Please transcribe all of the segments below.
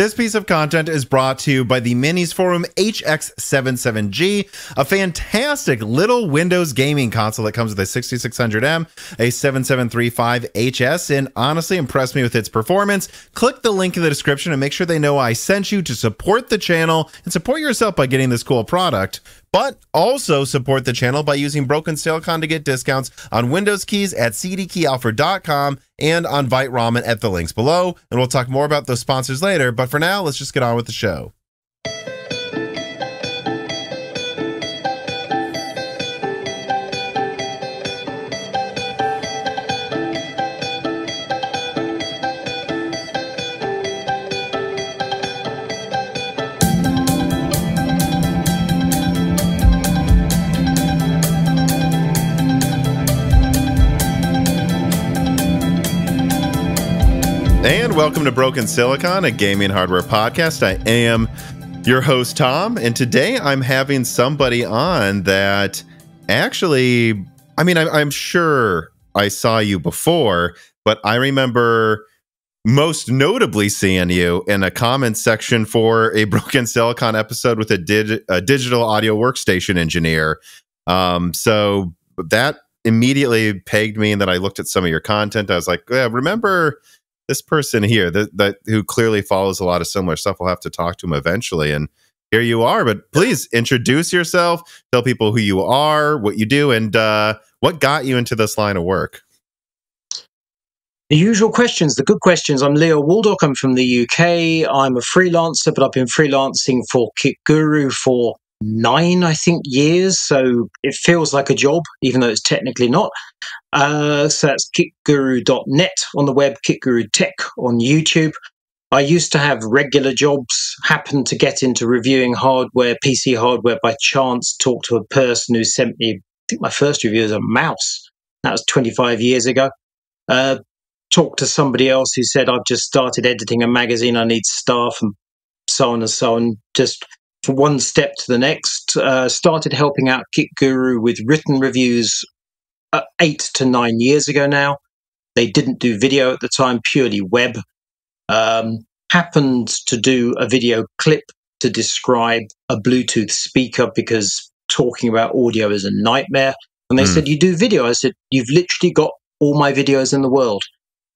This piece of content is brought to you by the MinisForum HX77G, a fantastic little Windows gaming console that comes with a 6600M, a 7735HS, and honestly impressed me with its performance. Click the link in the description and make sure they know I sent you to support the channel and support yourself by getting this cool product but also support the channel by using Broken Silicon to get discounts on Windows keys at cdkeyoffer.com and on Vite Ramen at the links below. And we'll talk more about those sponsors later. But for now, let's just get on with the show. And welcome to Broken Silicon, a gaming hardware podcast. I am your host, Tom, and today I'm having somebody on that actually, I mean, I, am sure I saw you before, but I remember most notably seeing you in a comment section for a Broken Silicon episode with a, dig- a digital audio workstation engineer. Um, so that immediately pegged me, and then I looked at some of your content. I was like, yeah, remember this person here that, who clearly follows a lot of similar stuff we'll have to talk to him eventually and here you are but please introduce yourself tell people who you are what you do and uh, what got you into this line of work the usual questions, the good questions. I'm Leo Waldock. I'm from the UK. I'm a freelancer, but I've been freelancing for Kit Guru for nine, I think, years. So it feels like a job, even though it's technically not. Uh, so that's kitguru.net on the web, kitguru tech on YouTube. I used to have regular jobs, happened to get into reviewing hardware, PC hardware by chance, talked to a person who sent me, I think my first review was a mouse. That was 25 years ago. Uh, talked to somebody else who said, I've just started editing a magazine, I need staff, and so on and so on. Just one step to the next. Uh, started helping out KitGuru with written reviews uh, eight to nine years ago now. They didn't do video at the time, purely web. Um, happened to do a video clip to describe a Bluetooth speaker because talking about audio is a nightmare. And they mm. said, You do video? I said, You've literally got all my videos in the world.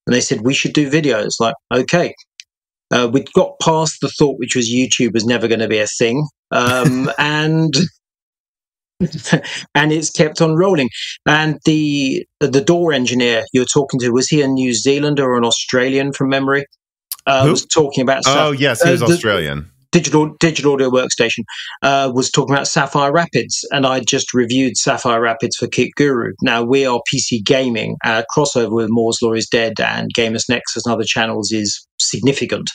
And they said, We should do videos. Like, okay. Uh, we got past the thought, which was YouTube was never going to be a thing. Um, and and it's kept on rolling. And the the DAW engineer you were talking to was he a New Zealander or an Australian from memory? Uh, was talking about. Oh yes, he was uh, Australian. Digital digital audio workstation uh, was talking about Sapphire Rapids, and I just reviewed Sapphire Rapids for KitGuru. Now we are PC gaming. Our crossover with Moore's Law is dead, and Gamers Nexus and other channels is significant.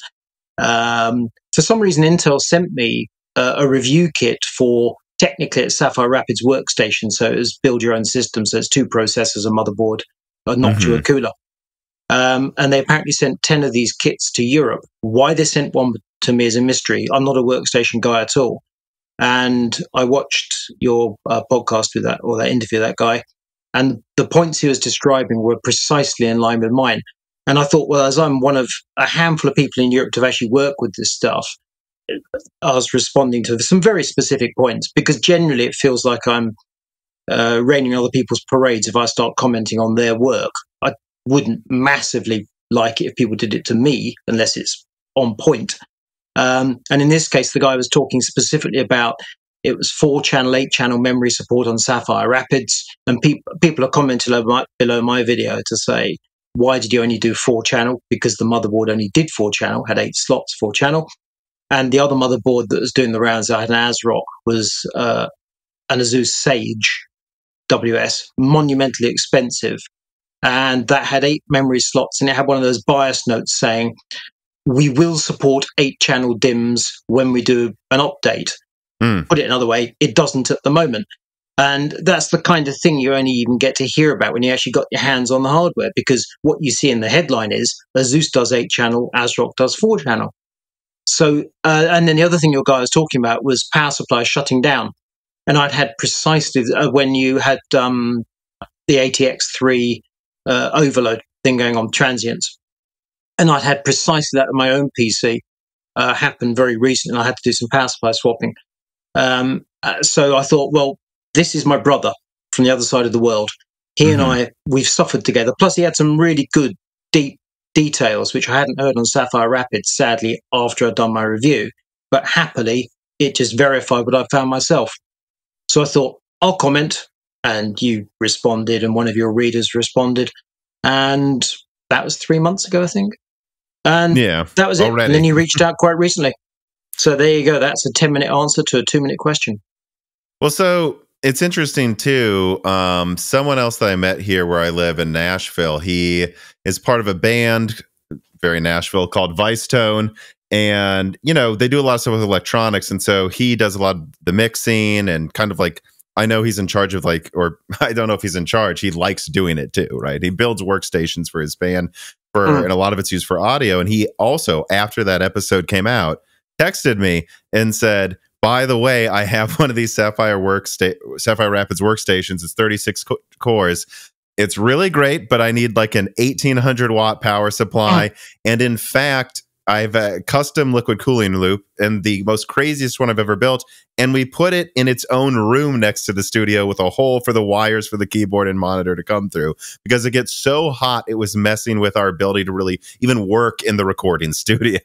Um, for some reason, Intel sent me uh, a review kit for technically it's Sapphire Rapids workstation, so it's build your own system. So it's two processors, a motherboard, a noctua mm-hmm. cooler. Um, and they apparently sent 10 of these kits to Europe. Why they sent one to me is a mystery. I'm not a workstation guy at all. And I watched your uh, podcast with that, or that interview, that guy. And the points he was describing were precisely in line with mine. And I thought, well, as I'm one of a handful of people in Europe to actually work with this stuff, I was responding to some very specific points because generally it feels like I'm uh, raining other people's parades if I start commenting on their work. I wouldn't massively like it if people did it to me unless it's on point. Um, and in this case, the guy was talking specifically about it was four channel, eight channel memory support on Sapphire Rapids, and pe- people are commenting below my, below my video to say, why did you only do four channel? Because the motherboard only did four channel, had eight slots, four channel. And the other motherboard that was doing the rounds, I had an ASRock, was uh, an Asus Sage WS, monumentally expensive. And that had eight memory slots, and it had one of those BIOS notes saying, we will support eight channel DIMMs when we do an update. Mm. Put it another way, it doesn't at the moment. And that's the kind of thing you only even get to hear about when you actually got your hands on the hardware, because what you see in the headline is Asus does eight channel, ASRock does four channel. So, uh, and then the other thing your guy was talking about was power supply shutting down. And I'd had precisely uh, when you had um, the ATX3 uh, overload thing going on transients. And I'd had precisely that on my own PC. uh, happened very recently. I had to do some power supply swapping. Um, uh, so I thought, well, this is my brother from the other side of the world. He mm-hmm. and I, we've suffered together. Plus, he had some really good, deep details, which I hadn't heard on Sapphire Rapids, sadly, after I'd done my review. But happily, it just verified what I found myself. So I thought, I'll comment. And you responded, and one of your readers responded. And that was three months ago, I think. And yeah, that was already. it. And then you reached out quite recently. So there you go. That's a 10 minute answer to a two minute question. Well, so it's interesting too. Um, someone else that I met here where I live in Nashville, he is part of a band, very Nashville, called Vicetone. And, you know, they do a lot of stuff with electronics. And so he does a lot of the mixing and kind of like I know he's in charge of like, or I don't know if he's in charge. He likes doing it too, right? He builds workstations for his band for, mm. and a lot of it's used for audio. And he also, after that episode came out, texted me and said, by the way, I have one of these Sapphire worksta- Sapphire Rapids workstations. It's 36 co- cores. It's really great, but I need like an 1800 watt power supply. Mm. And in fact, I've a custom liquid cooling loop and the most craziest one I've ever built. And we put it in its own room next to the studio with a hole for the wires for the keyboard and monitor to come through because it gets so hot. It was messing with our ability to really even work in the recording studio.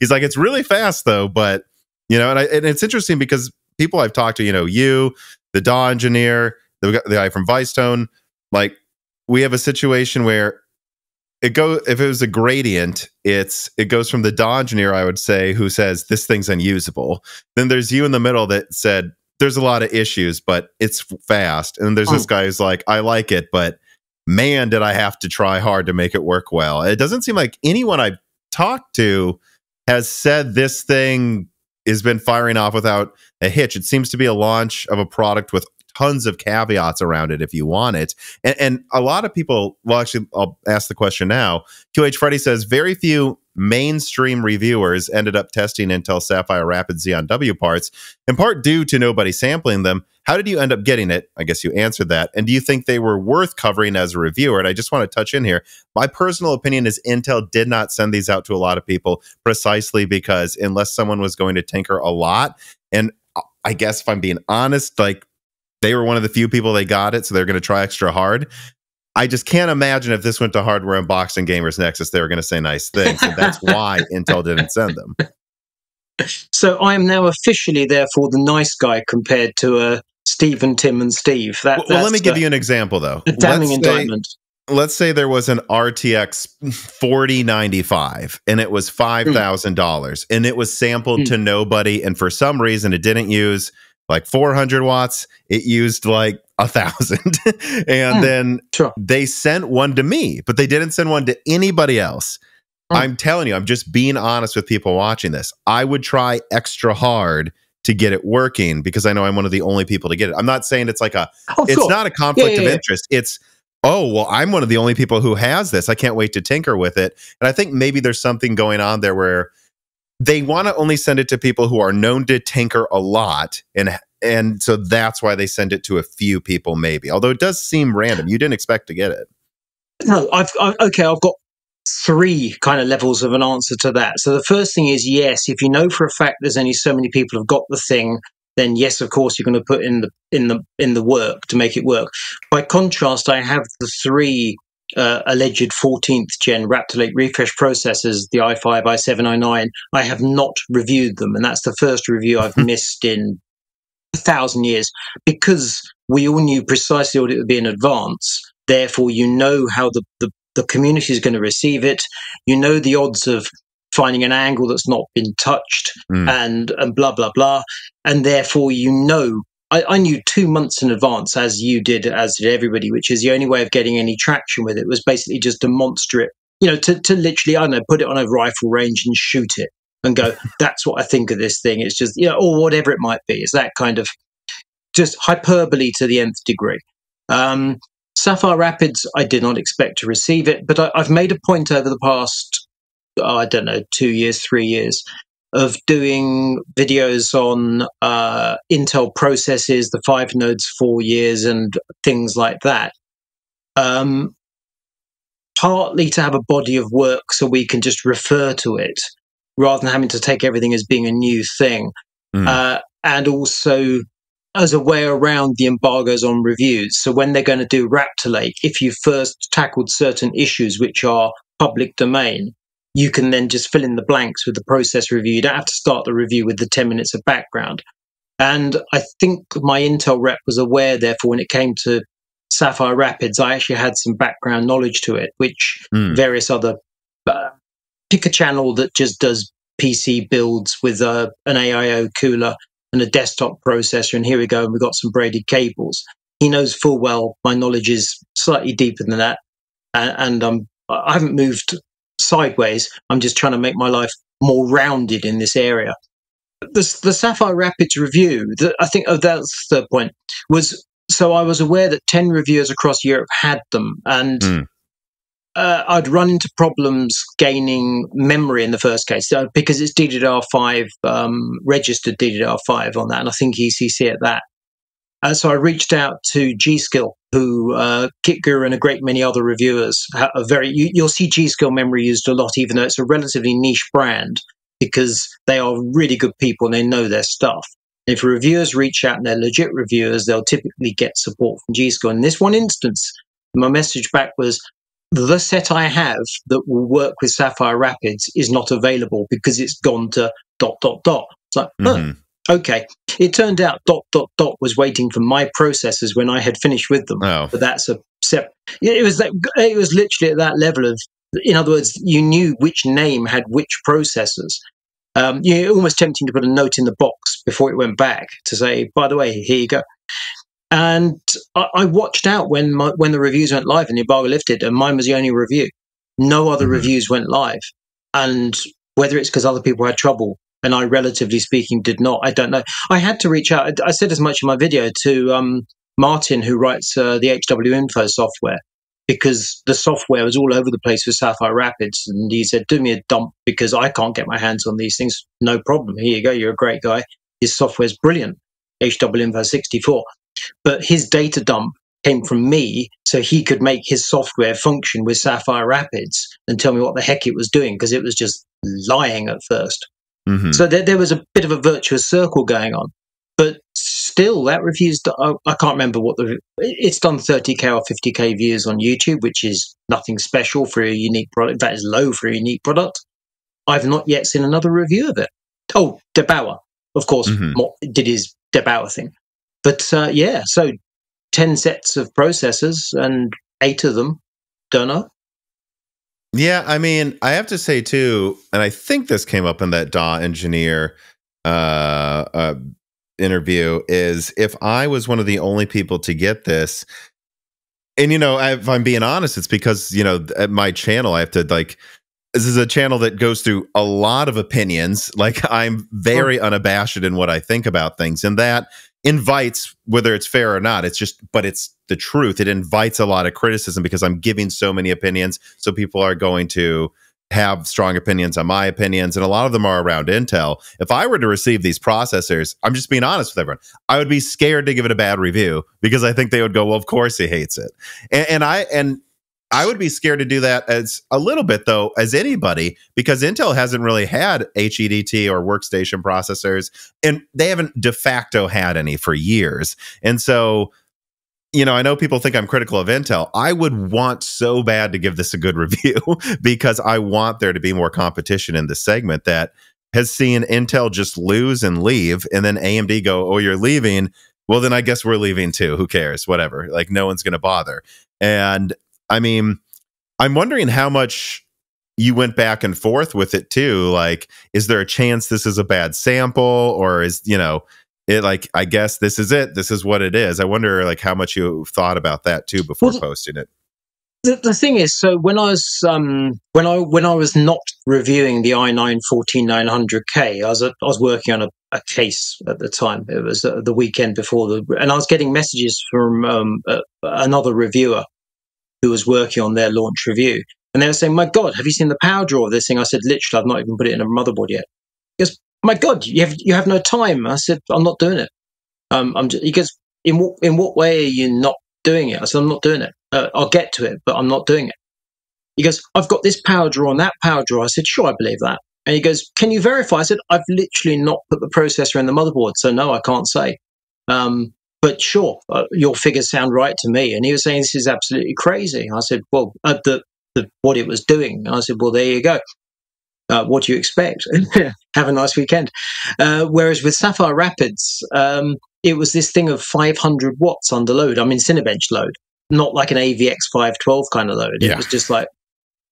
He's like, it's really fast though, but you know, and, I, and it's interesting because people I've talked to, you know, you, the DAW engineer, the, the guy from Vicetone, like we have a situation where it go if it was a gradient, it's it goes from the DAW engineer, I would say, who says this thing's unusable. Then there's you in the middle that said there's a lot of issues, but it's fast. And there's oh. this guy who's like, I like it, but man, did I have to try hard to make it work well. It doesn't seem like anyone I've talked to has said this thing has been firing off without a hitch. It seems to be a launch of a product with tons of caveats around it if you want it. And, and a lot of people, well, actually, I'll ask the question now. QH Freddy says very few mainstream reviewers ended up testing Intel Sapphire Rapid Xeon W parts, in part due to nobody sampling them. How did you end up getting it? I guess you answered that. And do you think they were worth covering as a reviewer? And I just want to touch in here. My personal opinion is Intel did not send these out to a lot of people precisely because unless someone was going to tinker a lot, and I guess if I'm being honest, like they were one of the few people they got it, so they're going to try extra hard. I just can't imagine if this went to Hardware Unboxed Gamers Nexus, they were going to say nice things. And that's why Intel didn't send them. So I am now officially, therefore, the nice guy compared to uh, and Tim, and Steve. That, well, well let me give you an example, though. A damning let's indictment. Say, let's say there was an RTX 4095 and it was $5,000 mm. and it was sampled mm. to nobody. And for some reason, it didn't use like 400 watts. It used like a thousand. and mm, then sure. they sent one to me, but they didn't send one to anybody else. Mm. I'm telling you, I'm just being honest with people watching this. I would try extra hard to get it working because I know I'm one of the only people to get it. I'm not saying it's like a, oh, it's cool. not a conflict yeah, yeah, of yeah. interest. It's, oh, well, I'm one of the only people who has this. I can't wait to tinker with it. And I think maybe there's something going on there where they want to only send it to people who are known to tinker a lot and and so that's why they send it to a few people maybe although it does seem random. You didn't expect to get it. No i've I, okay i've got three kind of levels of an answer to that. So the first thing is yes if you know for a fact there's only so many people have got the thing then yes of course you're going to put in the in the in the work to make it work. By contrast i have the three uh, alleged 14th gen Raptor Lake refresh processors, the i5, i7, i9, I have not reviewed them. And that's the first review I've missed in a thousand years because we all knew precisely what it would be in advance. Therefore, you know how the, the, the community is going to receive it. You know the odds of finding an angle that's not been touched mm. and, and blah, blah, blah. And therefore, you know I, I, knew two months in advance, as you did, as did everybody, which is the only way of getting any traction with it was basically just demonstre it, you know, to, to literally, I don't know, put it on a rifle range and shoot it and go, that's what I think of this thing. It's just, you know, or whatever it might be. It's that kind of just hyperbole to the nth degree. Um, Sapphire Rapids, I did not expect to receive it, but I, have made a point over the past, oh, I don't know, two years, three years, of doing videos on uh, Intel processes, the five nodes, four years, and things like that. Um, partly to have a body of work so we can just refer to it, rather than having to take everything as being a new thing. Mm. Uh, and also as a way around the embargoes on reviews. So when they're going to do Raptor Lake, if you first tackled certain issues which are public domain, you can then just fill in the blanks with the process review. You don't have to start the review with the 10 minutes of background. And I think my Intel rep was aware, therefore, when it came to Sapphire Rapids, I actually had some background knowledge to it, which Mm. various other uh, pick a channel that just does PC builds with uh, an AIO cooler and a desktop processor, and here we go, and we've got some braided cables. He knows full well my knowledge is slightly deeper than that, and, and um, I haven't moved sideways. I'm just trying to make my life more rounded in this area. The, the Sapphire Rapids review, the, I think oh, that's the third point, was so I was aware that 10 reviewers across Europe had them, and Mm. uh, I'd run into problems gaining memory in the first case so, because it's DDR5, um, registered DDR5 on that, and I think ECC at that. Uh, so I reached out to G.Skill, who uh, KitGuru and a great many other reviewers are very. You, you'll see G.Skill memory used a lot, even though it's a relatively niche brand, because they are really good people and they know their stuff. If reviewers reach out and they're legit reviewers, they'll typically get support from G.Skill. In this one instance, my message back was, the set I have that will work with Sapphire Rapids is not available because it's gone to dot dot dot. It's like, huh, Mhm. okay. It turned out dot dot dot was waiting for my processors when I had finished with them. Oh, But that's a sep- yeah, It was that, it was literally at that level of, in other words, you knew which name had which processors. Um, you almost tempting to put a note in the box before it went back to say, by the way, here you go. And I, I watched out when my, when the reviews went live and the embargo lifted, and mine was the only review. No other Mhm. reviews went live, and whether it's because other people had trouble and I, relatively speaking, did not, I don't know. I had to reach out. I said as much in my video to um, Martin, who writes uh, the HWiNFO software, because the software was all over the place with Sapphire Rapids, and he said, "Do me a dump because I can't get my hands on these things." No problem. Here you go. You're a great guy. His software's brilliant. HWiNFO 64 but his data dump came from me so he could make his software function with Sapphire Rapids and tell me what the heck it was doing because it was just lying at first. Mhm. So there, there was a bit of a virtuous circle going on. But still, that review's, do- I, I can't remember what the, it's done 30k or 50k views on YouTube, which is nothing special for a unique product. That is low for a unique product. I've not yet seen another review of it. Oh, DeBauer, of course, Mhm. did his der8auer thing. But uh, yeah, so 10 sets of processors and eight of them, don't know. Yeah, I mean, I have to say too, and I think this came up in that DAW engineer uh, uh, interview. Is if I was one of the only people to get this, and you know, if I'm being honest, it's because you know, at my channel, I have to like. This is a channel that goes through a lot of opinions. Like I'm very unabashed in what I think about things, and that invites whether it's fair or not. It's just, but it's the truth. It invites a lot of criticism because I'm giving so many opinions. So people are going to have strong opinions on my opinions, and a lot of them are around Intel. If I were to receive these processors, I'm just being honest with everyone, I would be scared to give it a bad review because I think they would go, "Well, of course he hates it," and, and I and I would be scared to do that as a little bit though, as anybody, because Intel hasn't really had HEDT or workstation processors, and they haven't de facto had any for years, and so you know, I know people think I'm critical of Intel. I would want so bad to give this a good review because I want there to be more competition in the segment that has seen Intel just lose and leave, and then AMD go, "Oh, you're leaving." Well, then I guess we're leaving too. Who cares? Whatever. Like no one's going to bother. And I mean, I'm wondering how much you went back and forth with it too. Like, is there a chance this is a bad sample, or is you know? it like i guess this is it this is what it is i wonder like how much you thought about that too before Well, posting it The, the thing is, so when I was um, when I when I was not reviewing the i9 14900K, I was I was working on a, a case at the time. It was uh, the weekend before the, and I was getting messages from um, uh, another reviewer who was working on their launch review, and they were saying, "My God, have you seen the power draw of this thing?" I said, "Literally, I've not even put it in a motherboard yet." He goes, "My God, you have you have no time." I said, "I'm not doing it." Um, I'm just, he goes, "In what in what way are you not doing it?" I said, "I'm not doing it. Uh, I'll get to it, but I'm not doing it." He goes, "I've got this power draw and that power draw." I said, "Sure, I believe that." And he goes, Can you verify? I said, I've literally not put the processor in the motherboard. So, no, I can't say. Um, but sure, uh, your figures sound right to me. And he was saying, This is absolutely crazy. I said, Well, uh, the, the, what it was doing. I said, Well, there you go. Uh, what do you expect? Have a nice weekend. Uh, whereas with Sapphire Rapids, um, it was this thing of 500 watts under load. I mean, Cinebench load, not like an AVX 512 kind of load. It Yeah. was just like,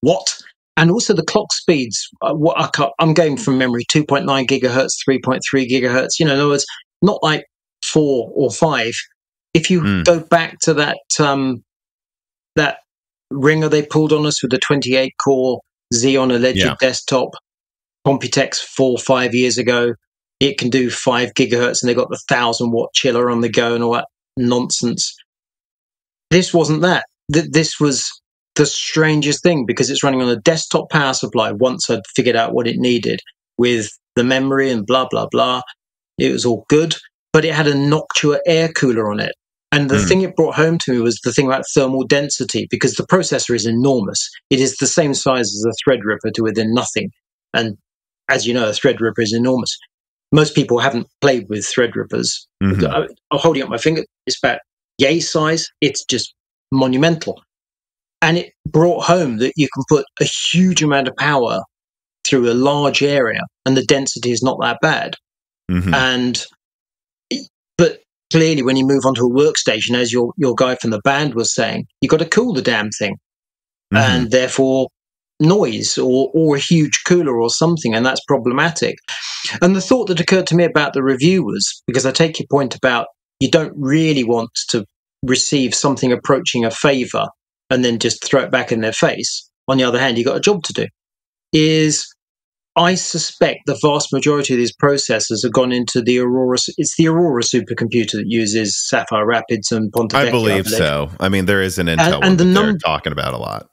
what? And also the clock speeds. Uh, I I'm going from memory 2.9 gigahertz, 3.3 gigahertz. You know, in other words, not like four or five. If you Mm. go back to that um, that ringer they pulled on us with the 28 core Xeon alleged Yeah. desktop, Computex four five years ago, it can do five gigahertz, and they got the thousand watt chiller on the go and all that nonsense. This wasn't that. Th- This was the strangest thing because it's running on a desktop power supply. Once I'd figured out what it needed with the memory and blah blah blah, it was all good. But it had a Noctua air cooler on it. And the Hmm. thing it brought home to me was the thing about thermal density, because the processor is enormous. It is the same size as a Threadripper to within nothing. And as you know, a Threadripper is enormous. Most people haven't played with Threadrippers. Mhm. I- I'm holding up my finger. It's about yay size. It's just monumental. And it brought home that you can put a huge amount of power through a large area and the density is not that bad. Mhm. And clearly when you move onto a workstation, as your, your guy from the band was saying, you've got to cool the damn thing. Mhm. And therefore noise or or a huge cooler or something, and that's problematic. And the thought that occurred to me about the review was because I take your point about you don't really want to receive something approaching a favor and then just throw it back in their face. On the other hand, you've got a job to do. Is I suspect the vast majority of these processors have gone into the Aurora. It's the Aurora supercomputer that uses Sapphire Rapids and Ponte I believe so. I mean, there is an Intel And- one and the that they're talking about a lot.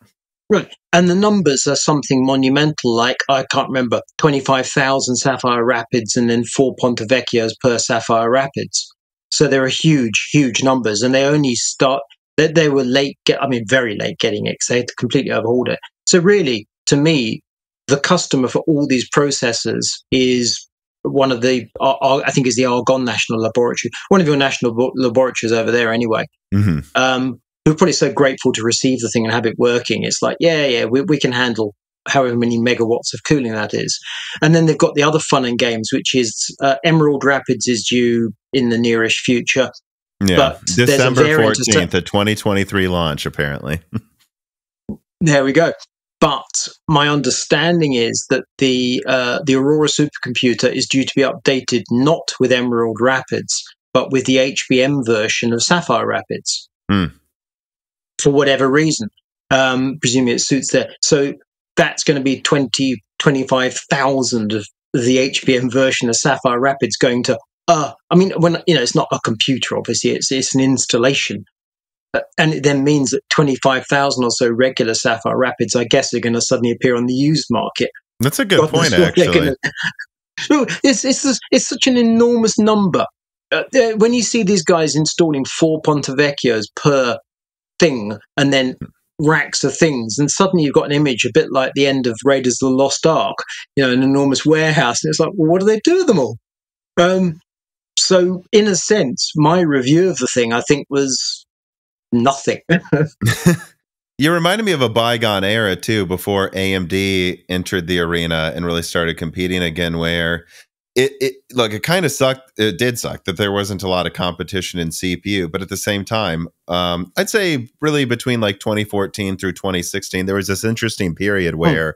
Right. And the numbers are something monumental, like I can't remember, 25,000 Sapphire Rapids and then four Ponte Vecchios per Sapphire Rapids. So there are huge, huge numbers. And they only start, they, they were late, get, I mean, very late getting it because they had to completely overhauled it. So really, to me, the customer for all these processors is one of the, I think is the Argonne National Laboratory, one of your national laboratories over there anyway hmm um, we're probably so grateful to receive the thing and have it working. It's like, yeah, yeah, we, we can handle however many megawatts of cooling that is. And then they've got the other fun and games, which is uh, Emerald Rapids is due in the nearish future. Yeah. But there's December variant to 14th, a 2023 launch, apparently. There we go. But my understanding is that the uh, the Aurora supercomputer is due to be updated not with Emerald Rapids, but with the HBM version of Sapphire Rapids. Hmm. For whatever reason, um, presumably it suits there. So that's going to be 20, 25,000 of the HBM version of Sapphire Rapids going to. Uh, I mean, when you know, it's not a computer. Obviously, it's it's an installation. And it then means that 25,000 or so regular Sapphire Rapids, I guess, are going to suddenly appear on the used market. That's a good God point, knows what they're actually. gonna- it's, it's, it's such an enormous number. Uh, uh, when you see these guys installing four Ponte Vecchios per thing and then racks of things, and suddenly you've got an image a bit like the end of Raiders of the Lost Ark, you know, an enormous warehouse. And it's like, well, what do they do with them all? Um, so, in a sense, my review of the thing, I think, was nothing. You reminded me of a bygone era too, before AMD entered the arena and really started competing again. Where it, it look, it kind of sucked. It did suck that there wasn't a lot of competition in CPU, but at the same time, um, I'd say really between like 2014 through 2016, there was this interesting period where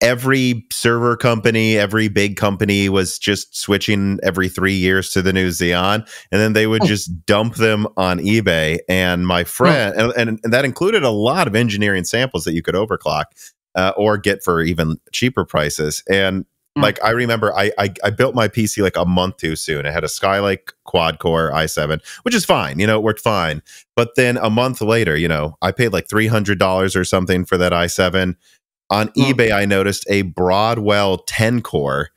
every server company, every big company was just switching every three years to the new Xeon, and then they would Hmm. just dump them on eBay. And my friend, and, and, and that included a lot of engineering samples that you could overclock uh, or get for even cheaper prices. And Hmm. like I remember, I, I I built my PC like a month too soon. It had a Skylake quad core i7, which is fine. You know, it worked fine. But then a month later, you know, I paid like three hundred dollars or something for that i7. On Hmm. eBay, I noticed a Broadwell 10 core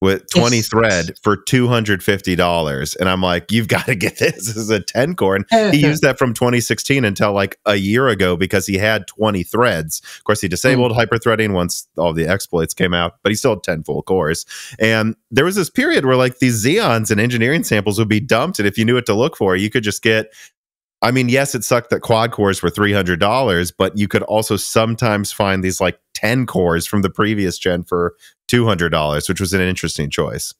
with 20 yes. thread for $250 and i'm like you've got to get this this is a 10 core and he used that from 2016 until like a year ago because he had 20 threads of course he disabled mm. hyperthreading once all the exploits came out but he still had 10 full cores and there was this period where like these xeons and engineering samples would be dumped and if you knew what to look for you could just get I mean, yes, it sucked that quad cores were $300, but you could also sometimes find these like 10 cores from the previous gen for $200, which was an interesting choice.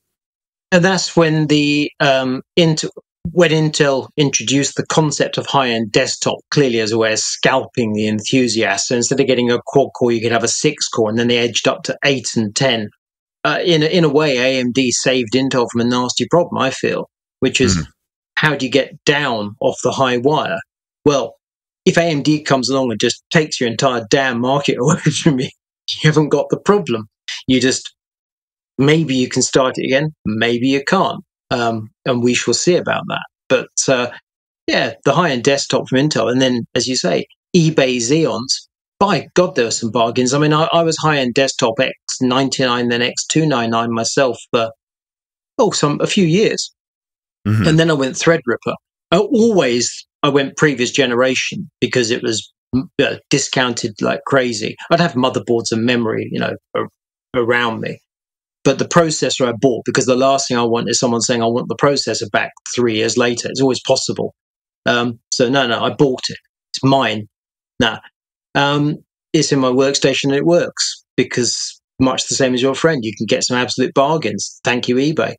And that's when the um, Intel, when Intel introduced the concept of high-end desktop clearly as a way of scalping the enthusiasts. So instead of getting a quad core, you could have a six core, and then they edged up to eight and ten. Uh, in a, in a way, AMD saved Intel from a nasty problem. I feel, which is mm how do you get down off the high wire? Well, if AMD comes along and just takes your entire damn market away from you, you haven't got the problem. You just maybe you can start it again, maybe you can't, um, and we shall see about that. But uh, yeah, the high end desktop from Intel, and then as you say, eBay Xeons. By God, there were some bargains. I mean, I, I was high end desktop X99, then X299 myself for oh, some a few years. Mm-hmm. And then I went Threadripper. I always I went previous generation because it was uh, discounted like crazy. I'd have motherboards and memory, you know, around me. But the processor I bought because the last thing I want is someone saying I want the processor back three years later. It's always possible. Um, so no, no, I bought it. It's mine. Now, um, it's in my workstation and it works because much the same as your friend, you can get some absolute bargains. Thank you, eBay.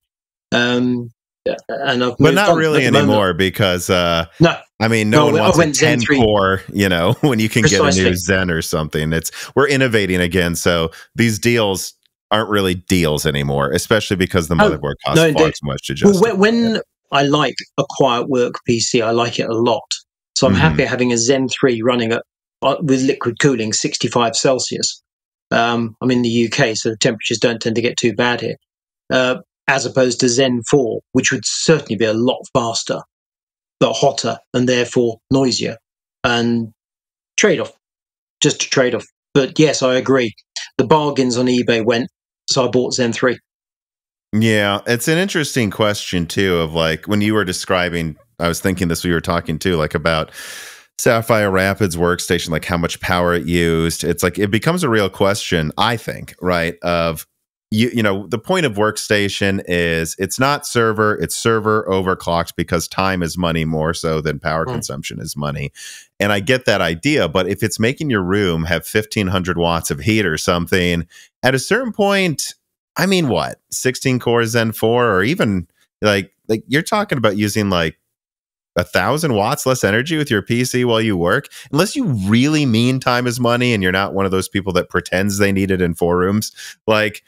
Um, and I've but not really anymore because uh, no, I mean, no, no one wants a ten core. You know, when you can Precisely. get a new Zen or something. It's we're innovating again, so these deals aren't really deals anymore, especially because the oh, motherboard costs no, far too much to just. Well, when, I like a quiet work PC, I like it a lot. So I'm mm-hmm. happy having a Zen three running at uh, with liquid cooling, 65 Celsius. Um, I'm in the UK, so the temperatures don't tend to get too bad here. Uh, as opposed to Zen 4, which would certainly be a lot faster, but hotter and therefore noisier. And trade off, just a trade off. But yes, I agree. The bargains on eBay went, so I bought Zen 3. Yeah, it's an interesting question too. Of like when you were describing, I was thinking this. We were talking too, like about Sapphire Rapids workstation, like how much power it used. It's like it becomes a real question. I think, right? Of you you know the point of workstation is it's not server it's server overclocked because time is money more so than power mm. consumption is money and i get that idea but if it's making your room have 1500 watts of heat or something at a certain point i mean what 16 core zen 4 or even like like you're talking about using like a thousand watts less energy with your PC while you work, unless you really mean time is money and you're not one of those people that pretends they need it in four rooms. Like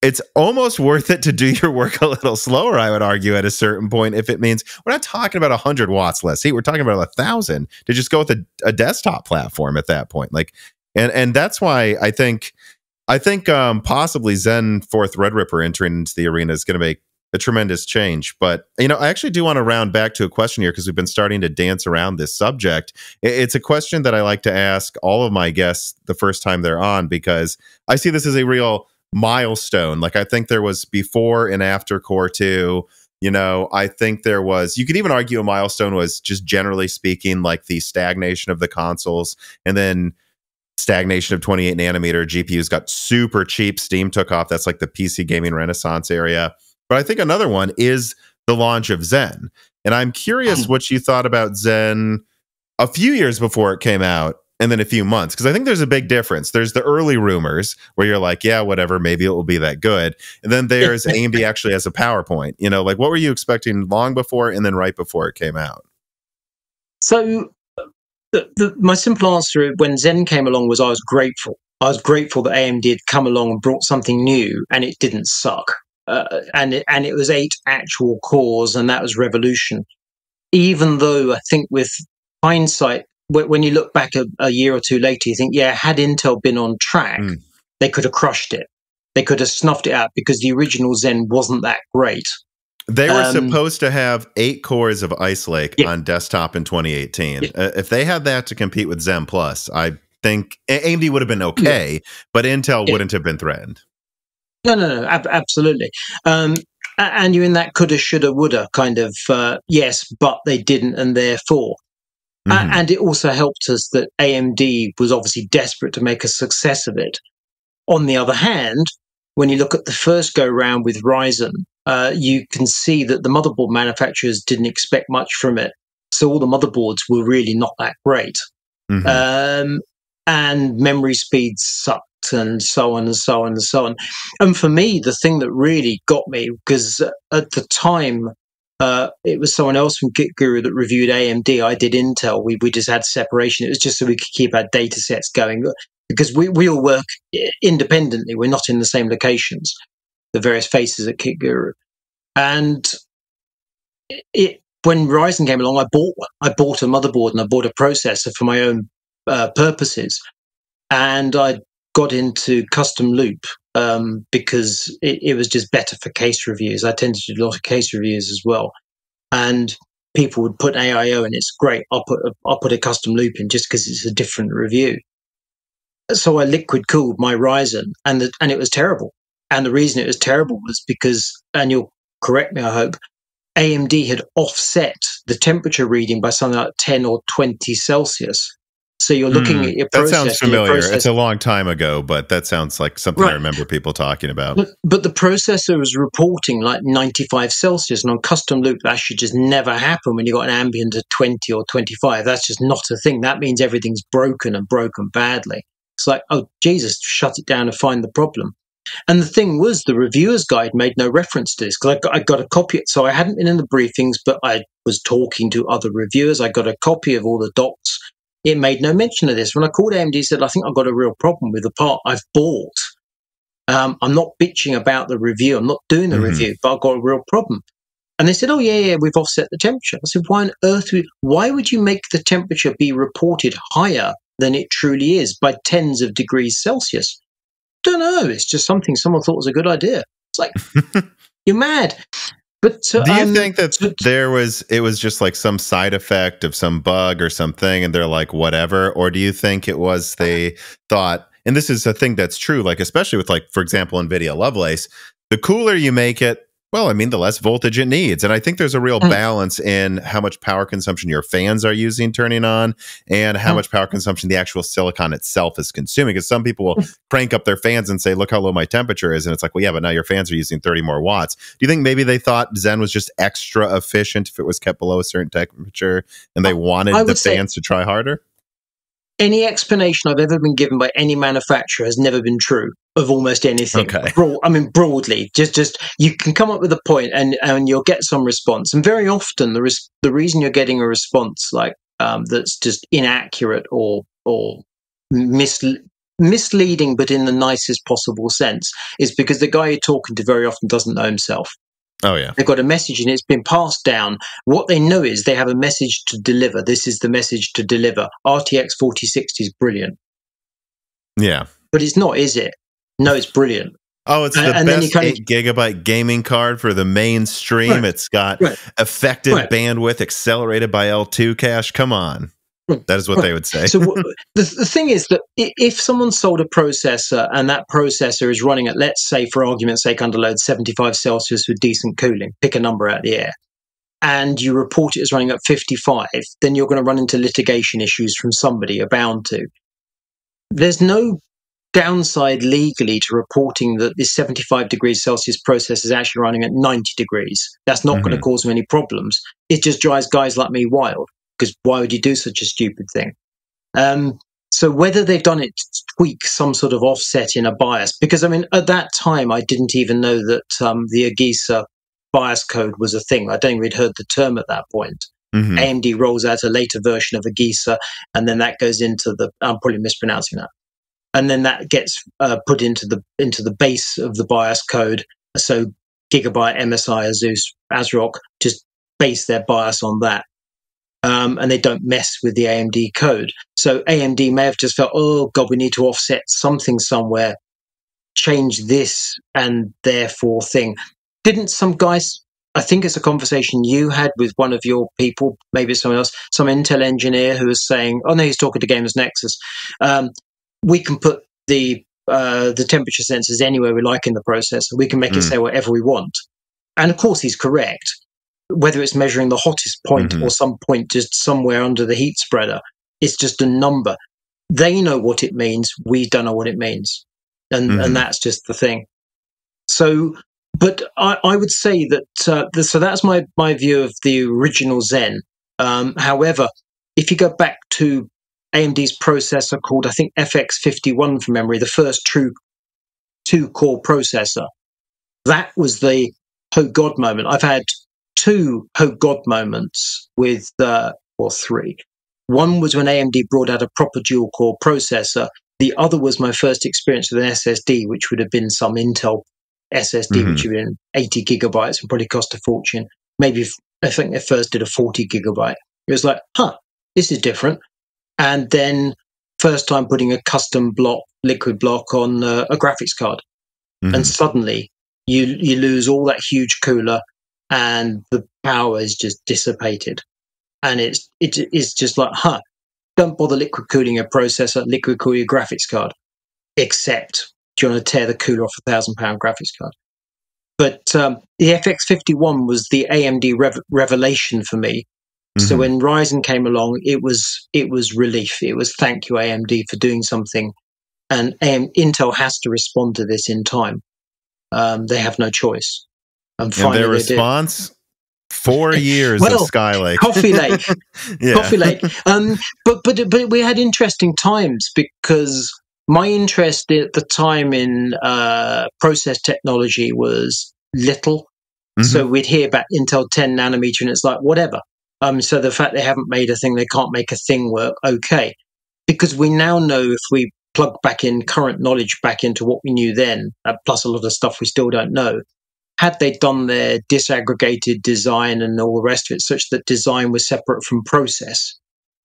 it's almost worth it to do your work a little slower i would argue at a certain point if it means we're not talking about 100 watts less heat we're talking about a thousand to just go with a, a, desktop platform at that point like and and that's why i think i think um possibly zen 4 threadripper entering into the arena is going to make a tremendous change but you know i actually do want to round back to a question here because we've been starting to dance around this subject. It's a question that i like to ask all of my guests the first time they're on because i see this as a real milestone. Like I think there was before and after Core 2. You know, I think there was, you could even argue a milestone was just generally speaking, like the stagnation of the consoles and then stagnation of 28 nanometer GPUs got super cheap. Steam took off. That's like the PC gaming renaissance area. But I think another one is the launch of Zen. And I'm curious hmm. what you thought about Zen a few years before it came out and then a few months because I think there's a big difference. There's the early rumors where you're like, yeah, whatever, maybe it will be that good, and then there's AMD actually has a PowerPoint. You know, like what were you expecting long before and then right before it came out? So, the, the, my simple answer when Zen came along was I was grateful. I was grateful that AMD had come along and brought something new, and it didn't suck. Uh, and it, and it was eight actual cores, and that was revolution. Even though I think with hindsight, when you look back a, a, year or two later, you think, yeah, had Intel been on track, mm. they could have crushed it. They could have snuffed it out because the original Zen wasn't that great. They were um, supposed to have eight cores of Ice Lake yeah. on desktop in 2018. Yeah. Uh, if they had that to compete with Zen Plus, I think AMD would have been okay, yeah. but Intel wouldn't have been threatened. No, no, no, ab- absolutely. Um, and you're in that coulda, shoulda, woulda kind of uh, yes, but they didn't, and therefore. Mm-hmm. and it also helped us that AMD was obviously desperate to make a success of it. On the other hand, when you look at the first go round with Ryzen, uh, you can see that the motherboard manufacturers didn't expect much from it. So all the motherboards were really not that great. Mm-hmm. Um, and memory speeds sucked and so on and so on and so on. And for me, the thing that really got me, because at the time, uh, it was someone else from KitGuru that reviewed AMD. I did Intel. We, we just had separation. It was just so we could keep our data sets going because we, we all work independently. We're not in the same locations, the various faces at KitGuru. And it, when Ryzen came along, I bought one. I bought a motherboard and I bought a processor for my own uh, purposes. And I got into custom loop um, because it, it, was just better for case reviews. I tended to do a lot of case reviews as well, and people would put AIO and it's great. I'll put a, I'll put a custom loop in just because it's a different review. So I liquid cooled my Ryzen, and the, and it was terrible. And the reason it was terrible was because, and you'll correct me, I hope, AMD had offset the temperature reading by something like 10 or 20 Celsius. So you're looking mm, at your process. That sounds familiar. It's a long time ago, but that sounds like something right. I remember people talking about. But, but, the processor was reporting like 95 Celsius, and on custom loop, that should just never happen when you've got an ambient of 20 or 25. That's just not a thing. That means everything's broken and broken badly. It's like, oh, Jesus, shut it down and find the problem. And the thing was, the reviewer's guide made no reference to this because I I got a copy. So I hadn't been in the briefings, but I was talking to other reviewers. I got a copy of all the docs it made no mention of this. When I called AMD, said, I think I've got a real problem with the part I've bought. Um, I'm not bitching about the review. I'm not doing the mm-hmm. review, but I've got a real problem. And they said, "Oh yeah, yeah, we've offset the temperature." I said, "Why on earth? Would, why would you make the temperature be reported higher than it truly is by tens of degrees Celsius?" Don't know. It's just something someone thought was a good idea. It's like you're mad. But do you um, think that there was it was just like some side effect of some bug or something, and they're like whatever, or do you think it was they thought? And this is a thing that's true, like especially with like for example, NVIDIA Lovelace. The cooler you make it, well, I mean, the less voltage it needs. And I think there's a real mm. balance in how much power consumption your fans are using turning on and how mm. much power consumption the actual silicon itself is consuming. Because some people will mm. crank up their fans and say, look how low my temperature is. And it's like, well, yeah, but now your fans are using 30 more watts. Do you think maybe they thought Zen was just extra efficient if it was kept below a certain temperature and they wanted the fans to try harder? Any explanation I've ever been given by any manufacturer has never been true of almost anything. Okay. Broad, I mean, broadly, just just you can come up with a point and and you'll get some response. And very often, the res- the reason you're getting a response like um, that's just inaccurate or or misle- misleading, but in the nicest possible sense, is because the guy you're talking to very often doesn't know himself. Oh yeah, they've got a message and it's been passed down. What they know is they have a message to deliver. This is the message to deliver. RTX 4060 is brilliant. Yeah, but it's not, is it? No, it's brilliant. Oh, it's the and, best and eight of, gigabyte gaming card for the mainstream. Right, it's got right, effective right. bandwidth accelerated by L2 cache. Come on. That is what they would say. so the, the thing is that if someone sold a processor and that processor is running at, let's say, for argument's sake, under load 75 Celsius with decent cooling, pick a number out of the air, and you report it as running at 55, then you're going to run into litigation issues from somebody. You're bound to. There's no downside legally to reporting that this 75 degrees Celsius process is actually running at 90 degrees. That's not mm-hmm. going to cause them any problems. It just drives guys like me wild because why would you do such a stupid thing? Um, so whether they've done it to tweak some sort of offset in a BIOS, because I mean, at that time, I didn't even know that um, the AGESA BIOS code was a thing. I don't think we'd heard the term at that point. Mm-hmm. AMD rolls out a later version of AGESA, and then that goes into the. I'm probably mispronouncing that and then that gets uh, put into the into the base of the BIOS code. So Gigabyte, MSI, Asus, ASRock just base their BIOS on that. Um, and they don't mess with the AMD code. So AMD may have just felt, oh God, we need to offset something somewhere, change this and therefore thing. Didn't some guys? I think it's a conversation you had with one of your people, maybe someone else, some Intel engineer who was saying, oh no, he's talking to Gamers Nexus. Um, we can put the uh, the temperature sensors anywhere we like in the processor. We can make Mm. it say whatever we want. And of course, he's correct. Whether it's measuring the hottest point Mhm. or some point just somewhere under the heat spreader, it's just a number. They know what it means. We don't know what it means. And, Mhm. and that's just the thing. So, but I, I would say that, uh, the, so that's my, my view of the original Zen. Um, however, if you go back to AMD's processor called, I think, FX51 from memory, the first true two core processor. That was the oh god moment. I've had two oh god moments with, uh, or three. One was when AMD brought out a proper dual core processor. The other was my first experience with an SSD, which would have been some Intel SSD, Mhm. which would have been 80 gigabytes and probably cost a fortune. Maybe I think they first did a 40 gigabyte. It was like, huh, this is different. And then first time putting a custom block, liquid block on uh, a graphics card, Mhm. and suddenly you you lose all that huge cooler, and the power is just dissipated, and it's it is just like, huh, don't bother liquid cooling your processor, liquid cool your graphics card, except do you want to tear the cooler off a thousand pound graphics card. But um, the FX51 was the AMD rev- revelation for me so Mhm. when Ryzen came along, it was it was relief. It was thank you AMD for doing something, and AM, Intel has to respond to this in time. Um, they have no choice. And and their response four years Well, of Skylake. Coffee Lake, yeah. Coffee Lake. Um, but but but we had interesting times because my interest at the time in uh, process technology was little. Mhm. So we'd hear about Intel 10 nanometer, and it's like whatever. Um, so the fact they haven't made a thing, they can't make a thing work. Okay, because we now know if we plug back in current knowledge back into what we knew then, uh, plus a lot of stuff we still don't know. Had they done their disaggregated design and all the rest of it, such that design was separate from process,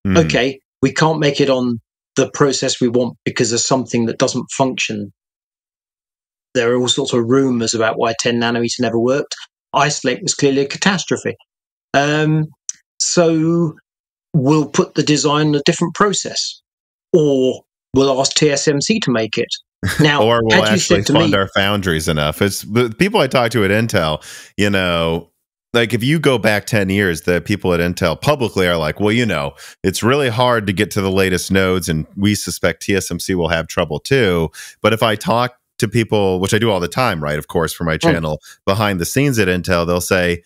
Mhm. okay, we can't make it on the process we want because of something that doesn't function. There are all sorts of rumors about why 10 nanometer never worked. Ice Lake was clearly a catastrophe. Um, so we'll put the design in a different process, or we'll ask TSMC to make it. Now, or we'll actually fund me, our foundries enough. It's the people I talk to at Intel, you know, like if you go back 10 years, the people at Intel publicly are like, well, you know, it's really hard to get to the latest nodes, and we suspect TSMC will have trouble too. But if I talk to people, which I do all the time, right? Of course, for my channel behind the scenes at Intel, they'll say,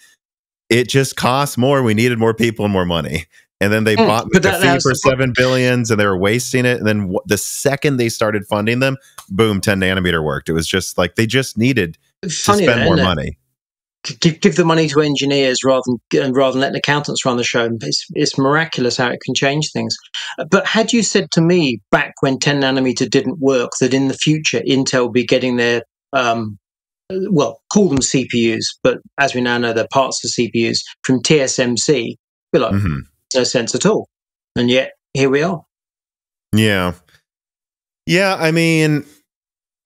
it just costs more. We needed more people and more money. And then they Mm, bought the that- that's for seven billions, and they were wasting it. And then the second they started funding them, boom, ten nanometer worked. It was just like they just needed to spend that, more money. give, give the money to engineers rather than rather than letting accountants run the show. It's, it's miraculous how it can change things. But had you said to me back when 10 nanometer didn't work that in the future Intel will be getting their um, well, call them CPUs, but as we now know, they're parts of CPUs from TSMC. We're like, Mhm. No sense at all. And yet here we are. Yeah, yeah. I mean,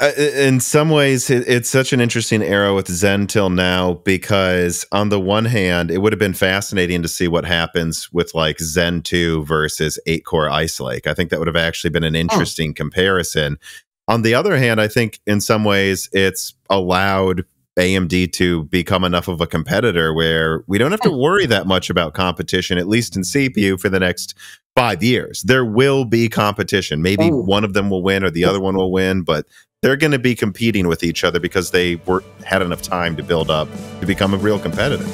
uh, in some ways, it's such an interesting era with Zen till now because, on the one hand, it would have been fascinating to see what happens with like Zen 2 versus 8 core Ice Lake. I think that would have actually been an interesting comparison. On the other hand, I think in some ways it's allowed AMD to become enough of a competitor where we don't have to worry that much about competition, at least in CPU, for the next five years. There will be competition. Maybe Ooh. one of them will win or the other one will win, but they're going to be competing with each other because they were had enough time to build up to become a real competitor.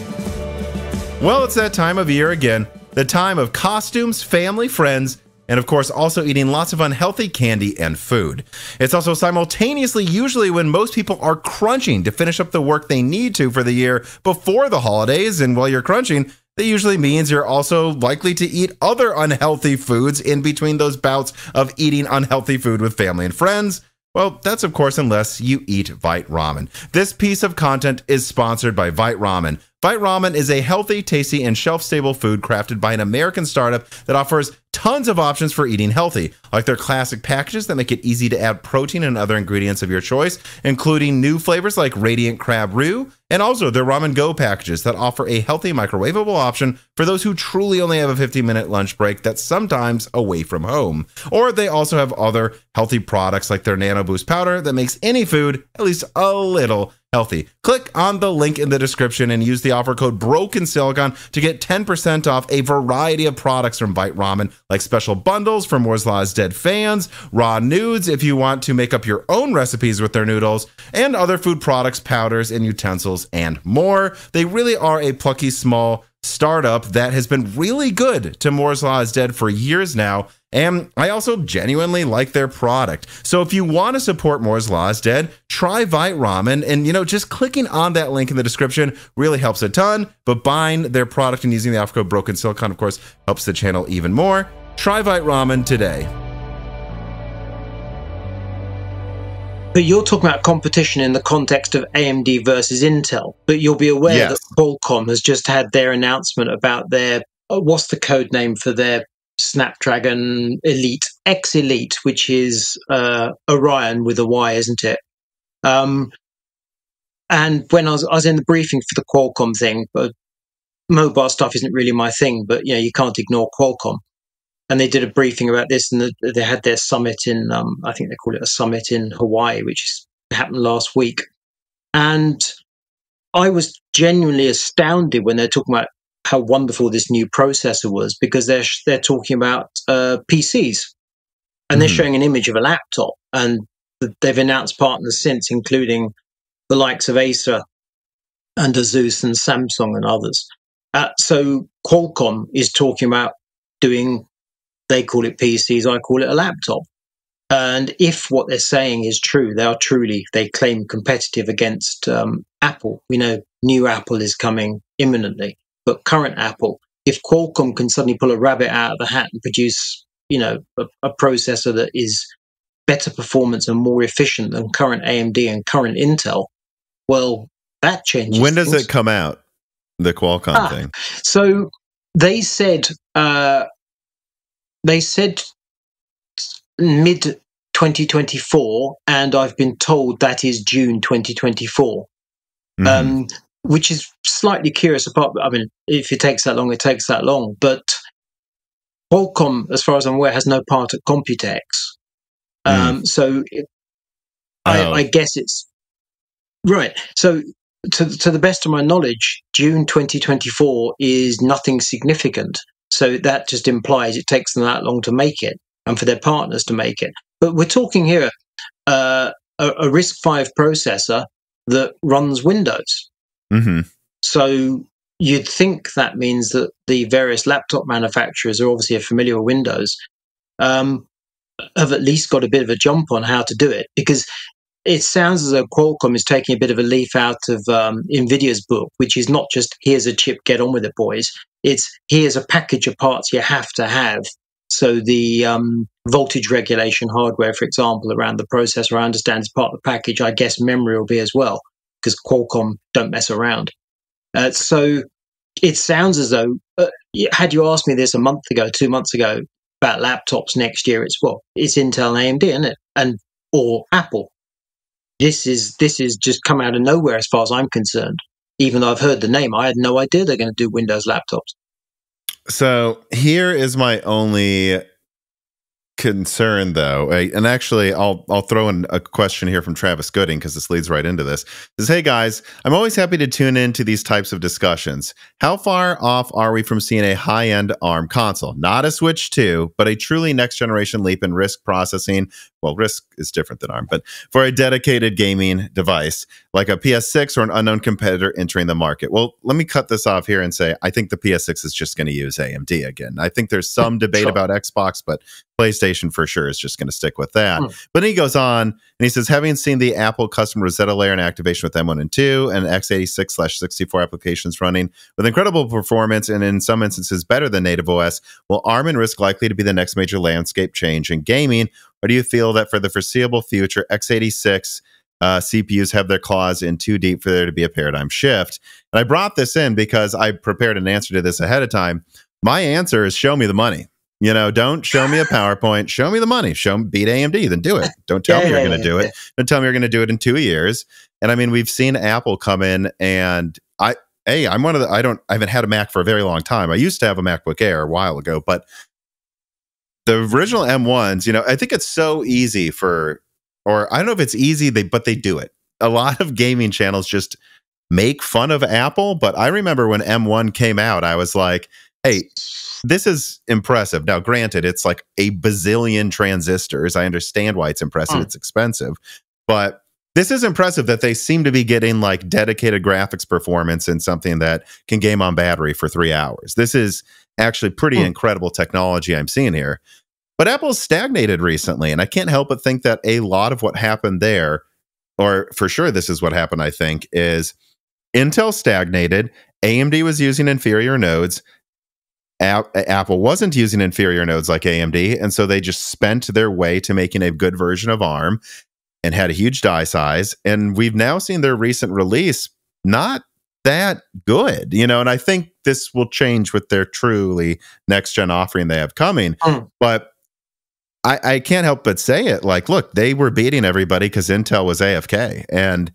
Well, it's that time of year again. The time of costumes, family, friends, and of course, also eating lots of unhealthy candy and food. It's also simultaneously usually when most people are crunching to finish up the work they need to for the year before the holidays. And while you're crunching, that usually means you're also likely to eat other unhealthy foods in between those bouts of eating unhealthy food with family and friends. Well, that's of course unless you eat Vite Ramen. This piece of content is sponsored by Vite Ramen, Vite Ramen is a healthy, tasty, and shelf stable food crafted by an American startup that offers tons of options for eating healthy, like their classic packages that make it easy to add protein and other ingredients of your choice, including new flavors like Radiant Crab Roux, and also their Ramen Go packages that offer a healthy microwavable option for those who truly only have a 15 minute lunch break that's sometimes away from home. Or they also have other healthy products like their Nano Boost powder that makes any food at least a little healthy. Click on the link in the description and use the offer code Broken Silicon to get 10% off a variety of products from Vite Ramen, like special bundles for Moore's Law's Dead fans, raw nudes if you want to make up your own recipes with their noodles, and other food products, powders, and utensils, and more. They really are a plucky small startup that has been really good to Moore's Law is Dead for years now. And I also genuinely like their product. So if you want to support Moore's Law is Dead, try Vite Ramen. And, you know, just clicking on that link in the description really helps a ton. But buying their product and using the offer code Broken Silicon, of course, helps the channel even more. Try Vite Ramen today. But you're talking about competition in the context of AMD versus Intel. But you'll be aware yes. that Qualcomm has just had their announcement about their uh, what's the code name for their Snapdragon Elite X Elite, which is uh, Orion with a Y, isn't it? Um, and when I was, I was in the briefing for the Qualcomm thing, but mobile stuff isn't really my thing. But you know, you can't ignore Qualcomm and they did a briefing about this, and the, they had their summit in, um, I think they call it a summit in Hawaii, which happened last week. And I was genuinely astounded when they're talking about how wonderful this new processor was, because they're they're talking about uh, PCs, and mm they're mm-hmm. showing an image of a laptop, and they've announced partners since, including the likes of Acer and Asus and Samsung and others. Uh, so Qualcomm is talking about doing they call it PCs, I call it a laptop. And if what they're saying is true, they are truly, they claim competitive against um, Apple. We know new Apple is coming imminently, but current Apple, if Qualcomm can suddenly pull a rabbit out of the hat and produce, you know, a, a processor that is better performance and more efficient than current AMD and current Intel, well, that changes. When does things. it come out? The Qualcomm ah, thing. So they said uh, they said mid 2024, and I've been told that is June 2024. Mm-hmm. Um, which is slightly curious. Apart, I mean, if it takes that long, it takes that long. But Qualcomm, as far as I'm aware, has no part at Computex. Mm. Um, so it, oh. I, I, guess it's right. So to to the best of my knowledge, June 2024 is nothing significant. So that just implies it takes them that long to make it and for their partners to make it. But we're talking here uh, a, a RISC-V processor that runs Windows. Mm-hmm. So you'd think that means that the various laptop manufacturers are obviously familiar with Windows, um, have at least got a bit of a jump on how to do it because it sounds as though Qualcomm is taking a bit of a leaf out of um, NVIDIA's book, which is not just here's a chip, get on with it, boys. It's here's a package of parts you have to have. So the um, voltage regulation hardware, for example, around the processor, I understand is part of the package. I guess memory will be as well because Qualcomm don't mess around. Uh, so it sounds as though, uh, had you asked me this a month ago, two months ago about laptops next year, it's well, it's Intel and AMD, isn't it? And or Apple this is this is just come out of nowhere as far as I'm concerned. Even though I've heard the name, I had no idea they're going to do Windows laptops. So here is my only concern though. And actually i'll i'll throw in a question here from travis gooding because this leads right into this. Says hey guys i'm always happy to tune in to these types of discussions. How far off are we from seeing a high-end arm console? Not a switch 2 but a truly next generation leap in RISC processing. Well RISC is different than arm but for a dedicated gaming device like a ps6 or an unknown competitor entering the market well let me cut this off here and say i think the ps6 is just going to use amd again i think there's some debate sure. about xbox but PlayStation for sure is just going to stick with that. Hmm. But he goes on and he says, having seen the Apple custom Rosetta layer and activation with M1 and 2 and x86 slash 64 applications running with incredible performance and in some instances better than native OS, will ARM and RISC likely to be the next major landscape change in gaming? Or do you feel that for the foreseeable future, x86 uh, CPUs have their claws in too deep for there to be a paradigm shift. And I brought this in because I prepared an answer to this ahead of time. My answer is show me the money. You know, don't show me a PowerPoint. Show me the money. Show me beat AMD. Then do it. Don't tell Yeah, me you're yeah, going to yeah, do it. Don't tell me you're going to do it in two years. And I mean, we've seen Apple come in, and I, hey, I'm one of the. I don't. I haven't had a Mac for a very long time. I used to have a MacBook Air a while ago, but the original M1s. You know, I think it's so easy for, or I don't know if it's easy, they but they do it. A lot of gaming channels just make fun of Apple, but I remember when M1 came out, I was like, hey, this is impressive. Now, granted, it's like a bazillion transistors. I understand why it's impressive. Hmm. It's expensive, but this is impressive that they seem to be getting like dedicated graphics performance in something that can game on battery for three hours. This is actually pretty Hmm. incredible technology I'm seeing here. But Apple's stagnated recently, and I can't help but think that a lot of what happened there, or for sure this is what happened, I think, is Intel stagnated, AMD was using inferior nodes, App- Apple wasn't using inferior nodes like AMD, and so they just spent their way to making a good version of ARM and had a huge die size. And we've now seen their recent release not that good, you know. And I think this will change with their truly next gen offering they have coming. Mm. But I, I can't help but say it like, look, they were beating everybody because Intel was AFK. And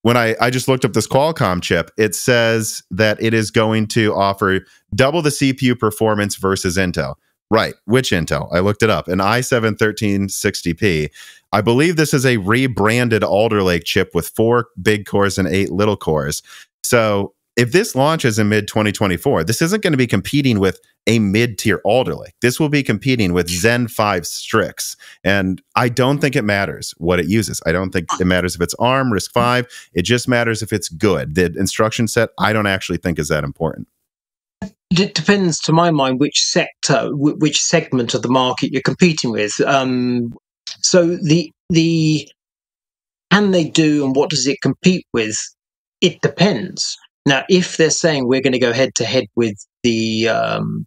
when I, I just looked up this Qualcomm chip, it says that it is going to offer double the CPU performance versus Intel. Right. Which Intel? I looked it up. An i7 1360p. I believe this is a rebranded Alder Lake chip with four big cores and eight little cores. So if this launches in mid 2024, this isn't going to be competing with a mid tier Alder Lake. This will be competing with Zen 5 Strix. And I don't think it matters what it uses. I don't think it matters if it's ARM, RISC 5. It just matters if it's good. The instruction set, I don't actually think is that important. It depends, to my mind, which sector, which segment of the market you're competing with. Um, so the the can they do and what does it compete with? It depends. Now, if they're saying we're going to go head to head with the um,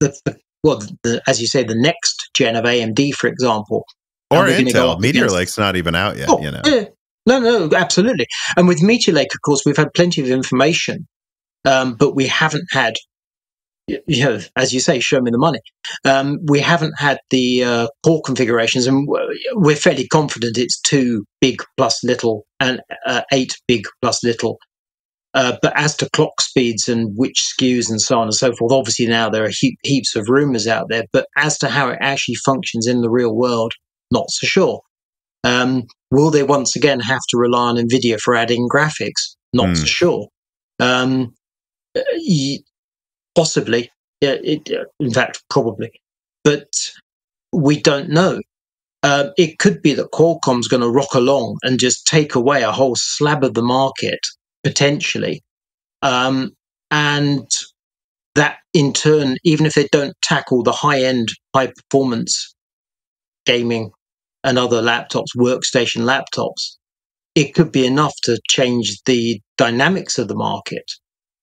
the, the well, the, as you say, the next gen of AMD, for example, Or Intel. Meteor against- Lake's not even out yet, Oh, you know. yeah. No, no, absolutely. And with Meteor Lake, of course, we've had plenty of information, um, but we haven't had, you know, as you say, show me the money. Um, we haven't had the uh, core configurations, and we're fairly confident it's two big plus little and uh, eight big plus little. Uh, but as to clock speeds and which SKUs and so on and so forth, obviously now there are he- heaps of rumors out there. But as to how it actually functions in the real world, not so sure. Um, will they once again have to rely on NVIDIA for adding graphics? Not Hmm. so sure. Um, uh, y- possibly. Yeah, it, uh, in fact, probably. But we don't know. Um, it could be that Qualcomm's going to rock along and just take away a whole slab of the market, potentially. Um, and that in turn, even if they don't tackle the high end, high performance gaming and other laptops, workstation laptops, it could be enough to change the dynamics of the market.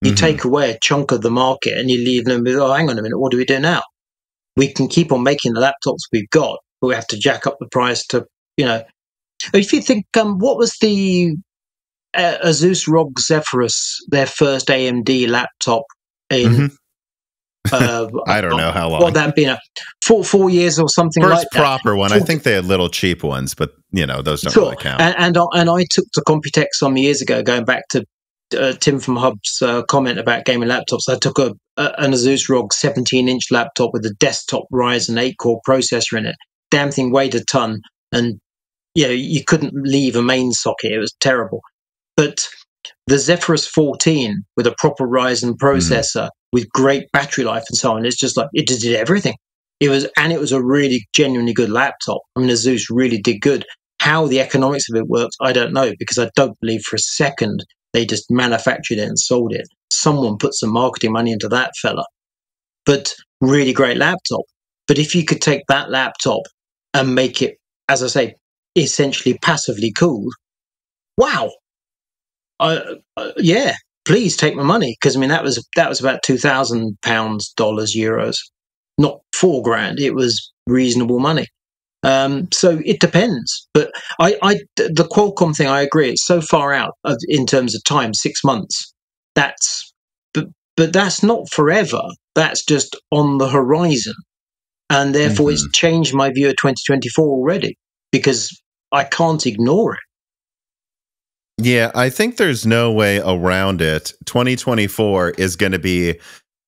You Mhm. take away a chunk of the market and you leave them with, oh, hang on a minute, what do we do now? We can keep on making the laptops we've got, but we have to jack up the price to, you know. If you think, um, what was the Asus ROG Zephyrus, their first AMD laptop in, Mhm. uh, I don't know how long. what that been, a four, four years or something First like that. proper one. I think they had little cheap ones, but you know those don't Sure. really count. And, and, I- and I took to Computex some years ago, going back to uh, Tim from Hub's uh, comment about gaming laptops. I took a, a an Asus ROG 17 inch laptop with a desktop Ryzen 8 core processor in it. Damn thing weighed a ton, and you know you couldn't leave a main socket. It was terrible. But the Zephyrus 14 with a proper Ryzen hmm. processor with great battery life and so on, it's just like it did everything. It was, and it was a really genuinely good laptop. I mean, Asus really did good. How the economics of it works, I don't know, because I don't believe for a second they just manufactured it and sold it. Someone put some marketing money into that fella. But really great laptop. But if you could take that laptop and make it, as I say, essentially passively cooled, wow. Uh, uh, yeah, please take my money because I mean that was that was about two thousand pounds, dollars, euros, not four grand. It was reasonable money. Um, so it depends. But I, I, the Qualcomm thing, I agree. It's so far out of, in terms of time, six months. That's, but, but that's not forever. That's just on the horizon. And therefore, mm-hmm. it's changed my view of 2024 already because I can't ignore it. Yeah, I think there's no way around it. 2024 is going to be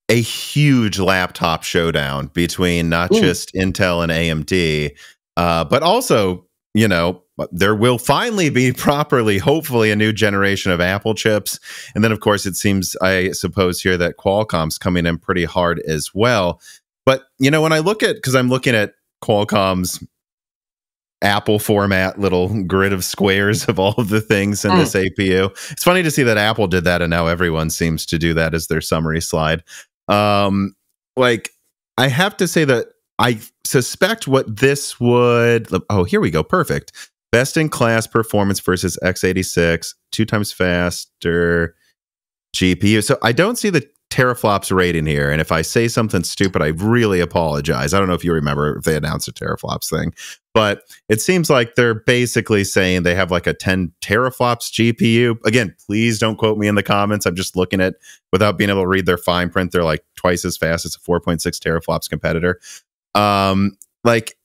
a huge laptop showdown between not Ooh. just Intel and AMD, uh, but also, you know, there will finally be properly, hopefully, a new generation of Apple chips. And then, of course, it seems, I suppose, here that Qualcomm's coming in pretty hard as well. But, you know, when I look at, because I'm looking at Qualcomm's Apple format little grid of squares of all of the things in mm. this APU. It's funny to see that Apple did that and now everyone seems to do that as their summary slide. Um, like I have to say that I suspect what this would oh here we go perfect best in class performance versus x86 two times faster GPU. So I don't see the teraflops rating here. And if I say something stupid, I really apologize. I don't know if you remember if they announced a teraflops thing, but it seems like they're basically saying they have like a 10 teraflops GPU. Again, please don't quote me in the comments. I'm just looking at without being able to read their fine print. They're like twice as fast as a 4.6 teraflops competitor. Um, like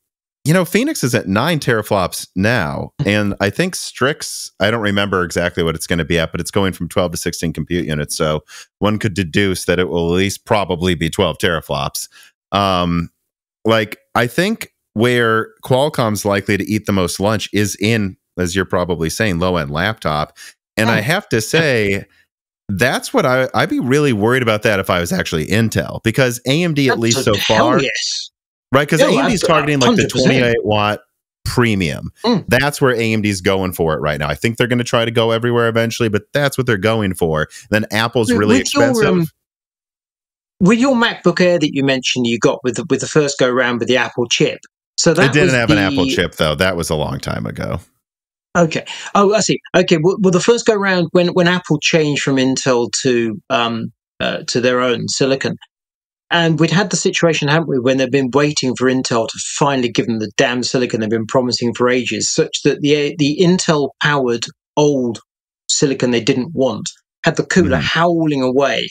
you know, Phoenix is at nine teraflops now, and I think Strix, I don't remember exactly what it's going to be at, but it's going from 12 to 16 compute units. So one could deduce that it will at least probably be 12 teraflops. Um, like, I think where Qualcomm's likely to eat the most lunch is in, as you're probably saying, low end laptop. And I have to say, that's what I, I'd be really worried about that if I was actually Intel, because AMD, at least so far, yes right? Because AMD's targeting like 100%. the 28 watt premium. Mm. That's where AMD's going for it right now. I think they're going to try to go everywhere eventually, but that's what they're going for. Then Apple's really with expensive. Your, um, with your MacBook Air that you mentioned, you got with the, with the first go round with the Apple chip. So that it didn't have the, an Apple chip though. That was a long time ago. Okay. Oh, I see. Okay. Well, well the first go round when when Apple changed from Intel to um uh, to their own silicon, and we'd had the situation, hadn't we, when they've been waiting for Intel to finally give them the damn silicon they've been promising for ages, such that the the Intel powered old silicon they didn't want had the cooler mm. howling away,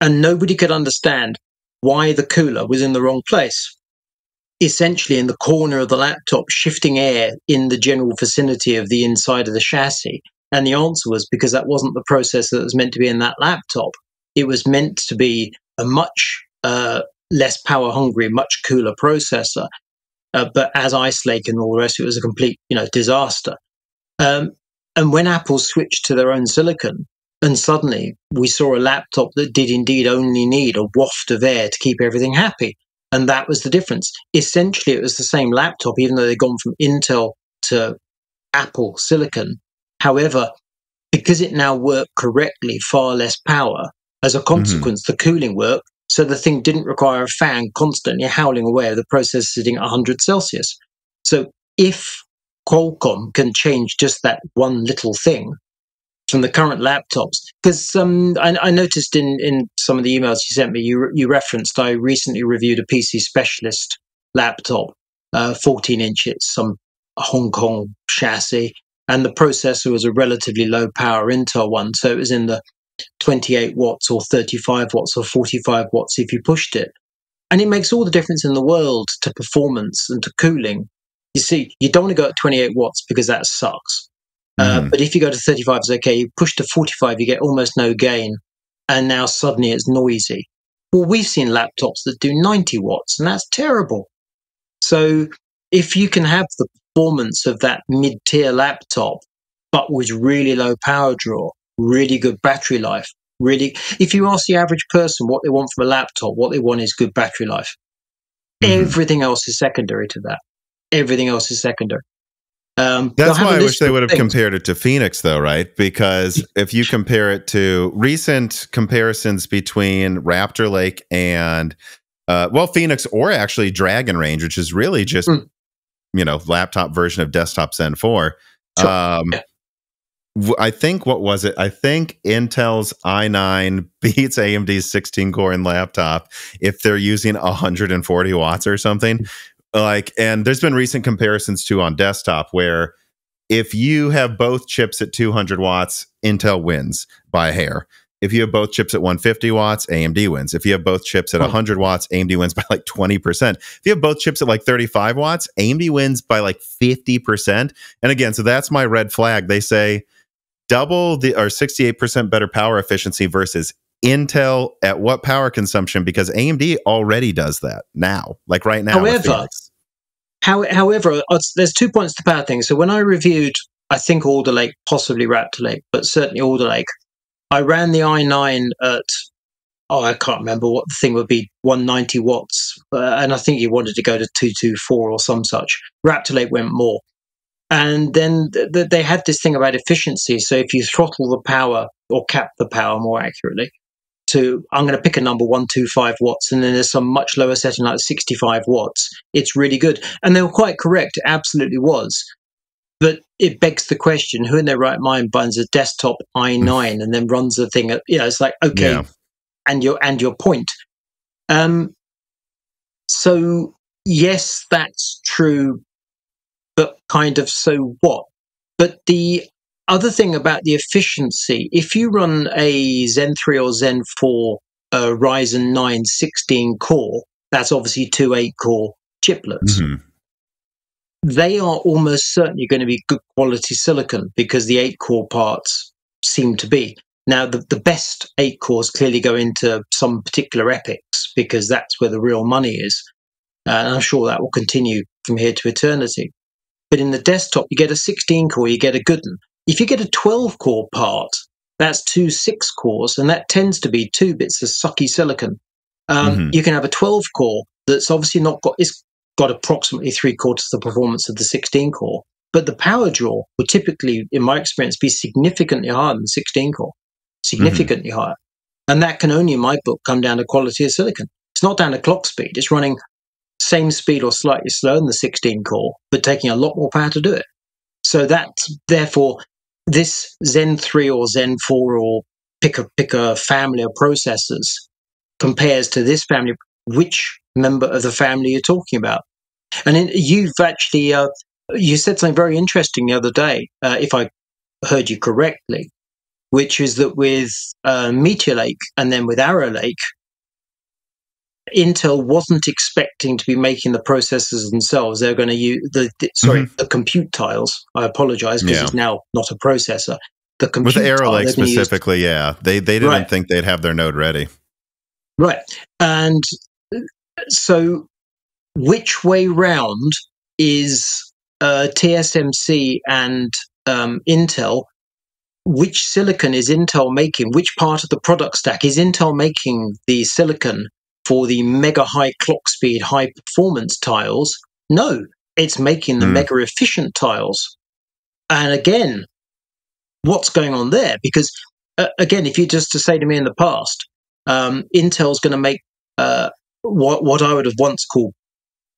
and nobody could understand why the cooler was in the wrong place. Essentially, in the corner of the laptop, shifting air in the general vicinity of the inside of the chassis. And the answer was because that wasn't the processor that was meant to be in that laptop. It was meant to be a much uh, less power hungry, much cooler processor. Uh, but as Ice Lake and all the rest, it was a complete, you know, disaster. Um, and when Apple switched to their own silicon, and suddenly we saw a laptop that did indeed only need a waft of air to keep everything happy. And that was the difference. Essentially, it was the same laptop, even though they'd gone from Intel to Apple silicon. However, because it now worked correctly, far less power, as a mm-hmm. consequence, mm-hmm. the cooling worked so the thing didn't require a fan constantly howling away with the processor sitting at 100 Celsius. So if Qualcomm can change just that one little thing from the current laptops, because um, I, I, noticed in, in some of the emails you sent me, you, you referenced I recently reviewed a PC specialist laptop, uh, 14 inches, some Hong Kong chassis, and the processor was a relatively low power Intel one. So it was in the 28 watts or 35 watts or 45 watts if you pushed it. And it makes all the difference in the world to performance and to cooling. You see, you don't want to go at 28 watts because that sucks. Uh, mm-hmm. Uh, but if you go to 35, it's okay. You push to 45, you get almost no gain. And now suddenly it's noisy. Well, we've seen laptops that do 90 watts, and that's terrible. So if you can have the performance of that mid tier laptop, but with really low power draw, really good battery life. Really, if you ask the average person what they want from a laptop, what they want is good battery life. Mm-hmm. Everything else is secondary to that. Everything else is secondary. Um, That's why I wish they would have things. compared it to Phoenix, though, right? Because if you compare it to recent comparisons between Raptor Lake and, uh, well, Phoenix or actually Dragon Range, which is really just, mm. you know, laptop version of Desktop Zen 4. Sure. Um, yeah. I think what was it? I think Intel's i9 beats AMD's 16 core in laptop if they're using 140 watts or something. like and there's been recent comparisons too on desktop where if you have both chips at 200 watts intel wins by a hair if you have both chips at 150 watts amd wins if you have both chips at Hmm. 100 watts amd wins by like 20% if you have both chips at like 35 watts amd wins by like 50% and again so that's my red flag they say double the or 68% better power efficiency versus Intel at what power consumption? Because AMD already does that now, like right now. However, How, however, uh, there's two points to power things. So when I reviewed, I think Alder Lake, possibly Raptor Lake, but certainly Alder Lake, I ran the i9 at, oh, I can't remember what the thing would be, 190 watts. Uh, and I think you wanted to go to 224 or some such. Raptor Lake went more. And then th- th- they had this thing about efficiency. So if you throttle the power or cap the power more accurately, to I'm going to pick a number 125 watts, and then there's some much lower setting like 65 watts. It's really good. And they were quite correct. It absolutely was. But it begs the question who in their right mind buys a desktop i9 and then runs the thing? At, you know, it's like, okay, Yeah. and your and your point. Um, so yes, that's true, but kind of so what? But the other thing about the efficiency, if you run a Zen 3 or Zen 4 uh, Ryzen 9 16 core, that's obviously two 8 core chiplets. Mhm. They are almost certainly going to be good quality silicon because the 8 core parts seem to be. Now, the, the best 8 cores clearly go into some particular EPYCs because that's where the real money is. Uh, and I'm sure that will continue from here to eternity. But in the desktop, you get a 16 core, you get a good one. If you get a 12 core part, that's two six cores, and that tends to be two bits of sucky silicon. Um, Mhm. You can have a 12 core that's obviously not got, it's got approximately three quarters the performance of the 16 core, but the power draw would typically, in my experience, be significantly higher than 16 core, significantly higher. And that can only, in my book, come down to quality of silicon. It's not down to clock speed. It's running same speed or slightly slower than the 16 core, but taking a lot more power to do it. So that, therefore, this Zen 3 or Zen 4 or pick a, pick a family of processors compares to this family, which member of the family you're talking about. And in, you've actually, uh, you said something very interesting the other day, uh, if I heard you correctly, which is that with uh, Meteor Lake and then with Arrow Lake, Intel wasn't expecting to be making the processors themselves. They're going to use the, the sorry the compute tiles. I apologize because Yeah. it's now not a processor. The With compute Arrow Lake they're use- specifically, yeah, they they didn't Right. think they'd have their node ready. Right. And so, which way round is uh, TSMC and um, Intel? Which silicon is Intel making? Which part of the product stack is Intel making the silicon for the mega high clock speed, high performance tiles? No, it's making the Hmm. mega efficient tiles. And again, what's going on there? Because uh, again, if you just to say to me in the past, um, Intel's going to make uh, what what I would have once called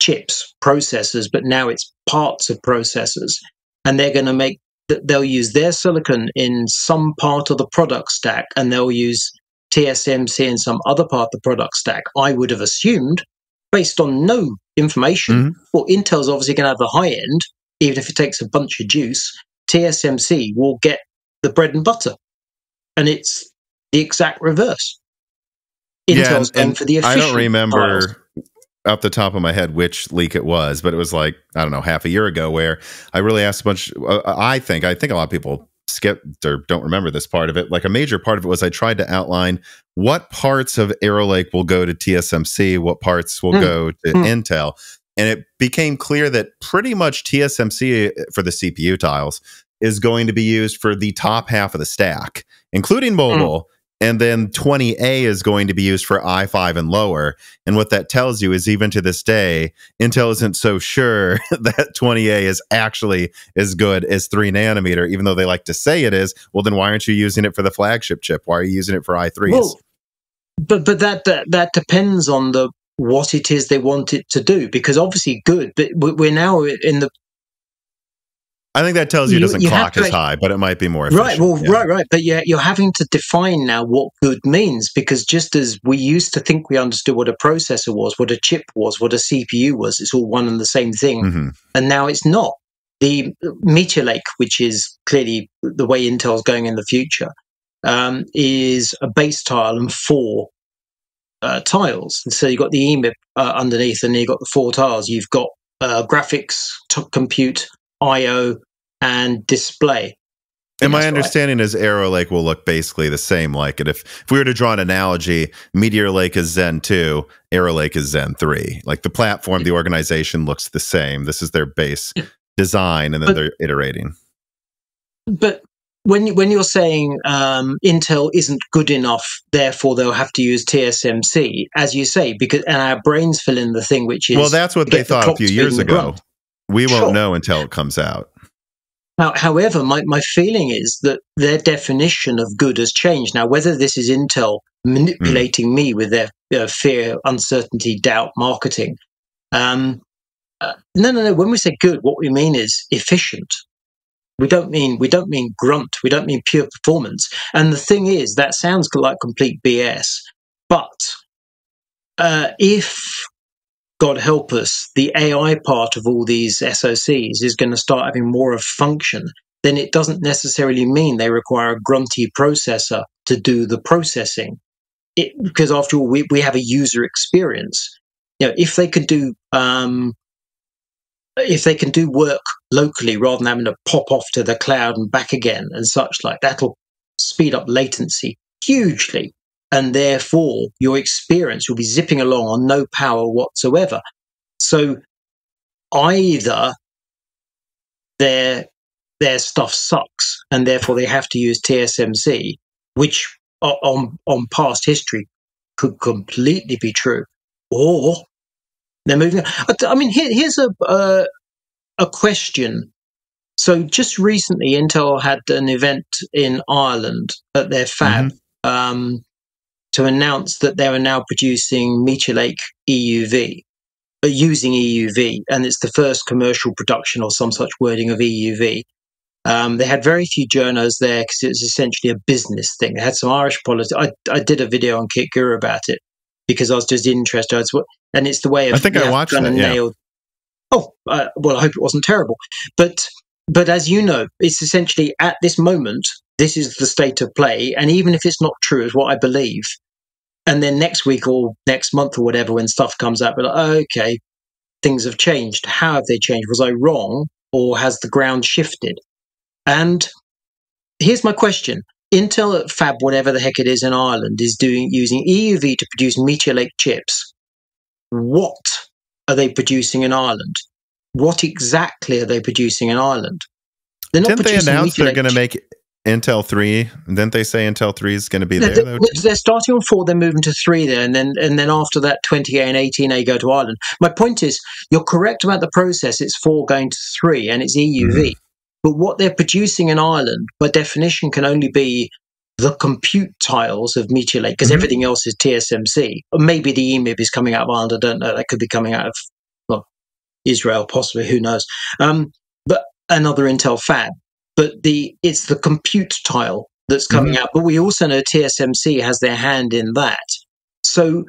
chips, processors, but now it's parts of processors, and they're going to make th- they'll use their silicon in some part of the product stack, and they'll use TSMC and some other part of the product stack. I would have assumed, based on no information, well, Intel's obviously going to have the high end, even if it takes a bunch of juice. TSMC will get the bread and butter, and it's the exact reverse. yeah, Intel's and, going for the I don't remember tiles. off the top of my head which leak it was, but it was like I don't know half a year ago where I really asked a bunch. Uh, I think I think a lot of people skipped or don't remember this part of it. Like a major part of it was I tried to outline what parts of Arrow Lake will go to TSMC, what parts will Hmm. go to Hmm. Intel. And it became clear that pretty much TSMC for the CPU tiles is going to be used for the top half of the stack, including mobile. And then 20A is going to be used for i5 and lower. And what that tells you is even to this day, Intel isn't so sure that 20A is actually as good as 3 nanometer, even though they like to say it is. Well, then why aren't you using it for the flagship chip? Why are you using it for i3s? Well, but but that, that that depends on the what it is they want it to do because obviously good but we- we're now in the I think that tells you, it doesn't you clock as high, but it might be more efficient. Right, well, Yeah. right, right. But yeah, you're having to define now what good means because just as we used to think we understood what a processor was, what a chip was, what a CPU was, it's all one and the same thing. Mhm. And now it's not. The Meteor Lake, which is clearly the way Intel's going in the future, um, is a base tile and four uh, tiles. And so you've got the EMIB uh, underneath, and you've got the four tiles. You've got uh, graphics, t- compute, I/O, and display. And my That's right. understanding is Arrow Lake will look basically the same like it. If, if we were to draw an analogy, Meteor Lake is Zen 2, Arrow Lake is Zen 3. Like the platform, the organization looks the same. This is their base design, and then But- they're iterating. But when when you're saying um, Intel isn't good enough, therefore they'll have to use TSMC, as you say, because and our brains fill in the thing which is Well, that's what they the thought a few years ago. grunt. We won't Sure. know until it comes out. However, my, my feeling is that their definition of good has changed. Now, whether this is Intel manipulating me with their uh, fear, uncertainty, doubt marketing, um, uh, no, no, no. When we say good, what we mean is efficient. We don't mean we don't mean grunt. We don't mean pure performance. And the thing is, that sounds like complete BS. But uh, if God help us, the AI part of all these SOCs is going to start having more of function, then it doesn't necessarily mean they require a grunty processor to do the processing. It, because after all, we, we have a user experience. You know, if they could do um, if they can do work locally rather than having to pop off to the cloud and back again and such like, that'll speed up latency hugely and therefore your experience will be zipping along on no power whatsoever. So either their their stuff sucks and therefore they have to use TSMC, which on on past history could completely be true, or they're moving. I I mean, here, here's a uh, a question. So just recently, Intel had an event in Ireland at their fab um, to announce that they are now producing Meteor Lake EUV, uh, using EUV, and it's the first commercial production or some such wording of EUV. Um, they had very few journos there because it was essentially a business thing. They had some Irish politics. I, I did a video on KitGuru about it because I was just interested. Was, and it's the way of I think I watched that, yeah. nailed. Oh uh, well, I hope it wasn't terrible, but but as you know, it's essentially at this moment this is the state of play, and even if it's not true, is what I believe. And then next week or next month or whatever, when stuff comes out, we're like, okay, things have changed. How have they changed? Was I wrong, or has the ground shifted? And here's my question: Intel at Fab, whatever the heck it is in Ireland, is doing using EUV to produce Meteor Lake chips. What are they producing in Ireland? What exactly are they producing in Ireland? They're not Didn't they announce Meteor they're going to make Intel 3? Didn't they say Intel 3 is going to be there? they're, though? they're starting on four, they're moving to three there, and then and then after that, 20A and 18A go to Ireland. My point is, you're correct about the process. It's four going to three, and it's EUV. Mm-hmm. But what they're producing in Ireland, by definition, can only be the compute tiles of Meteor Lake, because Mhm. everything else is TSMC. Or maybe the EMIB is coming out of Ireland. I don't know. That could be coming out of well, Israel, possibly. Who knows? Um, but another Intel fab. But the it's the compute tile that's coming out. But we also know TSMC has their hand in that. So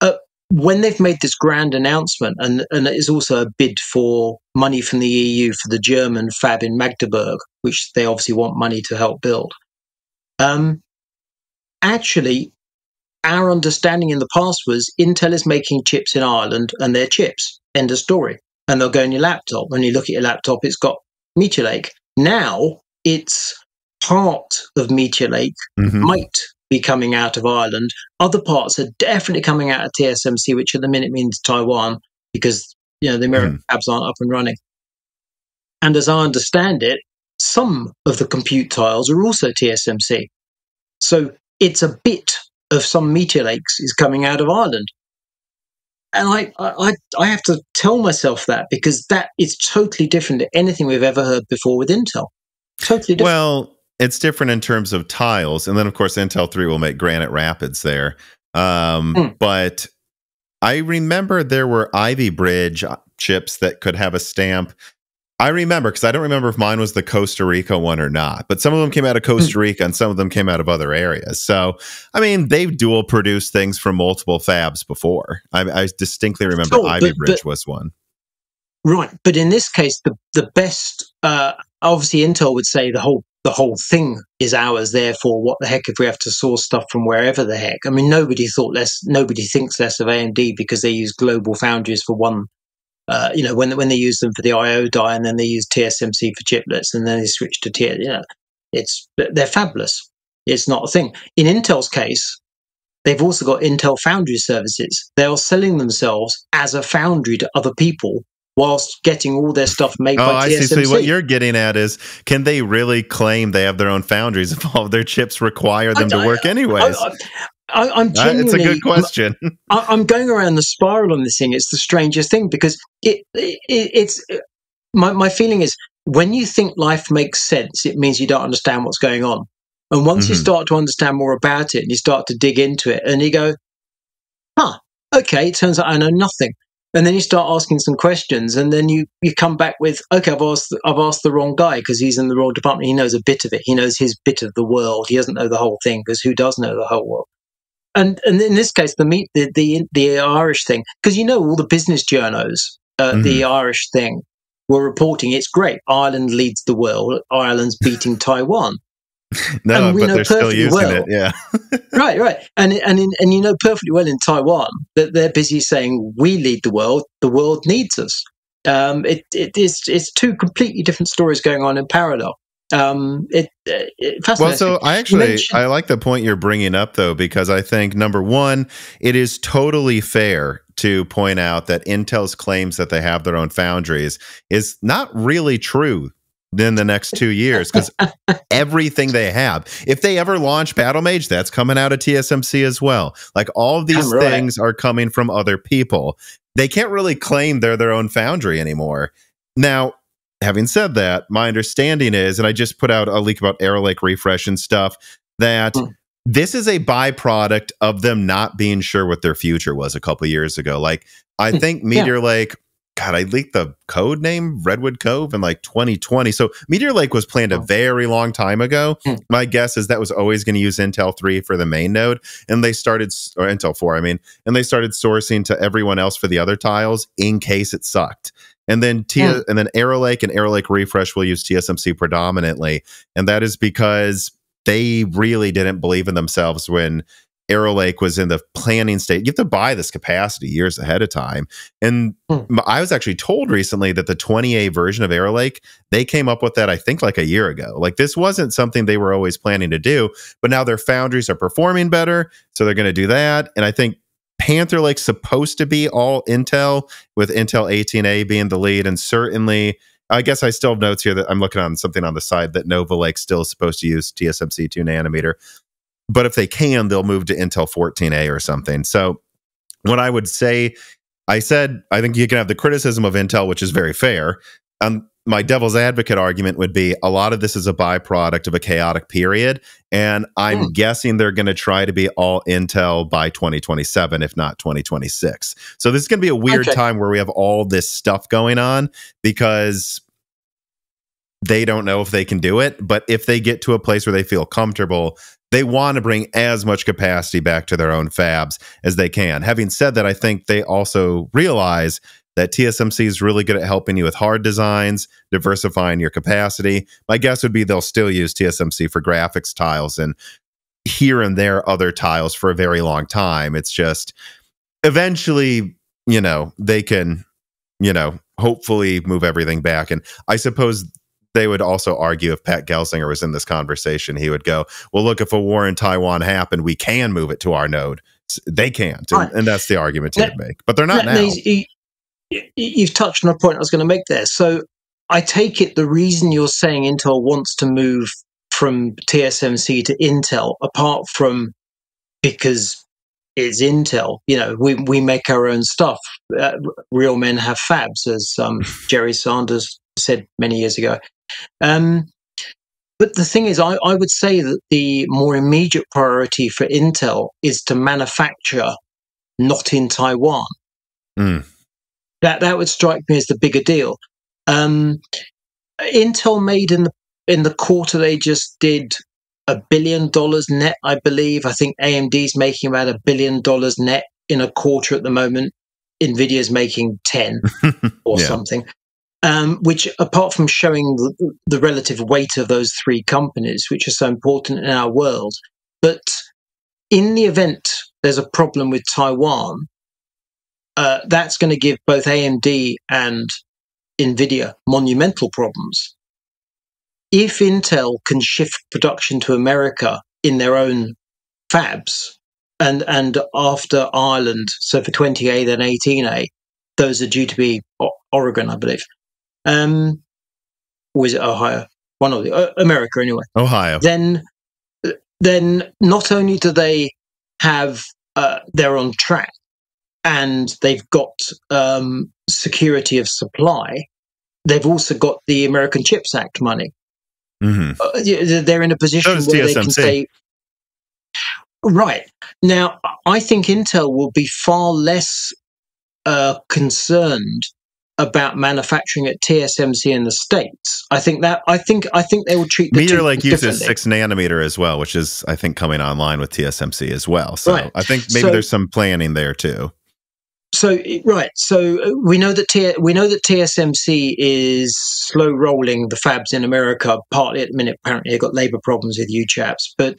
uh, when they've made this grand announcement, and, and it is also a bid for money from the EU for the German fab in Magdeburg, which they obviously want money to help build. Um, actually, our understanding in the past was Intel is making chips in Ireland and they're chips. End of story. And they'll go in your laptop. When you look at your laptop, it's got Meteor Lake. Now it's part of Meteor Lake Mhm. might be coming out of Ireland. Other parts are definitely coming out of TSMC, which at the minute means Taiwan, because you know the American fabs aren't up and running. And as I understand it, some of the compute tiles are also TSMC. So it's a bit of some Meteor Lakes is coming out of Ireland. And I, I, I have to tell myself that because that is totally different to anything we've ever heard before with Intel. Totally different. Well, it's different in terms of tiles, and then of course Intel 3 will make Granite Rapids there. Um, Hmm. But I remember there were Ivy Bridge chips that could have a stamp I remember because I don't remember if mine was the Costa Rica one or not, but some of them came out of Costa Rica and some of them came out of other areas. So, I mean, they've dual produced things from multiple fabs before. I, I distinctly remember Ivy but, Bridge but, was one. Right, but in this case, the the best, uh, obviously, Intel would say the whole the whole thing is ours. Therefore, what the heck if we have to source stuff from wherever the heck? I mean, nobody thought less. Nobody thinks less of AMD because they use GlobalFoundries for one uh, you know, when when they use them for the I/O die, and then they use TSMC for chiplets, and then they switch to T. You know, it's they're fabless. It's not a thing. In Intel's case, they've also got Intel Foundry services. They are selling themselves as a foundry to other people whilst getting all their stuff made oh, by TSMC. I see. So what you're getting at is, can they really claim they have their own foundries if all of their chips require them I, to work anyways? I, I, am genuinely. It's a good question. I, am going around the spiral on this thing. It's the strangest thing because it, it it's my my feeling is when you think life makes sense, it means you don't understand what's going on. And once mm-hmm. you start to understand more about it and you start to dig into it, and you go, "Huh, okay." It turns out I know nothing. And then you start asking some questions, and then you, you come back with, okay, I've asked I've asked the wrong guy because he's in the wrong department. He knows a bit of it. He knows his bit of the world. He doesn't know the whole thing because who does know the whole world? And and in this case, the meet the the, the Irish thing, because you know all the business journos, uh, mm-hmm. the Irish thing, were reporting it's great. Ireland leads the world. Ireland's beating Taiwan. no, but they're still using well, it. Yeah, right, right, and and in, and you know perfectly well in Taiwan that they're busy saying we lead the world. The world needs us. Um, it, it is it's two completely different stories going on in parallel um, it, it well so i actually i like the point you're bringing up though because i think number one it is totally fair to point out that intel's claims that they have their own foundries is not really true in the next two years because everything they have if they ever launch Battlemage that's coming out of tsmc as well. Like all of these right. things are coming from other people. They can't really claim they're their own foundry anymore. Now having said that, my understanding is, and I just put out a leak about Arrow Lake refresh and stuff, that mm. this is a byproduct of them not being sure what their future was a couple years ago. Like, I hmm. think Meteor yeah. Lake. God, I leaked the code name Redwood Cove in like 2020. So Meteor Lake was planned a very long time ago. Mm. My guess is that was always going to use Intel 3 for the main node. And they started, or Intel 4, I mean, and they started sourcing to everyone else for the other tiles in case it sucked. And then T- mm. and then Arrow Lake and Arrow Lake Refresh will use TSMC predominantly, and that is because they really didn't believe in themselves when Arrow Lake was in the planning state. You have to buy this capacity years ahead of time. And mm. I was actually told recently that the 20A version of Arrow Lake, they came up with that, I think, like a year ago. Like this wasn't something they were always planning to do, but now their foundries are performing better. So they're going to do that. And I think Panther Lake supposed to be all Intel, with Intel 18A being the lead, and certainly. I guess I still have notes here that I'm looking on something on the side that Nova Lake still is supposed to use TSMC 2 nanometer. But if they can, they'll move to Intel 14A or something. So, what I would say, I said, I think you can have the criticism of Intel, which is very fair. Um, my devil's advocate argument would be a lot of this is a byproduct of a chaotic period. And I'm mm. guessing they're going to try to be all Intel by 2027, if not 2026. So this is going to be a weird okay. time where we have all this stuff going on because they don't know if they can do it. But if they get to a place where they feel comfortable, they want to bring as much capacity back to their own fabs as they can. Having said that, I think they also realize that TSMC is really good at helping you with hard designs, diversifying your capacity. My guess would be they'll still use TSMC for graphics tiles and here and there other tiles for a very long time. It's just eventually, you know, they can, you know, hopefully move everything back. And I suppose they would also argue if Pat Gelsinger was in this conversation, he would go, well, look, if a war in Taiwan happened, we can move it to our node. They can't. And, and that's the argument he would make. But they're not now you've touched on a point I was going to make there. So I take it the reason you're saying Intel wants to move from TSMC to Intel, apart from because it's Intel, you know, we, we make our own stuff. Uh, real men have fabs, as um, Jerry Sanders said many years ago. Um, but the thing is, I, I would say that the more immediate priority for Intel is to manufacture not in Taiwan. Mm that that would strike me as the bigger deal. Um, Intel made in the in the quarter they just did a billion dollars net, I believe. I think AMD's making about a billion dollars net in a quarter at the moment. Nvidia's making ten or yeah. something. Um, which, apart from showing the, the relative weight of those three companies, which are so important in our world, but in the event there's a problem with Taiwan, uh, that's going to give both AMD and NVIDIA monumental problems. If Intel can shift production to America in their own fabs, and and after Ireland, so for 20A then 18A, those are due to be Oregon, I believe. Um, or is it Ohio? One of the uh, America anyway. Ohio. Then, then not only do they have uh, they're on track, and they've got um, security of supply, they've also got the American Chips Act money. Mm-hmm. Uh, they're in a position so where TSMC. they can say, right now, I think Intel will be far less uh, concerned about manufacturing at TSMC in the states. I think that I think I think they will treat the Meteor Lake uses six nanometer as well, which is I think coming online with TSMC as well. So right. I think maybe so, there's some planning there too. So right, so uh, we know that T- we know that TSMC is slow rolling the fabs in America. Partly at the minute, apparently they've got labor problems with you chaps, but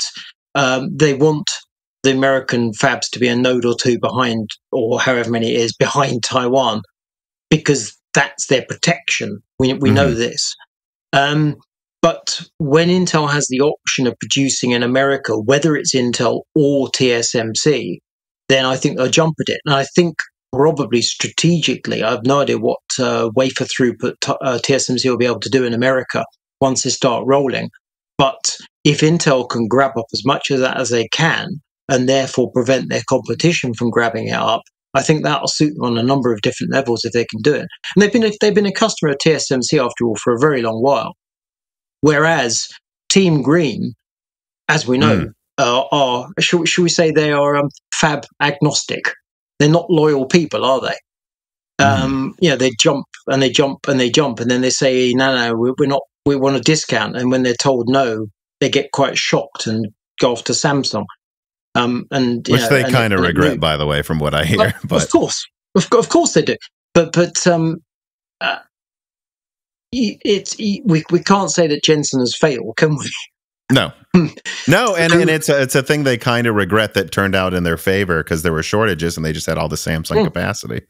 um, they want the American fabs to be a node or two behind, or however many it is behind Taiwan, because that's their protection. We we mm-hmm. know this. Um, but when Intel has the option of producing in America, whether it's Intel or TSMC, then I think they'll jump at it. And I think probably strategically. I have no idea what uh, wafer throughput t- uh, TSMC will be able to do in America once they start rolling. But if Intel can grab up as much of that as they can, and therefore prevent their competition from grabbing it up, I think that'll suit them on a number of different levels if they can do it. And they've been they've been a customer of TSMC after all for a very long while. Whereas Team Green, as we know, mm. uh, are should, should, we say they are um, fab agnostic? They're not loyal people, are they? Mm. Um, you know, they jump and they jump and they jump, and then they say, "No, no, we're not. We want a discount." And when they're told no, they get quite shocked and go off to Samsung. Um, and which know, they kind of regret, by the way, from what I hear. But, of course, of, of, course they do. But but um, uh, it's it, we we can't say that Jensen has failed, can we? No, no, and, and it's a, it's a thing they kind of regret that turned out in their favor because there were shortages and they just had all the Samsung mm. capacity.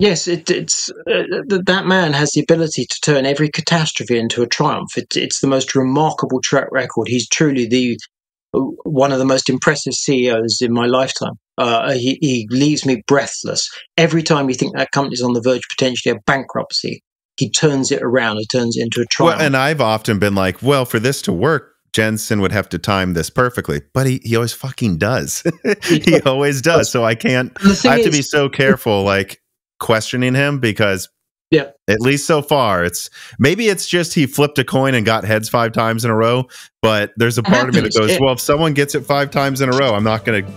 Yes, it, it's uh, that man has the ability to turn every catastrophe into a triumph. It, it's the most remarkable track record. He's truly the one of the most impressive CEOs in my lifetime. Uh, he, he leaves me breathless every time you think that company's on the verge potentially of bankruptcy. He turns it around. He turns it into a triumph. Well, and I've often been like, well, for this to work, Jensen would have to time this perfectly, but he, he always fucking does. he always does. So I can't, I have is, to be so careful, like questioning him because yeah, at least so far, it's maybe it's just he flipped a coin and got heads five times in a row. But there's a part of me that goes, well, if someone gets it five times in a row, I'm not going to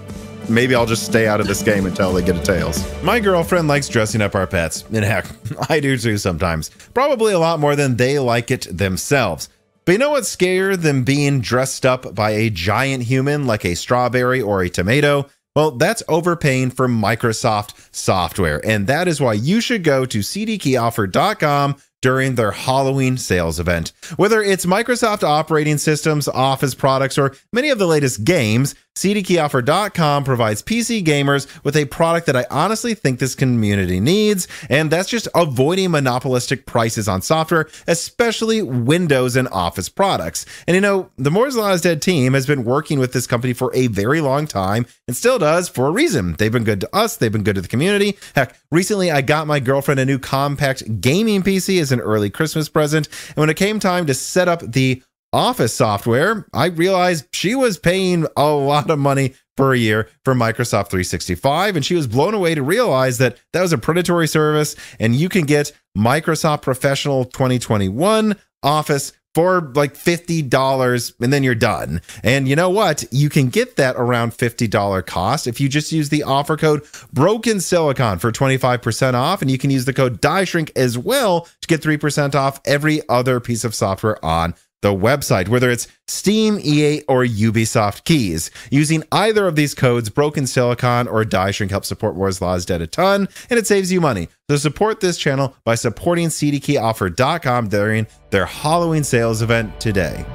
maybe I'll just stay out of this game until they get a tails. My girlfriend likes dressing up our pets, and heck, I do too sometimes. Probably a lot more than they like it themselves. But you know what's scarier than being dressed up by a giant human like a strawberry or a tomato? Well, that's overpaying for Microsoft software. And that is why you should go to cdkeyoffer.com during their Halloween sales event. Whether it's Microsoft operating systems, Office products, or many of the latest games, CDKeyOffer.com provides PC gamers with a product that I honestly think this community needs, and that's just avoiding monopolistic prices on software, especially Windows and Office products. And you know, the Moore's Law Dead team has been working with this company for a very long time and still does for a reason. They've been good to us, they've been good to the community. Heck, recently I got my girlfriend a new compact gaming PC as an early Christmas present, and when it came time to set up the Office software, I realized she was paying a lot of money per year for Microsoft 365. And she was blown away to realize that that was a predatory service and you can get Microsoft Professional 2021 Office for like $50 and then you're done. And you know what? You can get that around $50 cost if you just use the offer code Broken Silicon for 25% off. And you can use the code Die Shrink as well to get 3% off every other piece of software on the website, whether it's Steam, EA, or Ubisoft keys. Using either of these codes, Broken Silicon or Die Shrink help support Moore's Law is Dead a ton, and it saves you money. So support this channel by supporting CDKeyOffer.com during their Halloween sales event today.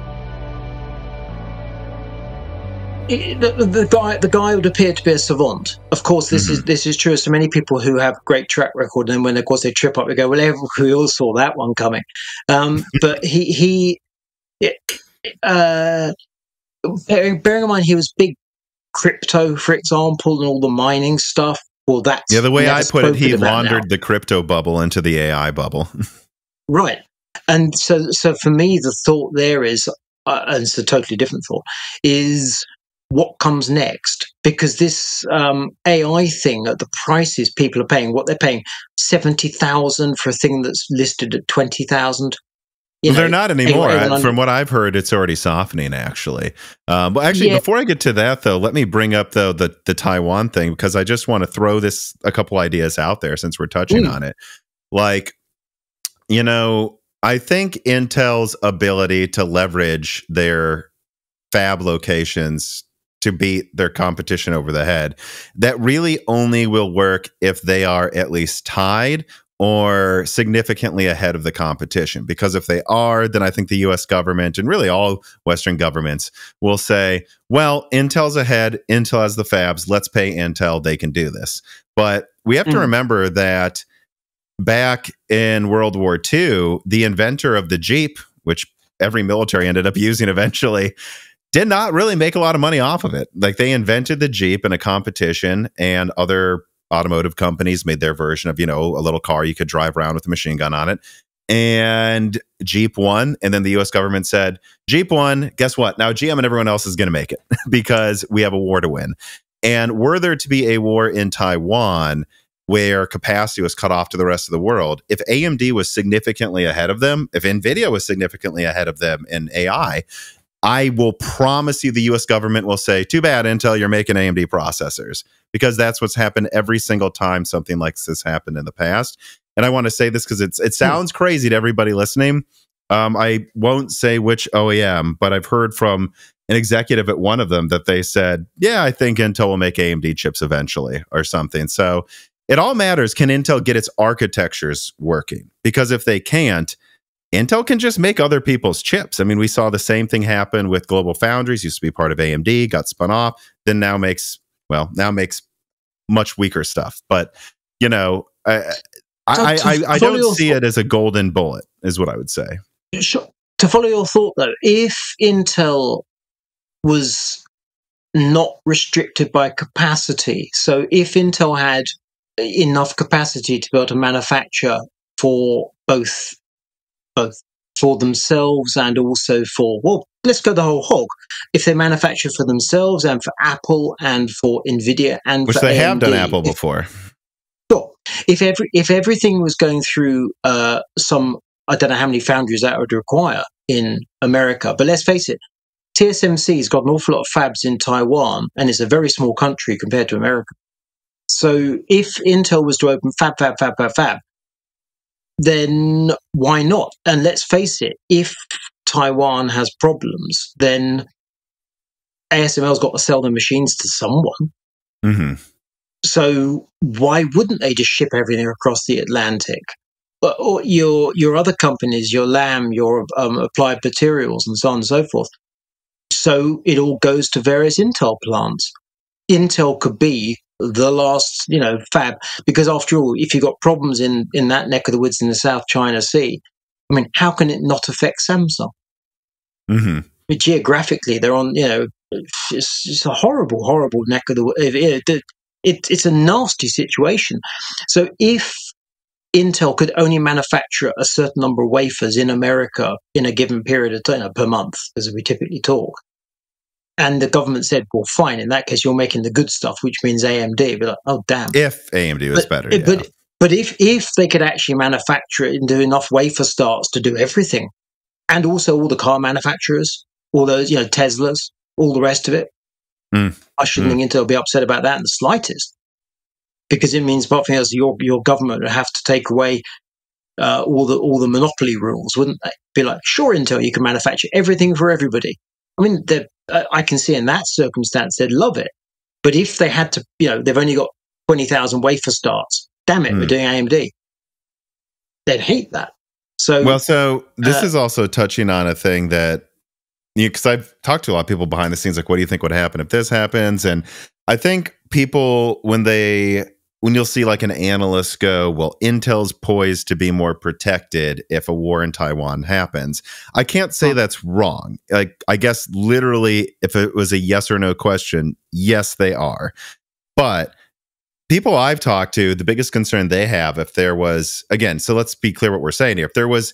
the, the, guy the guy would appear to be a savant. Of course, this mm-hmm. is this is true of so many people who have great track record, and when of course they trip up, we go, "Well, we all saw that one coming." Um, but he he uh, bearing, bearing in mind he was big crypto, for example, and all the mining stuff. Well, that's yeah. The way I put it, he laundered now. the crypto bubble into the AI bubble. right, and so so for me, the thought there is, uh, and it's a totally different thought, is what comes next because this um, AI thing at the prices people are paying, what they're paying seventy thousand for a thing that's listed at twenty thousand. You know, they're not anymore. I, from what I've heard, it's already softening. Actually, um, well, actually, yeah. before I get to that, though, let me bring up though the the Taiwan thing because I just want to throw this a couple ideas out there since we're touching on it. Like, you know, I think Intel's ability to leverage their fab locations to beat their competition over the head that really only will work if they are at least tied or significantly ahead of the competition. Because if they are, then I think the US government and really all Western governments will say, well, Intel's ahead, Intel has the fabs, let's pay Intel, they can do this. But we have mm. to remember that back in World War II, the inventor of the Jeep, which every military ended up using eventually, did not really make a lot of money off of it. Like they invented the Jeep in a competition and other automotive companies made their version of, you know, a little car you could drive around with a machine gun on it. And Jeep won. And then the US government said, Jeep won. Guess what? Now GM and everyone else is going to make it because we have a war to win. And were there to be a war in Taiwan, where capacity was cut off to the rest of the world. If AMD was significantly ahead of them, if NVIDIA was significantly ahead of them in AI, I will promise you the US government will say, too bad, Intel, you're making AMD processors, because that's what's happened every single time something like this happened in the past. And I want to say this because it's it hmm. sounds crazy to everybody listening. Um, I won't say which OEM, but I've heard from an executive at one of them that they said, Yeah, I think Intel will make AMD chips eventually or something. So it all matters. Can Intel get its architectures working? Because if they can't, Intel can just make other people's chips. I mean, we saw the same thing happen with GlobalFoundries, used to be part of AMD, got spun off, then now makes, well, now makes much weaker stuff. But, you know, I, I, I, I don't see it as a golden bullet, is what I would say. Sure. To follow your thought, though, if Intel was not restricted by capacity, so if Intel had enough capacity to be able to manufacture for both both for themselves and also for, well, let's go the whole hog. If they manufacture for themselves and for Apple and for Nvidia and which they AMD, have done Apple before. Sure. If every if everything was going through uh, some, I don't know how many foundries that would require in America, but let's face it, TSMC's got an awful lot of fabs in Taiwan, and it's a very small country compared to America. So if Intel was to open fab, fab, fab, fab, fab, then why not? And let's face it, if Taiwan has problems, then ASML's got to sell the machines to someone. Mm-hmm. So why wouldn't they just ship everything across the Atlantic? Or your your other companies, your Lam, your um, Applied Materials, and so on and so forth. So it all goes to various Intel plants. Intel could be the last, you know, fab. Because after all, if you've got problems in, in that neck of the woods in the South China Sea, I mean, how can it not affect Samsung? Mm-hmm. Geographically, they're on, you know, it's, it's, a horrible, horrible neck of the woods. It, it, it's a nasty situation. So if Intel could only manufacture a certain number of wafers in America in a given period of time per month, as we typically talk, and the government said, well, fine, in that case, you're making the good stuff, which means AMD. But like, oh, damn. If AMD was but, better. Yeah. But, but if, if they could actually manufacture it and do enough wafer starts to do everything, and also all the car manufacturers, all those, you know, Teslas, all the rest of it. Mm. I shouldn't Mm. think Intel be upset about that in the slightest, because it means, apart from else, your your government would have to take away uh, all the all the monopoly rules, wouldn't they? Be like, sure, Intel, you can manufacture everything for everybody. I mean, they're- I can see in that circumstance they'd love it, but if they had to, you know, they've only got twenty thousand wafer starts. Damn it, we're Mm. doing AMD. They'd hate that. So Well, so this uh, is also touching on a thing that you because I've talked to a lot of people behind the scenes, like, what do you think would happen if this happens? And I think people when they when you'll see like an analyst go, well, Intel's poised to be more protected if a war in Taiwan happens. I can't say that's wrong. Like, I guess literally, if it was a yes or no question, yes, they are. But people I've talked to, the biggest concern they have if there was again, so let's be clear what we're saying here. If there was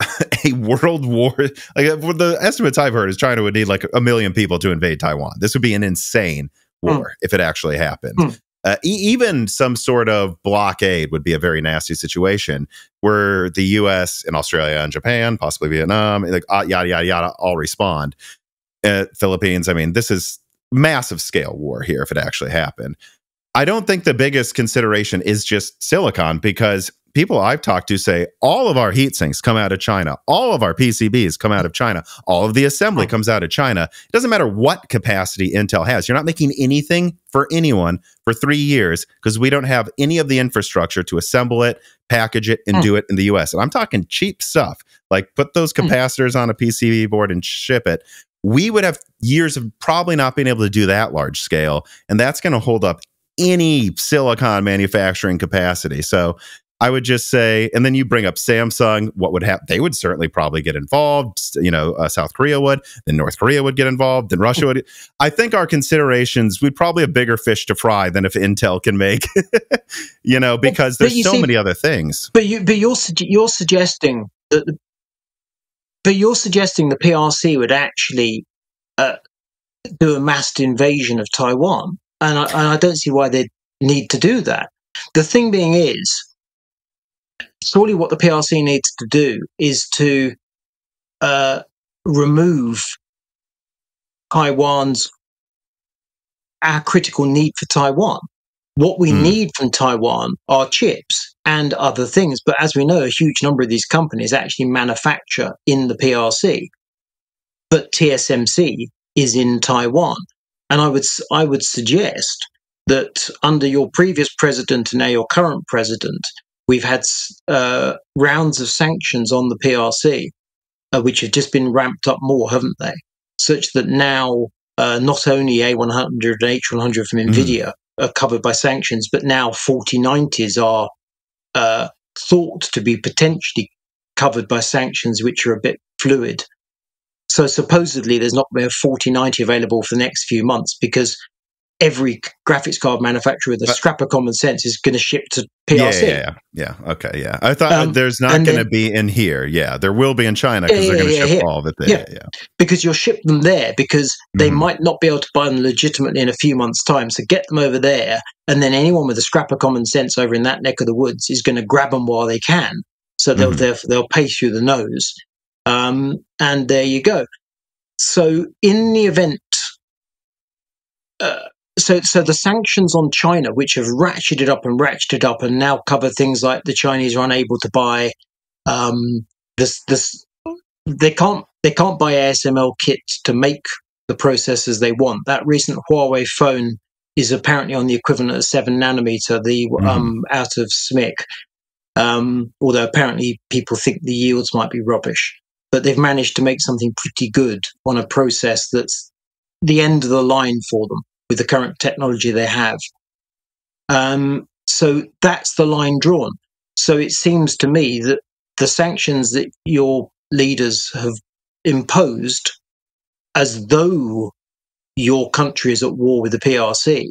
a world war, like the estimates I've heard is China would need like a million people to invade Taiwan. This would be an insane war if it actually happened. Hmm. Uh, e- even some sort of blockade would be a very nasty situation where the U.S. and Australia and Japan, possibly Vietnam, like uh, yada yada yada, all respond. Uh, Philippines. I mean, this is massive scale war here if it actually happened. I don't think the biggest consideration is just silicon because people I've talked to say all of our heat sinks come out of China. All of our PCBs come out of China. All of the assembly comes out of China. It doesn't matter what capacity Intel has. You're not making anything for anyone for three years because we don't have any of the infrastructure to assemble it, package it, and Hmm. do it in the US. And I'm talking cheap stuff like put those Hmm. capacitors on a PCB board and ship it. We would have years of probably not being able to do that large scale. And that's going to hold up any silicon manufacturing capacity. So I would just say, and then you bring up Samsung, what would happen? They would certainly probably get involved. You know, uh, South Korea would, then North Korea would get involved, then Russia would. I think our considerations, we'd probably have bigger fish to fry than if Intel can make, you know, because but there's you so see- many other things. But you, but you're you're suggesting that, the, but you're suggesting the PRC would actually uh, do a massed invasion of Taiwan, and I, and I don't see why they need to do that. The thing being is, surely what the PRC needs to do is to uh, remove Taiwan's our critical need for Taiwan. What we Hmm. need from Taiwan are chips and other things. But as we know, a huge number of these companies actually manufacture in the PRC. But TSMC is in Taiwan. And I would, I would suggest that under your previous president and now your current president, we've had uh, rounds of sanctions on the PRC, uh, which have just been ramped up more, haven't they? Such that now uh, not only A100 and H100 from Mhm. NVIDIA are covered by sanctions, but now 4090s are uh, thought to be potentially covered by sanctions, which are a bit fluid. So supposedly there's not going to be a 4090 available for the next few months because every graphics card manufacturer with a But- scrap of common sense is going to ship to PRC. yeah, yeah, yeah. Okay, yeah. I thought uh, Um, there's not going to be in here. Yeah, there will be in China because Yeah, they're going to yeah, ship all of it there. Yeah. Because you'll ship them there because they Mhm. might not be able to buy them legitimately in a few months' time. So get them over there, and then anyone with a scrap of common sense over in that neck of the woods is going to grab them while they can. So they'll Mhm. they'll, they'll pay through the nose, um, and there you go. So in the event. Uh, so, so the sanctions on China, which have ratcheted up and ratcheted up, and now cover things like the Chinese are unable to buy um, this, this they can't they can't buy ASML kits to make the processors they want. That recent Huawei phone is apparently on the equivalent of seven nanometer, the um, out of SMIC. Um, although apparently people think the yields might be rubbish, but they've managed to make something pretty good on a process that's the end of the line for them with the current technology they have. Um, so that's the line drawn. So it seems to me that the sanctions that your leaders have imposed as though your country is at war with the PRC,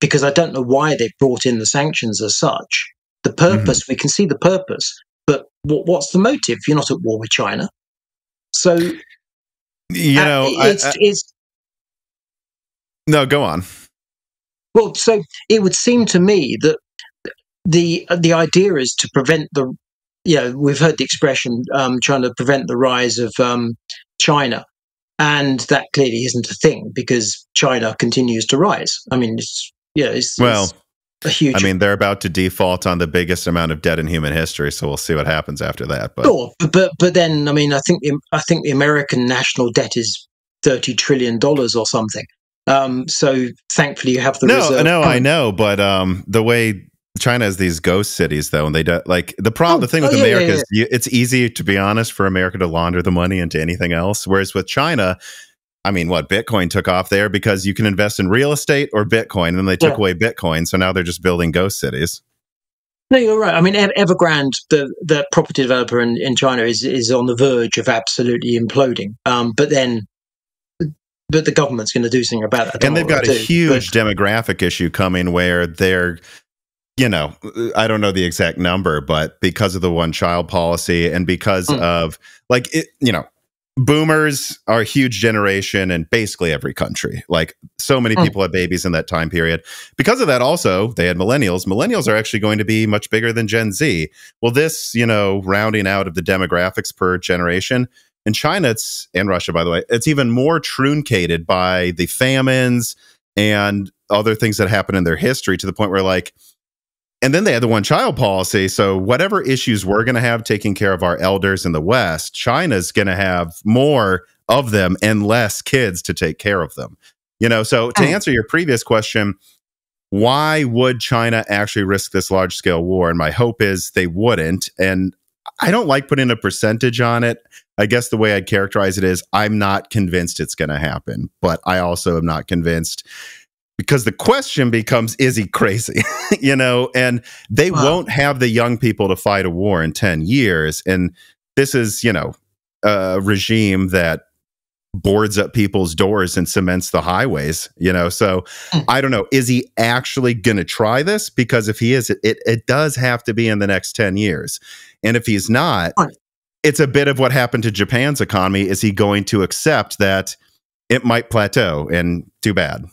because I don't know why they brought in the sanctions as such. The purpose, we can see the purpose, but what, what's the motive? You're not at war with China. So, you uh, know, I, I, it's, no, go on. well, so it would seem to me that the the idea is to prevent the yeah, we've heard the expression um, trying to prevent the rise of um, China. And that clearly isn't a thing because China continues to rise. I mean, it's, yeah, it's, well, it's a huge. I mean, they're about to default on the biggest amount of debt in human history, so we'll see what happens after that. But sure, but, but but then I mean, I think the, I think the American national debt is thirty trillion dollars or something. Um, so thankfully, you have the no, reserve no, I know, but um, the way China has these ghost cities, though, and they don't like the problem. Oh, the thing with oh, yeah, yeah, America is you, it's easy to be honest for America to launder the money into anything else, whereas with China. I mean, what Bitcoin took off there because you can invest in real estate or Bitcoin, and then they took Yeah. away Bitcoin, so now they're just building ghost cities. No, you're right. I mean, Evergrande, the the property developer in, in China, is is on the verge of absolutely imploding. Um, but then, but the government's going to do something about it. And they've got a do, huge demographic issue coming where they're you know i don't know the exact number but because of the one child policy and because Mm. of like it you know boomers are a huge generation in basically every country like so many Mm. people had babies in that time period because of that also they had millennials millennials are actually going to be much bigger than gen z well this you know rounding out of the demographics per generation in China, it's and Russia, by the way, it's even more truncated by the famines and other things that happen in their history to the point where, like, and then they had the one child policy. So, whatever issues we're going to have taking care of our elders in the West, China's going to have more of them and less kids to take care of them. You know, so to Hmm. answer your previous question, why would China actually risk this large scale war? And my hope is they wouldn't. And I don't like putting a percentage on it. I guess the way I'd characterize it is I'm not convinced it's going to happen, but I also am not convinced because the question becomes is he crazy? you know, and they Wow. won't have the young people to fight a war in 10 years. And this is, you know, a regime that boards up people's doors and cements the highways, you know. So Mm. I don't know. Is he actually going to try this? Because if he is, it, it, it does have to be in the next 10 years. And if he's not, it's a bit of what happened to Japan's economy. Is he going to accept that it might plateau? And too bad.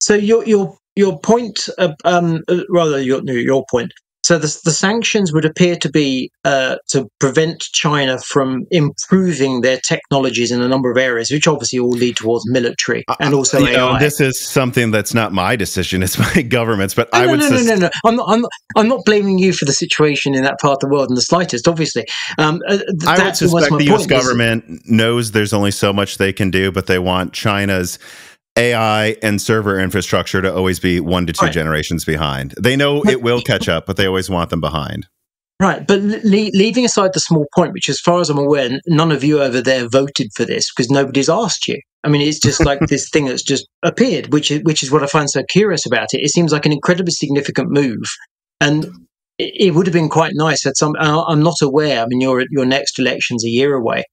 So your your your point, uh, um, uh, rather your your point. So the the sanctions would appear to be uh, to prevent China from improving their technologies in a number of areas, which obviously all lead towards military and also Uh, You know, AI. this is something that's not my decision; it's my government's. But I no, would no, no, no, no. I'm not, I'm, not, I'm not blaming you for the situation in that part of the world in the slightest. Obviously, um, uh, th- I would suspect the U.S. point, is- government knows there's only so much they can do, but they want China's AI and server infrastructure to always be one to two Right. generations behind. They know it will catch up, but they always want them behind. Right, but le- leaving aside the small point, which, as far as I'm aware, none of you over there voted for this because nobody's asked you. I mean, it's just like this thing that's just appeared, which is which is what I find so curious about it. It seems like an incredibly significant move, and it, it would have been quite nice at some. I- I'm not aware. I mean, your your next election's a year away.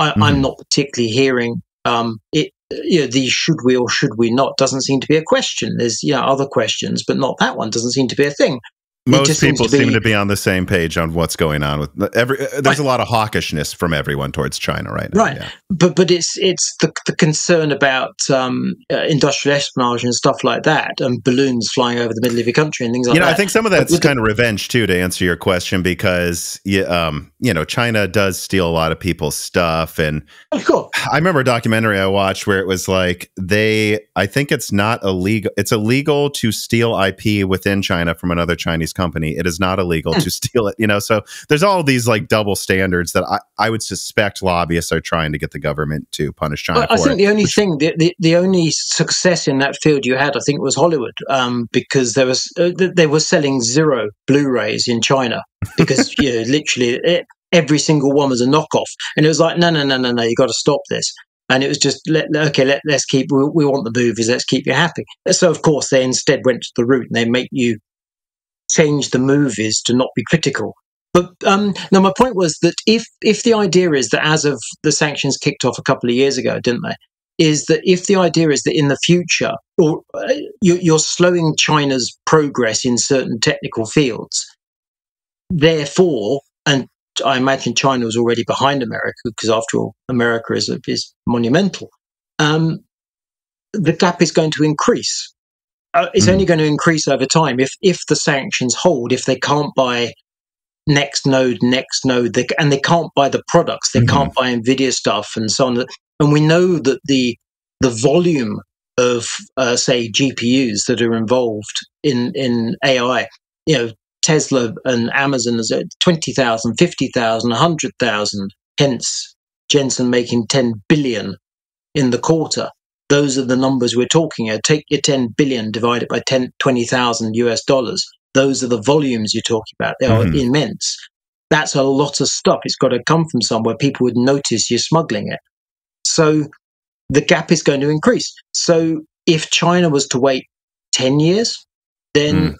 I, I'm Mhm. not particularly hearing um, it. You know, the should we or should we not doesn't seem to be a question. There's you know other questions, but not that one doesn't seem to be a thing. Most people to be- seem to be on the same page on what's going on with every. uh, There's a lot of hawkishness from everyone towards China right now. Right. Yeah. but but it's it's the the concern about um, uh, industrial espionage and stuff like that, and balloons flying over the middle of your country and things like that. you know, that. I think some of that's kind of revenge too. To answer your question, because yeah, um, you know, China does steal a lot of people's stuff, and course, I remember a documentary I watched where it was like they I think it's not illegal it's illegal to steal IP within China from another Chinese company. It is not illegal Hmm. to steal it, you know. So there's all these like double standards that I, I would suspect lobbyists are trying to get the government to punish China I, I for. think it. the only thing, the, the the only success in that field you had, I think, was Hollywood, um, because there was uh, they were selling zero Blu-rays in China because you know literally it, every single one was a knockoff, and it was like no no no no no, you got to stop this. And it was just let, okay. Let, let's keep. We, we want the movies. Let's keep you happy. So of course they instead went to the route and they make you change the movies to not be critical. But um, no, my point was that if if the idea is that as of the sanctions kicked off a couple of years ago, didn't they? Is that if the idea is that in the future, or uh, you, you're slowing China's progress in certain technical fields, therefore, and I imagine China was already behind America because after all, America is is monumental. Um, the gap is going to increase. Uh, it's Mhm. only going to increase over time if if the sanctions hold. If they can't buy next node, next node, they, and they can't buy the products. They mm-hmm. can't buy Nvidia stuff and so on. And we know that the the volume of uh, say GPUs that are involved in in AI, you know, Tesla and Amazon is at 20,000, 50,000, 100,000. Hence, Jensen making 10 billion in the quarter. Those are the numbers we're talking about. Take your 10 billion divide it by 10, 20,000 US dollars. Those are the volumes you're talking about. They are mm-hmm. immense. That's a lot of stuff. It's got to come from somewhere. People would notice you're smuggling it. So the gap is going to increase. So if China was to wait 10 years, then mm.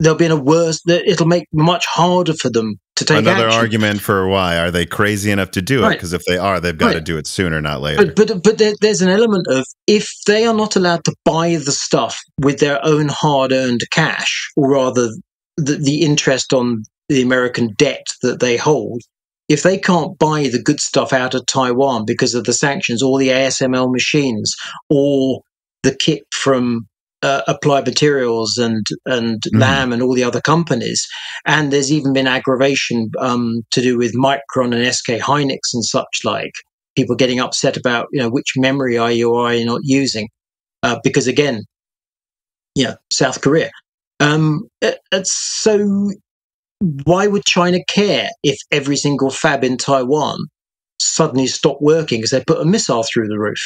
they'll be in a worse, it'll make much harder for them to take Another action. argument for why. Are they crazy enough to do it? Because if they are, they've got right. to do it sooner, not uh, later. But, but, but there, there's an element of if they are not allowed to buy the stuff with their own hard earned cash, or rather the, the interest on the American debt that they hold, if they can't buy the good stuff out of Taiwan because of the sanctions, or the ASML machines, or the kit from uh, Applied Materials and and mm. Lam and all the other companies, and there's even been aggravation um, to do with Micron and SK Hynix and such like. People getting upset about you know which memory are you are you not using, uh, because again, you know South Korea. Um, it, so why would China care if every single fab in Taiwan suddenly stopped working because they put a missile through the roof?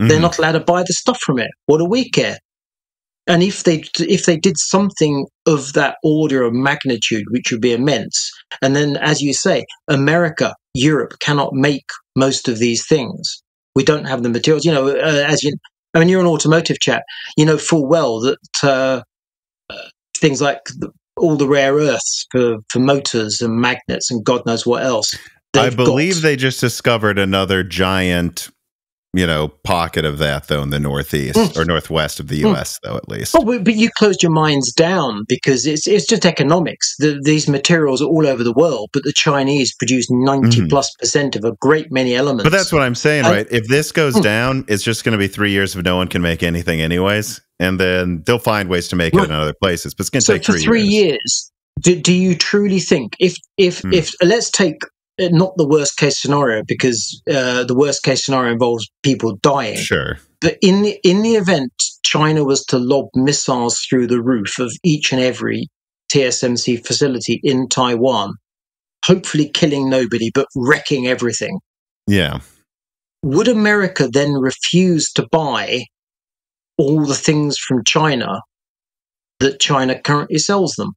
Mm-hmm. They're not allowed to buy the stuff from it. What do we care? And if they if they did something of that order of magnitude, which would be immense, and then as you say, America, Europe cannot make most of these things. We don't have the materials. You know, uh, as you, I mean, you're an automotive chap. You know full well that uh, uh, things like the, all the rare earths for, for motors and magnets and God knows what else. I believe got. they just discovered another giant, you know, pocket of that though in the northeast mm. or northwest of the U.S. Mm. though at least. Oh, but you closed your minds down because it's it's just economics. The, these materials are all over the world, but the Chinese produce 90 mm-hmm. plus percent of a great many elements. But that's what I'm saying, right? if this goes mm. down, it's just going to be three years of no one can make anything anyways and then they'll find ways to make it in other places. But it's going to so take for three, three years. years do, do you truly think if if hmm. if let's take not the worst case scenario because uh, the worst case scenario involves people dying. Sure. But in the in the event China was to lob missiles through the roof of each and every TSMC facility in Taiwan, hopefully killing nobody but wrecking everything. Yeah. Would America then refuse to buy all the things from China that China currently sells them.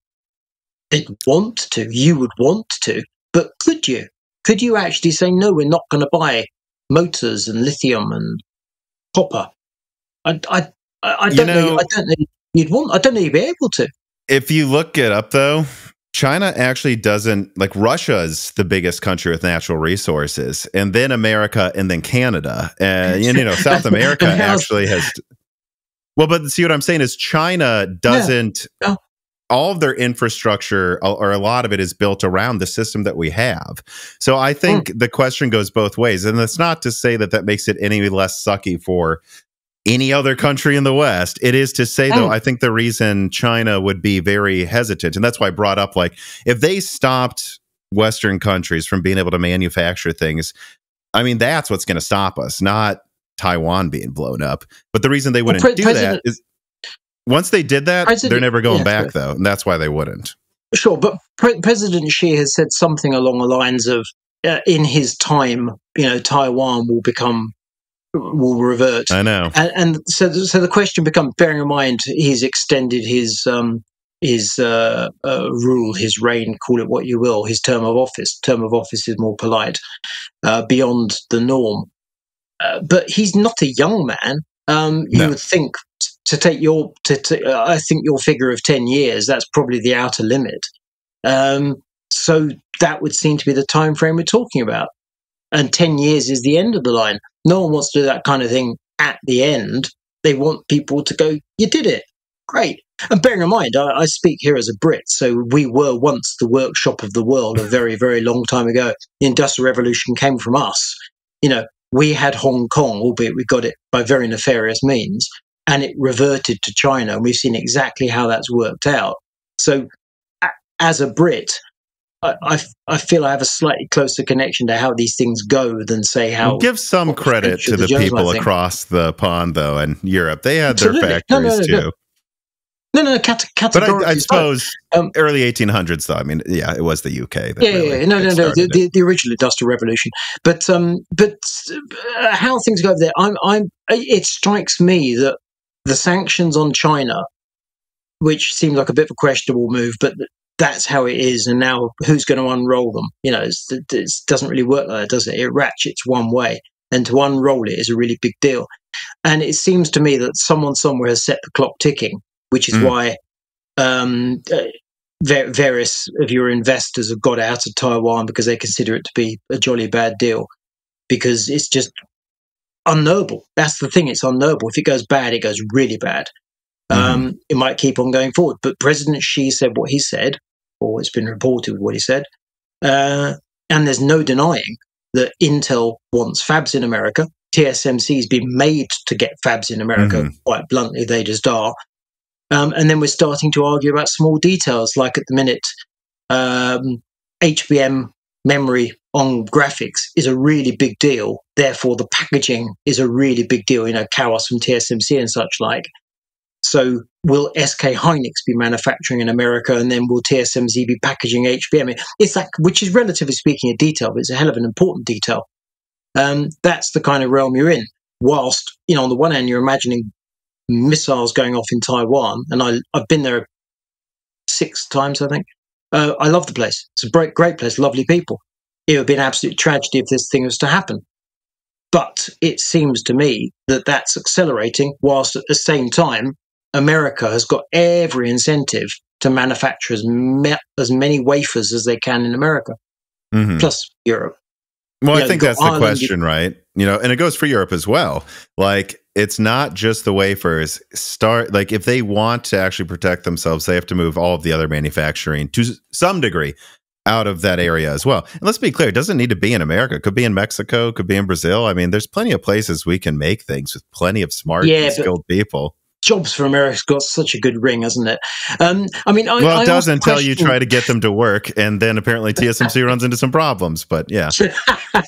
They'd want to, you would want to, but could you? Could you actually say, no, we're not going to buy motors and lithium and copper? I, I, I, don't you know, know, I don't know. You'd want. I don't know. You'd be able to. If you look it up, though, China actually doesn't like Russia's the biggest country with natural resources, and then America, and then Canada, and you know South America actually has well, but see what I'm saying is China doesn't. Yeah. All of their infrastructure, or a lot of it, is built around the system that we have. So I think mm. the question goes both ways, and that's not to say that that makes it any less sucky for any other country in the West. It is to say, though, hmm. I think the reason China would be very hesitant, and that's why I brought up like if they stopped Western countries from being able to manufacture things, I mean, that's what's going to stop us, not Taiwan being blown up. But the reason they wouldn't well, do President, that is once they did that, President, they're never going yeah, back, though. And that's why they wouldn't. Sure. But Pre- President Xi has said something along the lines of uh, in his time, you know, Taiwan will become will revert. I know. And, and, so, so the question becomes: bearing in mind he's extended his um, his uh, uh, rule, his reign, call it what you will, his term of office. Term of office is more polite, uh, beyond the norm. Uh, but he's not a young man. Um, you no. would think to take your, to, to uh, I think your figure of 10 years, that's probably the outer limit. Um, so that would seem to be the time frame we're talking about. And 10 years is the end of the line. No one wants to do that kind of thing at the end. They want people to go, you did it. Great. And bearing in mind, I, I, speak here as a Brit, so we were once the workshop of the world a very, very long time ago. The Industrial Revolution came from us. You know, we had Hong Kong, albeit we got it by very nefarious means, and it reverted to China. And we've seen exactly how that's worked out. So, as a Brit, I, I feel I have a slightly closer connection to how these things go than say how. Well, give some credit to the, the people across the pond, though, and Europe. They had Absolutely. their factories no, no, no, too. No, no, cat- but I, I suppose um, early 1800s, though. I mean, yeah, it was the UK. yeah, really yeah, no, no, no, the, the, the, original industrial revolution. But, um, but uh, how things go over there, I'm, I'm. It strikes me that the sanctions on China, which seems like a bit of a questionable move, but that's how it is. And now, who's going to unroll them? You know, it doesn't really work like that, does it? It ratchets one way, and to unroll it is a really big deal. And it seems to me that someone somewhere has set the clock ticking which is mm. why um, uh, various of your investors have got out of Taiwan because they consider it to be a jolly bad deal because it's just unknowable. That's the thing; it's unknowable. If it goes bad, it goes really bad. Mm. Um, it might keep on going forward. But President Xi said what he said, or it's been reported what he said, uh, and there's no denying that Intel wants fabs in America. TSMC has been made to get fabs in America. Mm-hmm. Quite bluntly, they just are. Um, and then we're starting to argue about small details, like at the minute, um, HBM memory on graphics is a really big deal. Therefore, the packaging is a really big deal. You know, CoWoS from TSMC and such like. So, will SK Hynix be manufacturing in America, and then will TSMC be packaging HBM? It's that, which is relatively speaking a detail, but it's a hell of an important detail. Um, that's the kind of realm you're in. Whilst, you know, on the one hand, you're imagining missiles going off in Taiwan, and I, I've been there six times, I think. Uh, I love the place. It's a great, great place, lovely people. It would be an absolute tragedy if this thing was to happen. But it seems to me that that's accelerating, whilst at the same time, America has got every incentive to manufacture as, me- as many wafers as they can in America, mm-hmm. plus Europe. Well, you I think that's the question, right? You know, and it goes for Europe as well. Like, it's not just the wafers. Start like if they want to actually protect themselves, they have to move all of the other manufacturing to some degree out of that area as well. And let's be clear, it doesn't need to be in America. It could be in Mexico, could be in Brazil. I mean, there's plenty of places we can make things with plenty of smart yeah, skilled people. Jobs for America's got such a good ring, hasn't it? Um, I mean, I, well, it I does until you try to get them to work, and then apparently TSMC runs into some problems. But yeah,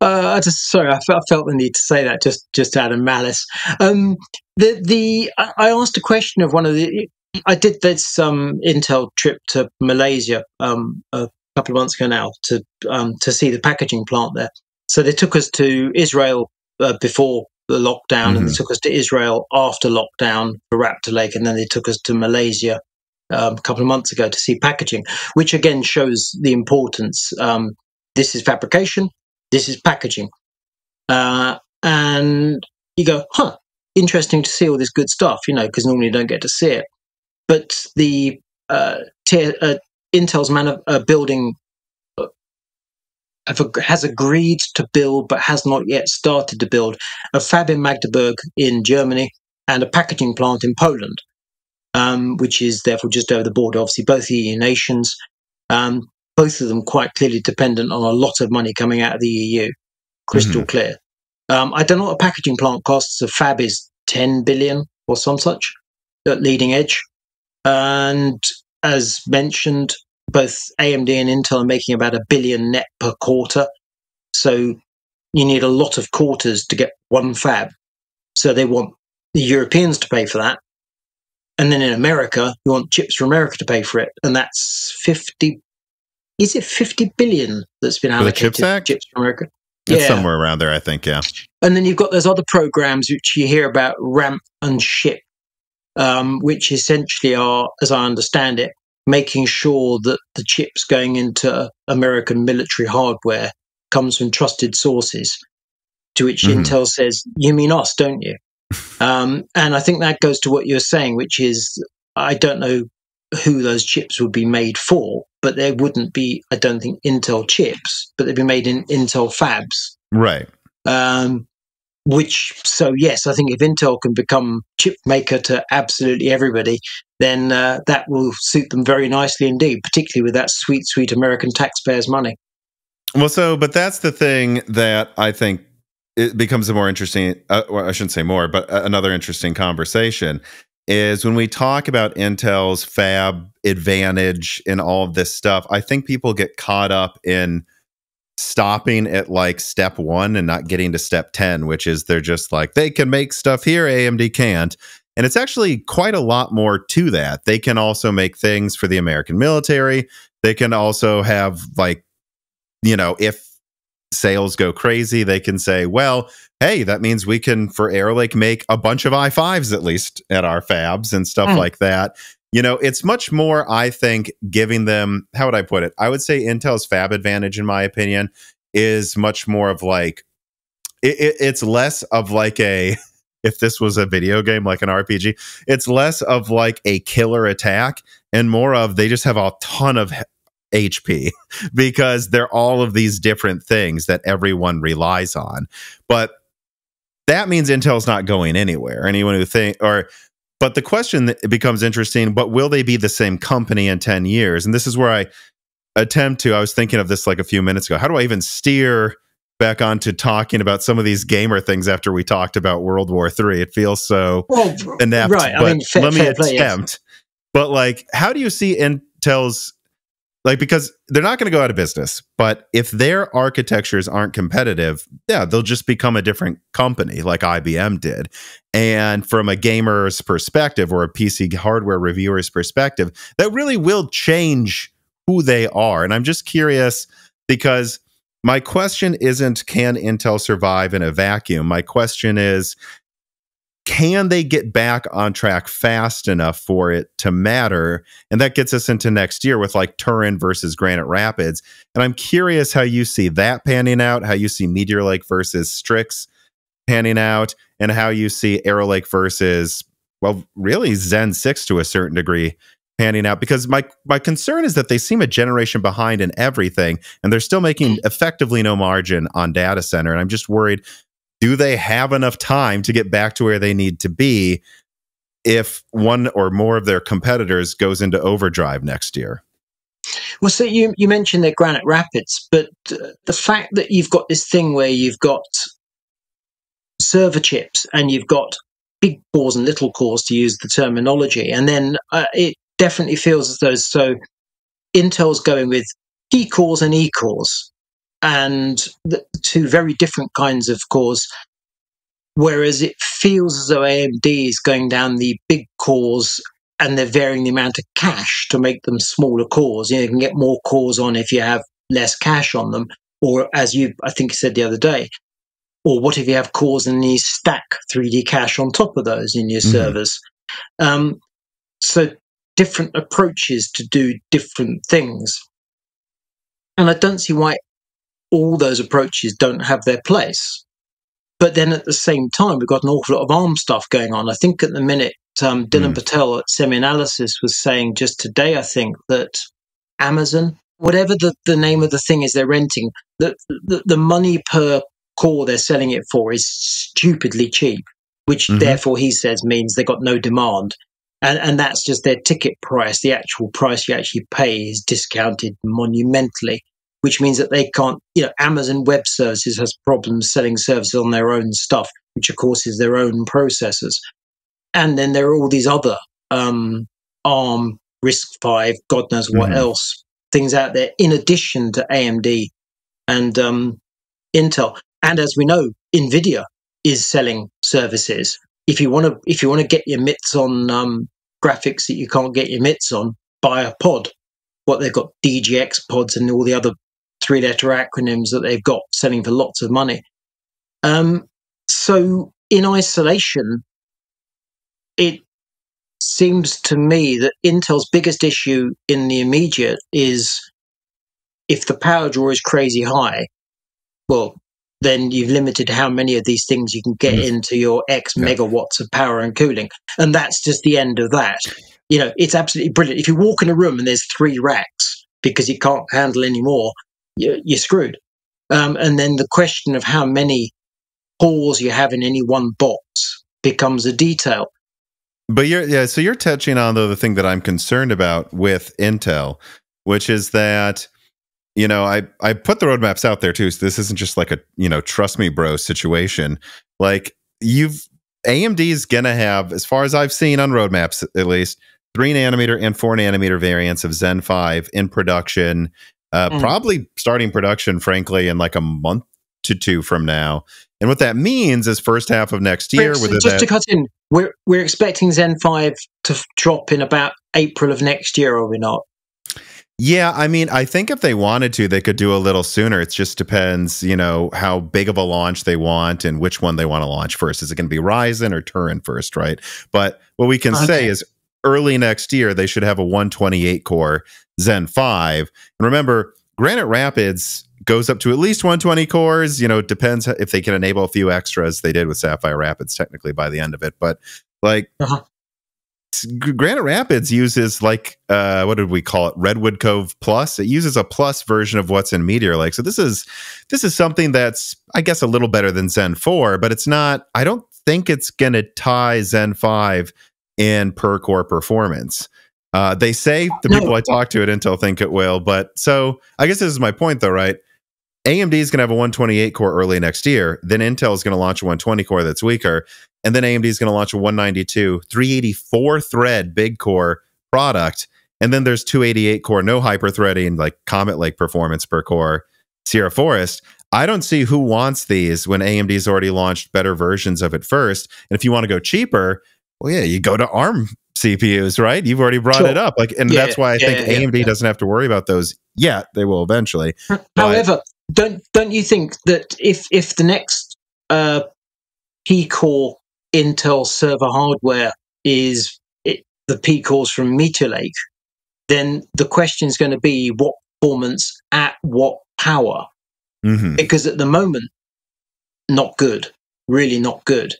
Uh, I just sorry, I felt, I felt, the need to say that just just out of malice. Um, the the I asked a question of one of the. I did this um, Intel trip to Malaysia um, a couple of months ago now to um, to see the packaging plant there. So they took us to Israel uh, before the lockdown, mm-hmm. and they mm-hmm. took us to Israel after lockdown for Raptor Lake, and then they took us to Malaysia um, a couple of months ago to see packaging, which again shows the importance. Um, this is fabrication this is packaging. Uh, and you go, huh, interesting to see all this good stuff, you know, because normally you don't get to see it. But the uh, uh, Intel's man- uh, building uh, has agreed to build, but has not yet started to build a fab in Magdeburg in Germany and a packaging plant in Poland, um, which is therefore just over the border. Obviously, both EU nations. Um, both of them quite clearly dependent on a lot of money coming out of the EU, crystal mm-hmm. clear. Um, I don't know what a packaging plant costs. A fab is 10 billion or some such at leading edge. And as mentioned, both AMD and Intel are making about a billion net per quarter. So you need a lot of quarters to get one fab. So they want the Europeans to pay for that. And then in America, you want chips for America to pay for it. And that's 50 is it 50 billion that's been allocated to chips for America? It's yeah. somewhere around there, I think, yeah. And then you've got those other programs which you hear about ramp and ship, um, which essentially are, as I understand it, making sure that the chips going into American military hardware comes from trusted sources. To which mm-hmm. Intel says, "You mean us, don't you?" um, and I think that goes to what you're saying, which is I don't know who those chips would be made for, but they wouldn't be, I don't think, Intel chips, but they'd be made in Intel fabs. Right. Um, which, so yes, I think if Intel can become chip maker to absolutely everybody, then uh, that will suit them very nicely indeed, particularly with that sweet, sweet American taxpayers' money. Well, so, but that's the thing that I think it becomes a more interesting, uh, well, I shouldn't say more, but another interesting conversation is when we talk about Intel's fab advantage and all of this stuff, I think people get caught up in stopping at like step one and not getting to step 10, which is they're just like, they can make stuff here, AMD can't. And it's actually quite a lot more to that. They can also make things for the American military. They can also have, like, you know, if sales go crazy, they can say, well, hey, that means we can, for Arrow Lake, make a bunch of i5s at least at our fabs and stuff mm. like that. You know, it's much more, I think, giving them, how would I put it? I would say Intel's fab advantage, in my opinion, is much more of like, it, it, it's less of like a, if this was a video game like an RPG, it's less of like a killer attack and more of they just have a ton of HP because they're all of these different things that everyone relies on. But that means Intel's not going anywhere. Anyone who think or but the question that becomes interesting, but will they be the same company in 10 years? And this is where I attempt to I was thinking of this like a few minutes ago. How do I even steer back onto talking about some of these gamer things after we talked about World War Three. It feels so well, inept. Right. But I mean, fair, let me fair attempt. Play, yes. But like, how do you see Intel's like because they're not going to go out of business, but if their architectures aren't competitive, yeah, they'll just become a different company like IBM did. And from a gamer's perspective or a PC hardware reviewer's perspective, that really will change who they are. And I'm just curious because my question isn't can Intel survive in a vacuum? My question is can they get back on track fast enough for it to matter? And that gets us into next year with like Turin versus Granite Rapids. And I'm curious how you see that panning out, how you see Meteor Lake versus Strix panning out, and how you see Arrow Lake versus, well, really Zen 6 to a certain degree panning out because my my concern is that they seem a generation behind in everything and they're still making mm. effectively no margin on data center and i'm just worried do they have enough time to get back to where they need to be if one or more of their competitors goes into overdrive next year? Well so you you mentioned the granite rapids but the fact that you've got this thing where you've got server chips and you've got big cores and little cores to use the terminology and then uh, it definitely feels as though so Intel's going with P cores and E cores and the two very different kinds of cores. Whereas it feels as though AMD is going down the big cores and they're varying the amount of cache to make them smaller cores. You, know, you can get more cores on if you have less cache on them, or as you I think you said the other day, or what if you have cores and you stack 3D cache on top of those in your mm-hmm. servers? Um, so different approaches to do different things. And I don't see why all those approaches don't have their place. But then at the same time, we've got an awful lot of ARM stuff going on. I think at the minute, um, Dylan mm. Patel at SemiAnalysis was saying just today, I think, that Amazon, whatever the, the name of the thing is they're renting, the, the, the money per core they're selling it for is stupidly cheap, which mm-hmm. therefore he says means they've got no demand and and that's just their ticket price. The actual price you actually pay is discounted monumentally, which means that they can't. You know, Amazon Web Services has problems selling services on their own stuff, which of course is their own processors. And then there are all these other um, ARM, RISC-V, God knows what mm-hmm. else things out there in addition to AMD and um, Intel. And as we know, Nvidia is selling services. If you want to, if you want to get your mitts on um, graphics that you can't get your mitts on, buy a pod. What they've got DGX pods and all the other three letter acronyms that they've got selling for lots of money. Um, so, in isolation, it seems to me that Intel's biggest issue in the immediate is if the power draw is crazy high, well, then you've limited how many of these things you can get mm. into your X yeah. megawatts of power and cooling. And that's just the end of that. You know, it's absolutely brilliant. If you walk in a room and there's three racks because you can't handle any more, you're, you're screwed. Um, and then the question of how many holes you have in any one box becomes a detail. But you're yeah, so you're touching on though the thing that I'm concerned about with Intel, which is that you know, I I put the roadmaps out there too. So this isn't just like a you know trust me, bro situation. Like you've AMD is going to have, as far as I've seen on roadmaps at least, three nanometer and four nanometer variants of Zen 5 in production. Uh, mm. Probably starting production, frankly, in like a month to two from now. And what that means is first half of next year. So just that, to cut in, we're we're expecting Zen five to drop in about April of next year, are we not? Yeah, I mean, I think if they wanted to, they could do a little sooner. It just depends, you know, how big of a launch they want and which one they want to launch first. Is it going to be Ryzen or Turin first, right? But what we can okay. say is early next year, they should have a 128 core Zen 5. And remember, Granite Rapids goes up to at least 120 cores. You know, it depends if they can enable a few extras. They did with Sapphire Rapids technically by the end of it, but like uh-huh. Granite Rapids uses like uh, what did we call it? Redwood Cove Plus. It uses a plus version of what's in Meteor Lake. So this is this is something that's I guess a little better than Zen 4, but it's not. I don't think it's going to tie Zen 5 in per core performance. Uh, they say the no. people I talk to at Intel think it will, but so I guess this is my point though, right? AMD is going to have a 128 core early next year. Then Intel is going to launch a 120 core that's weaker. And then AMD is going to launch a 192, 384 thread big core product. And then there's 288 core, no hyper threading, like Comet Lake performance per core, Sierra Forest. I don't see who wants these when AMD's already launched better versions of it first. And if you want to go cheaper, well, yeah, you go to ARM CPUs, right? You've already brought sure. it up. Like, and yeah, that's why I yeah, think yeah, AMD doesn't have to worry about those yet. They will eventually. However, don't don't you think that if if the next uh, P core Intel server hardware is it, the P cores from Meteor Lake, then the question is going to be what performance at what power? Mm-hmm. Because at the moment, not good, really not good.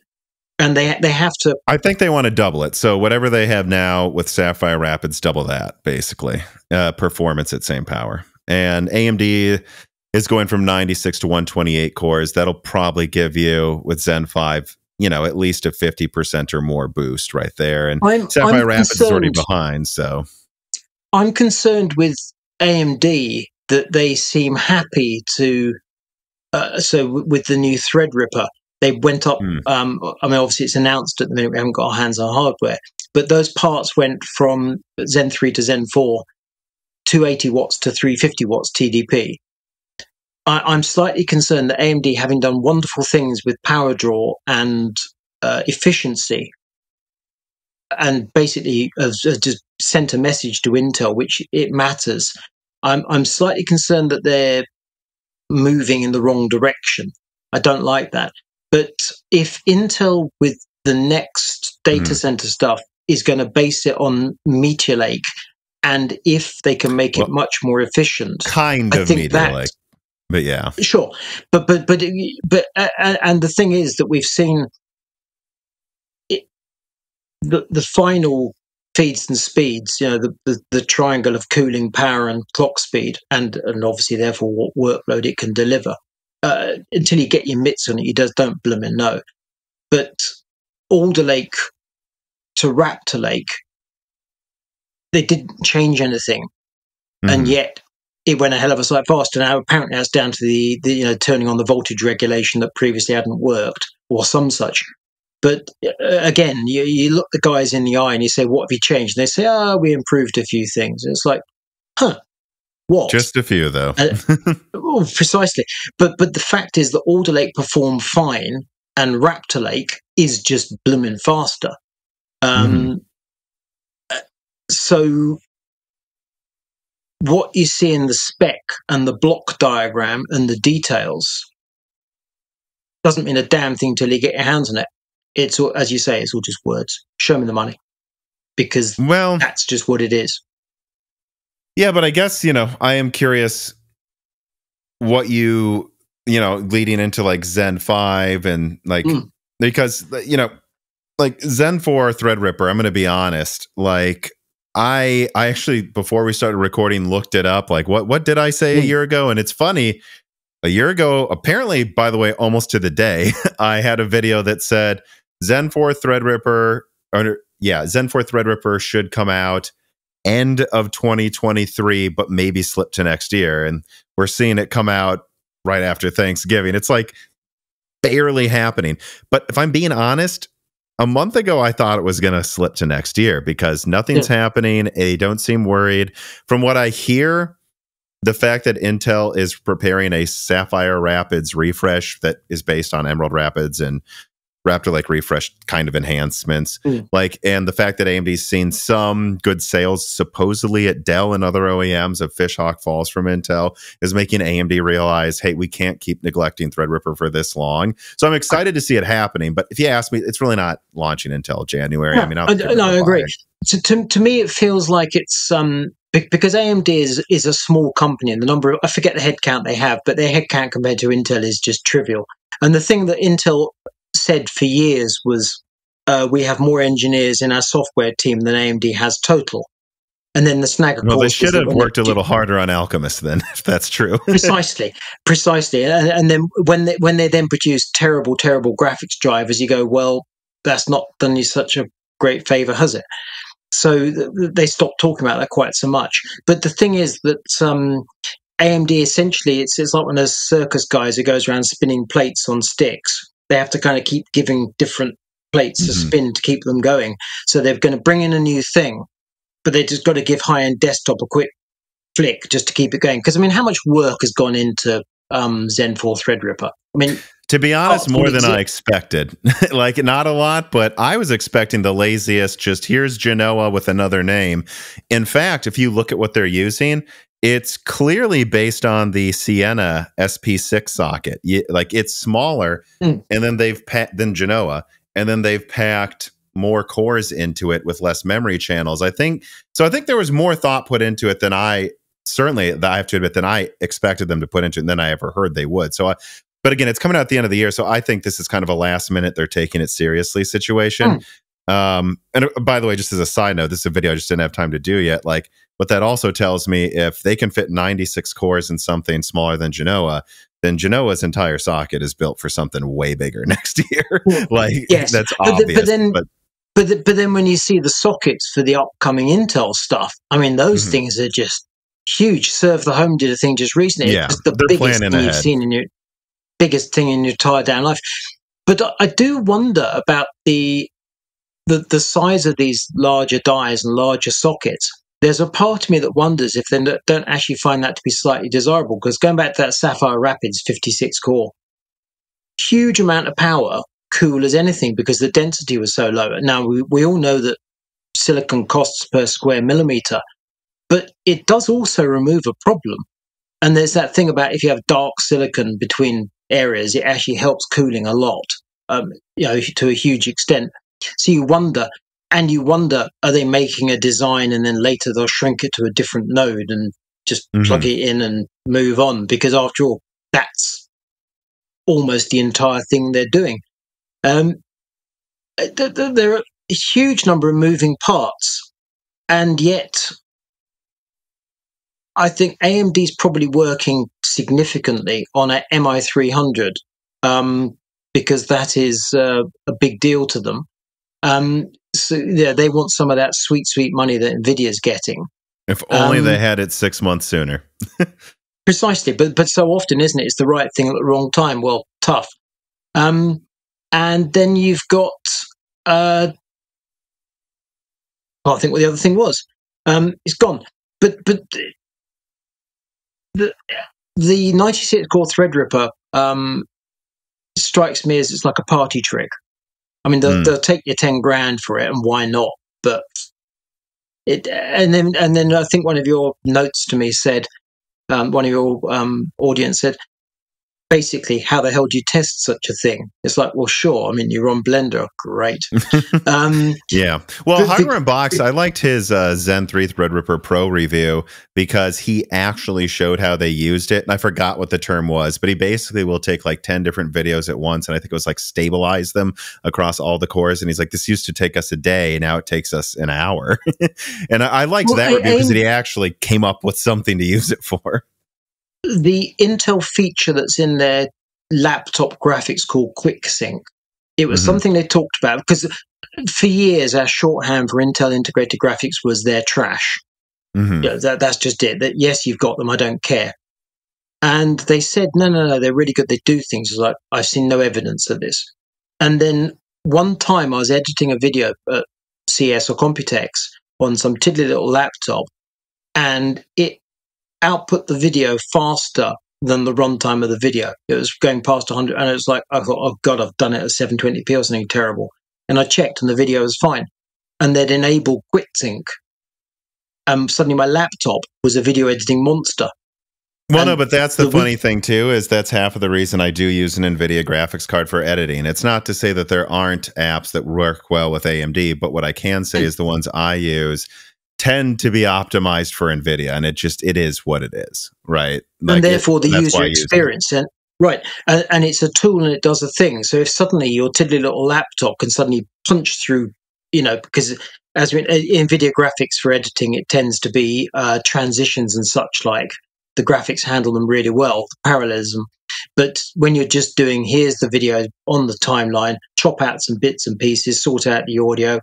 And they they have to. I think they want to double it. So whatever they have now with Sapphire Rapids, double that basically. Uh, performance at same power. And AMD is going from 96 to 128 cores. That'll probably give you with Zen 5, you know, at least a 50% or more boost right there. And I'm, Sapphire I'm Rapids concerned, is already behind. So I'm concerned with AMD that they seem happy to. Uh, so with the new Threadripper, they went up. Mm. Um, I mean, obviously it's announced at the minute we haven't got our hands on hardware, but those parts went from Zen 3 to Zen 4, 280 watts to 350 watts TDP. I, am slightly concerned that AMD, having done wonderful things with power draw and uh, efficiency, and basically has, has just sent a message to Intel, which it matters. I'm I'm slightly concerned that they're moving in the wrong direction. I don't like that. But if Intel with the next data mm. center stuff is going to base it on Meteor Lake, and if they can make well, it much more efficient, kind of Meteor that, Lake but yeah, sure. But but but but uh, uh, and the thing is that we've seen it, the the final feeds and speeds. You know, the, the, the triangle of cooling power and clock speed, and and obviously therefore what workload it can deliver. Uh, until you get your mitts on it, you just don't blooming know. But Alder Lake to Raptor Lake, they didn't change anything, mm. and yet it went a hell of a sight faster. Now, apparently, that's down to the, the, you know turning on the voltage regulation that previously hadn't worked, or some such. But uh, again, you, you look the guys in the eye and you say, "What have you changed?" And they say, "Ah, oh, we improved a few things." And it's like, huh, what? Just a few, though. uh, oh, precisely. But but the fact is that Alder Lake performed fine, and Raptor Lake is just blooming faster. Um, mm-hmm. Uh, so what you see in the spec and the block diagram and the details doesn't mean a damn thing till you get your hands on it. It's all, as you say, it's all just words. Show me the money because well, that's just what it is. Yeah, but I guess you know I am curious what you you know leading into like Zen five and like mm. because you know like Zen four Threadripper. I'm going to be honest, like I I actually before we started recording looked it up. Like what what did I say a hmm. year ago? And it's funny. A year ago, apparently, by the way, almost to the day, I had a video that said Zen 4 Threadripper, or yeah, Zen 4 Threadripper should come out end of 2023, but maybe slip to next year. And we're seeing it come out right after Thanksgiving. It's like barely happening. But if I'm being honest, a month ago, I thought it was going to slip to next year because nothing's yeah. happening. They don't seem worried. From what I hear, the fact that Intel is preparing a Sapphire Rapids refresh that is based on Emerald Rapids and Raptor Lake refresh kind of enhancements. Mm. Like, and the fact that AMD's seen some good sales supposedly at Dell and other OEMs of Fishhawk Falls from Intel is making AMD realize, hey, we can't keep neglecting Threadripper for this long. So I'm excited to see it happening. But if you ask me, it's really not launching until January. I mean, I, no, I agree. So to, to me, it feels like it's um because AMD is is a small company and the number of, I forget the headcount they have, but their headcount compared to Intel is just trivial. And the thing that Intel said for years was uh, we have more engineers in our software team than AMD has total. And then the snag. Well, they should have worked a little harder on Alchemist then, if that's true. precisely, precisely. And, and, then when they when they then produce terrible, terrible graphics drivers, you go, well, that's not done you such a great favor, has it? So th- they stopped talking about that quite so much. But the thing is that um, AMD essentially it's it's like one of those circus guys who goes around spinning plates on sticks they have to kind of keep giving different plates mm-hmm. a spin to keep them going. So they're going to bring in a new thing, but they just got to give high end desktop a quick flick just to keep it going. Because I mean, how much work has gone into um, Zen 4 Threadripper? I mean, to be honest, more than I expected. like, not a lot, but I was expecting the laziest. Just here's Genoa with another name. In fact, if you look at what they're using, it's clearly based on the Siena SP6 socket. Like it's smaller, mm. and then they've packed than Genoa, and then they've packed more cores into it with less memory channels. I think so. I think there was more thought put into it than I certainly that I have to admit than I expected them to put into it, and than I ever heard they would. So I, but again, it's coming out at the end of the year, so I think this is kind of a last minute they're taking it seriously situation. Mm. Um, and uh, by the way, just as a side note, this is a video I just didn't have time to do yet. Like but that also tells me if they can fit 96 cores in something smaller than Genoa, then Genoa's entire socket is built for something way bigger next year. like yes. that's but obvious. The, but then, but, but, the, but then when you see the sockets for the upcoming Intel stuff, I mean, those mm-hmm. things are just huge. ServeTheHome did a thing just recently. Yeah, it's the biggest thing ahead. you've seen in your biggest thing in your entire damn life. But I do wonder about the the the size of these larger dies and larger sockets there's a part of me that wonders if they don't actually find that to be slightly desirable. Because going back to that Sapphire Rapids 56 core, huge amount of power, cool as anything because the density was so low. Now, we, we all know that silicon costs per square millimeter, but it does also remove a problem. And there's that thing about if you have dark silicon between areas, it actually helps cooling a lot, um, you know, to a huge extent. So you wonder and you wonder are they making a design and then later they'll shrink it to a different node and just mm-hmm. plug it in and move on? Because after all that's almost the entire thing they're doing. Um, there are a huge number of moving parts and yet i think amd's probably working significantly on a mi300 um, because that is uh, a big deal to them. Um, so yeah, they want some of that sweet, sweet money that Nvidia's getting. If only um, they had it six months sooner. precisely, but but so often, isn't it? It's the right thing at the wrong time. Well, tough. Um, and then you've got. Uh, I think what the other thing was. Um, it's gone. But but the the 96 core Threadripper um, strikes me as it's like a party trick. I mean, they'll, mm. they'll take your ten grand for it, and why not? But it, and then and then I think one of your notes to me said, um, one of your um, audience said, basically, how the hell do you test such a thing? It's like, well, sure. I mean, you're on Blender. Great. Um, yeah. Well, Hardware Unboxed, I liked his uh, Zen 3 Threadripper Pro review because he actually showed how they used it. And I forgot what the term was, but he basically will take like 10 different videos at once. And I think it was like stabilize them across all the cores. And he's like, this used to take us a day. Now it takes us an hour. and I, I liked well, that I, review because he actually came up with something to use it for the Intel feature that's in their laptop graphics called QuickSync. It was mm-hmm. something they talked about because for years our shorthand for Intel integrated graphics was their trash. Mm-hmm. You know, that, that's just it. That yes, you've got them. I don't care. And they said, no, no, no, they're really good. They do things. It's like I've seen no evidence of this. And then one time I was editing a video at CES or Computex on some tiddly little laptop, and it output the video faster than the runtime of the video. It was going past 100, and it was like, I thought, oh God, I've done it at 720p or something terrible. And I checked, and the video was fine. And they'd enable QuickSync. And suddenly my laptop was a video editing monster. Well, And no, but that's the, the funny thing too is that's half of the reason I do use an NVIDIA graphics card for editing. It's not to say that there aren't apps that work well with AMD, but what I can say is the ones I use tend to be optimized for NVIDIA, and it just it is what it is, right? Like, and it- therefore the that's user it. experience. And, right. And, and it's a tool and it does a thing. So if suddenly your tiddly little laptop can suddenly punch through, you know, because as we, in NVIDIA graphics for editing, it tends to be uh, transitions and such like. The graphics handle them really well, the parallelism. But when you're just doing, here's the video on the timeline, chop out some bits and pieces, sort out the audio,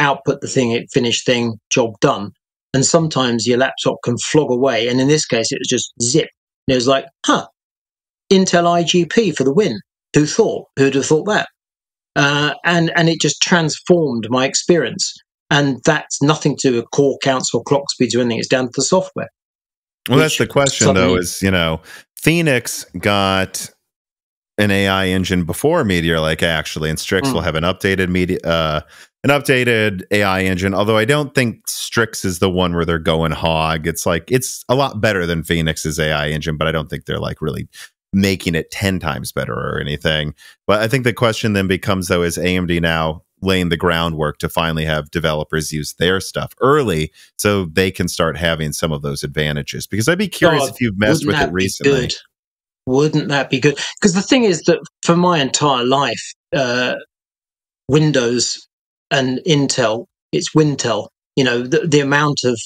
output the thing, it finished thing, job done. And sometimes your laptop can flog away. And in this case, it was just zip. And it was like, huh, Intel IGP for the win. Who thought? Who'd have thought that? Uh, and and it just transformed my experience. And that's nothing to with core counts or clock speeds or anything. It's down to the software. Well, that's the question, though. Is you know, Phoenix got an AI engine before Meteor Lake actually, and Strix Mm. will have an updated media, uh, an updated AI engine. Although I don't think Strix is the one where they're going hog. It's like it's a lot better than Phoenix's AI engine, but I don't think they're like really making it ten times better or anything. But I think the question then becomes though: Is AMD now laying the groundwork to finally have developers use their stuff early so they can start having some of those advantages because i'd be curious God, if you've messed with it recently Good? Wouldn't that be good? Because the thing is that for my entire life, uh, Windows and Intel, it's Wintel. You know, the, the amount of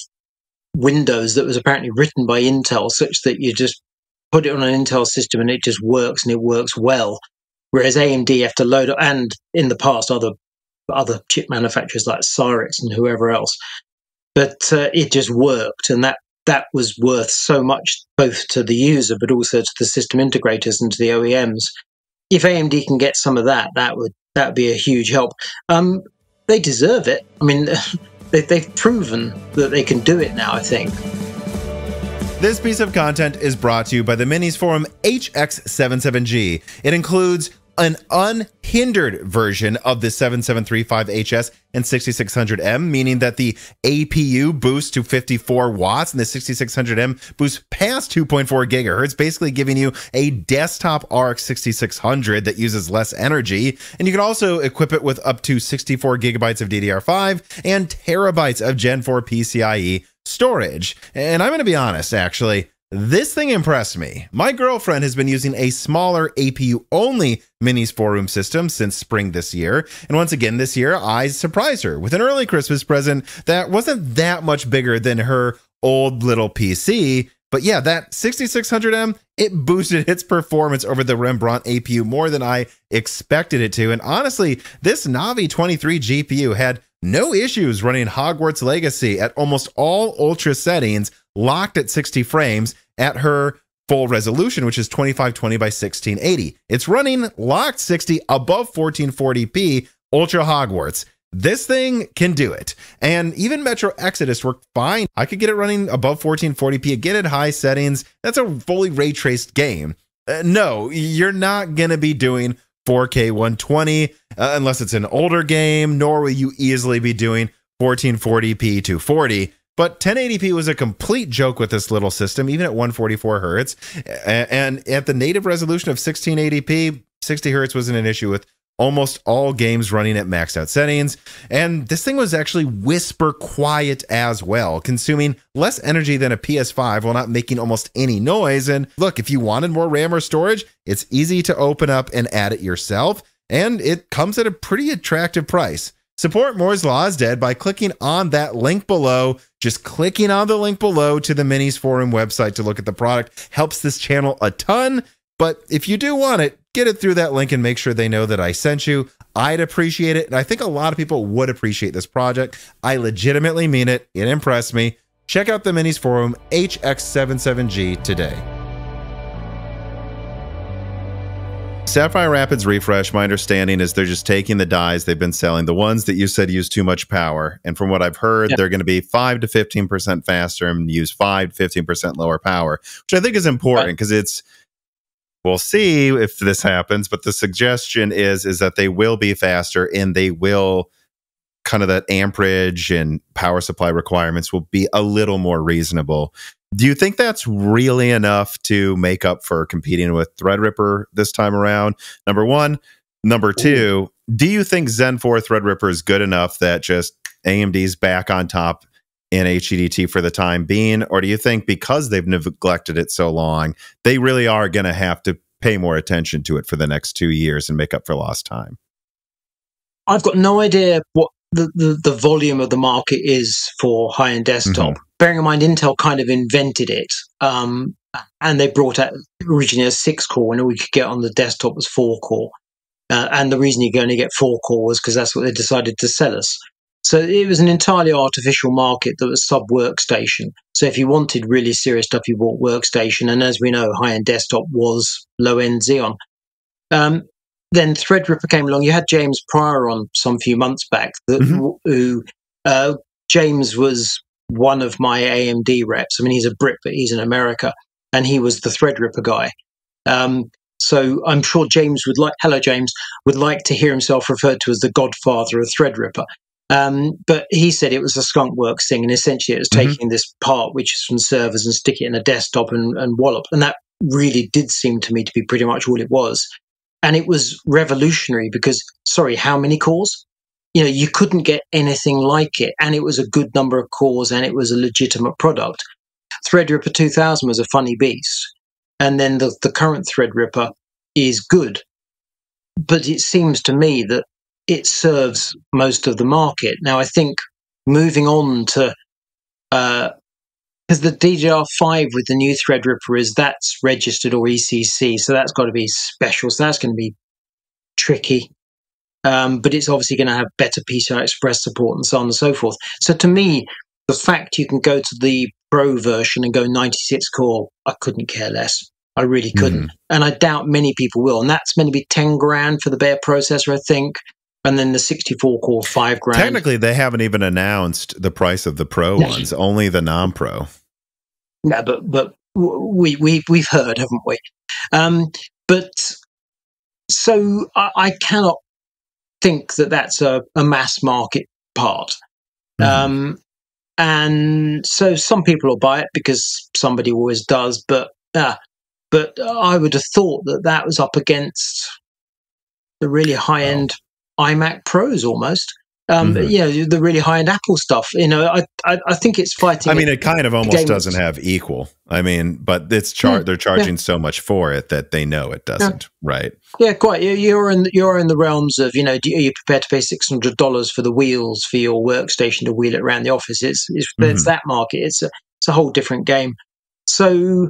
Windows that was apparently written by Intel, such that you just put it on an Intel system and it just works and it works well. Whereas AMD have to load and in the past, other other chip manufacturers like Cyrix and whoever else, but uh, it just worked, and that that was worth so much both to the user but also to the system integrators and to the OEMs. If AMD can get some of that, that would that would be a huge help. Um, they deserve it. I mean, they, they've proven that they can do it now. I think. This piece of content is brought to you by the MinisForum HX77G. It includes an unhindered version of the 7735HS and 6600M, meaning that the APU boosts to 54 watts and the 6600M boosts past 2.4 gigahertz, basically giving you a desktop RX 6600 that uses less energy. And you can also equip it with up to 64 gigabytes of DDR5 and terabytes of Gen 4 PCIe storage. And I'm going to be honest, actually, this thing impressed me. My girlfriend has been using a smaller APU only MinisForum system since spring this year. And once again this year, I surprised her with an early Christmas present that wasn't that much bigger than her old little PC. But yeah, that 6600M, it boosted its performance over the Rembrandt APU more than I expected it to. And honestly, this Navi 23 GPU had no issues running Hogwarts Legacy at almost all ultra settings, locked at 60 frames at her full resolution, which is 2520 by 1680. It's running locked 60 above 1440p ultra Hogwarts. This thing can do it. And even Metro Exodus worked fine. I could get it running above 1440p again at high settings. That's a fully ray traced game. Uh, no, you're not going to be doing 4K 120 uh, unless it's an older game, nor will you easily be doing 1440p 240. But 1080p was a complete joke with this little system, even at 144 hertz. And at the native resolution of 1680p, 60 hertz wasn't an issue with almost all games running at maxed out settings. And this thing was actually whisper quiet as well, consuming less energy than a PS5 while not making almost any noise. And look, if you wanted more RAM or storage, it's easy to open up and add it yourself. And it comes at a pretty attractive price. Support Moore's Law is Dead by clicking on that link below. Just clicking on the link below to the MinisForum website to look at the product helps this channel a ton. But if you do want it, get it through that link and make sure they know that I sent you. I'd appreciate it. And I think a lot of people would appreciate this project. I legitimately mean it. It impressed me. Check out the MinisForum HX77G today. Sapphire Rapids refresh, my understanding is they're just taking the dies they've been selling, the ones that you said use too much power. And from what I've heard, they're going to be 5 to 15% faster and use 5 to 15% lower power, which I think is important because right. it's we'll see if this happens, but the suggestion is is that they will be faster and they will kind of that amperage and power supply requirements will be a little more reasonable. Do you think that's really enough to make up for competing with Threadripper this time around? Number one. Number two, do you think Zen 4 Threadripper is good enough that just AMD's back on top in HEDT for the time being? Or do you think because they've neglected it so long, they really are going to have to pay more attention to it for the next two years and make up for lost time? I've got no idea what the, the, the volume of the market is for high end desktop. Mm-hmm. Bearing in mind, Intel kind of invented it. Um, and they brought out originally a six core, and all we could get on the desktop was four core. Uh, and the reason you could only get four core was because that's what they decided to sell us. So it was an entirely artificial market that was sub workstation. So if you wanted really serious stuff, you bought workstation. And as we know, high end desktop was low end Xeon. Um, then Threadripper came along. You had James Prior on some few months back, that, mm-hmm. who uh, James was one of my AMD reps. I mean, he's a Brit, but he's in America, and he was the Threadripper guy. Um, so I'm sure James would like, hello James, would like to hear himself referred to as the godfather of Threadripper. Um, but he said it was a skunk works thing, and essentially it was mm-hmm. taking this part, which is from servers, and stick it in a desktop and, and wallop. And that really did seem to me to be pretty much all it was. And it was revolutionary because, sorry, how many cores? You know, you couldn't get anything like it. And it was a good number of cores and it was a legitimate product. Threadripper 2000 was a funny beast. And then the, the current Threadripper is good. But it seems to me that it serves most of the market. Now, I think moving on to uh, because the DDR5 with the new Threadripper is that's registered or ECC, so that's got to be special. So that's going to be tricky. Um, but it's obviously going to have better PCI Express support and so on and so forth. So to me, the fact you can go to the Pro version and go 96 core, I couldn't care less. I really couldn't. Mm. And I doubt many people will. And that's going to be 10 grand for the bare processor, I think and then the 64 core five grand. Technically, they haven't even announced the price of the Pro ones, only the non-Pro. Yeah, but but we we we've heard, haven't we? Um, but so I, I, cannot think that that's a, a mass market part. Mm-hmm. Um, and so some people will buy it because somebody always does, but uh, but I would have thought that that was up against the really high end iMac Pros almost. Um, mm-hmm. you know, the really high end Apple stuff. You know, I, I, I think it's fighting. I mean, it kind of almost doesn't have equal. I mean, but it's char- mm, they're charging yeah. so much for it that they know it doesn't, yeah. right? Yeah, quite. You're in you're in the realms of you know, are you prepared to pay six hundred dollars for the wheels for your workstation to wheel it around the office? It's it's, mm-hmm. it's that market. It's a it's a whole different game. So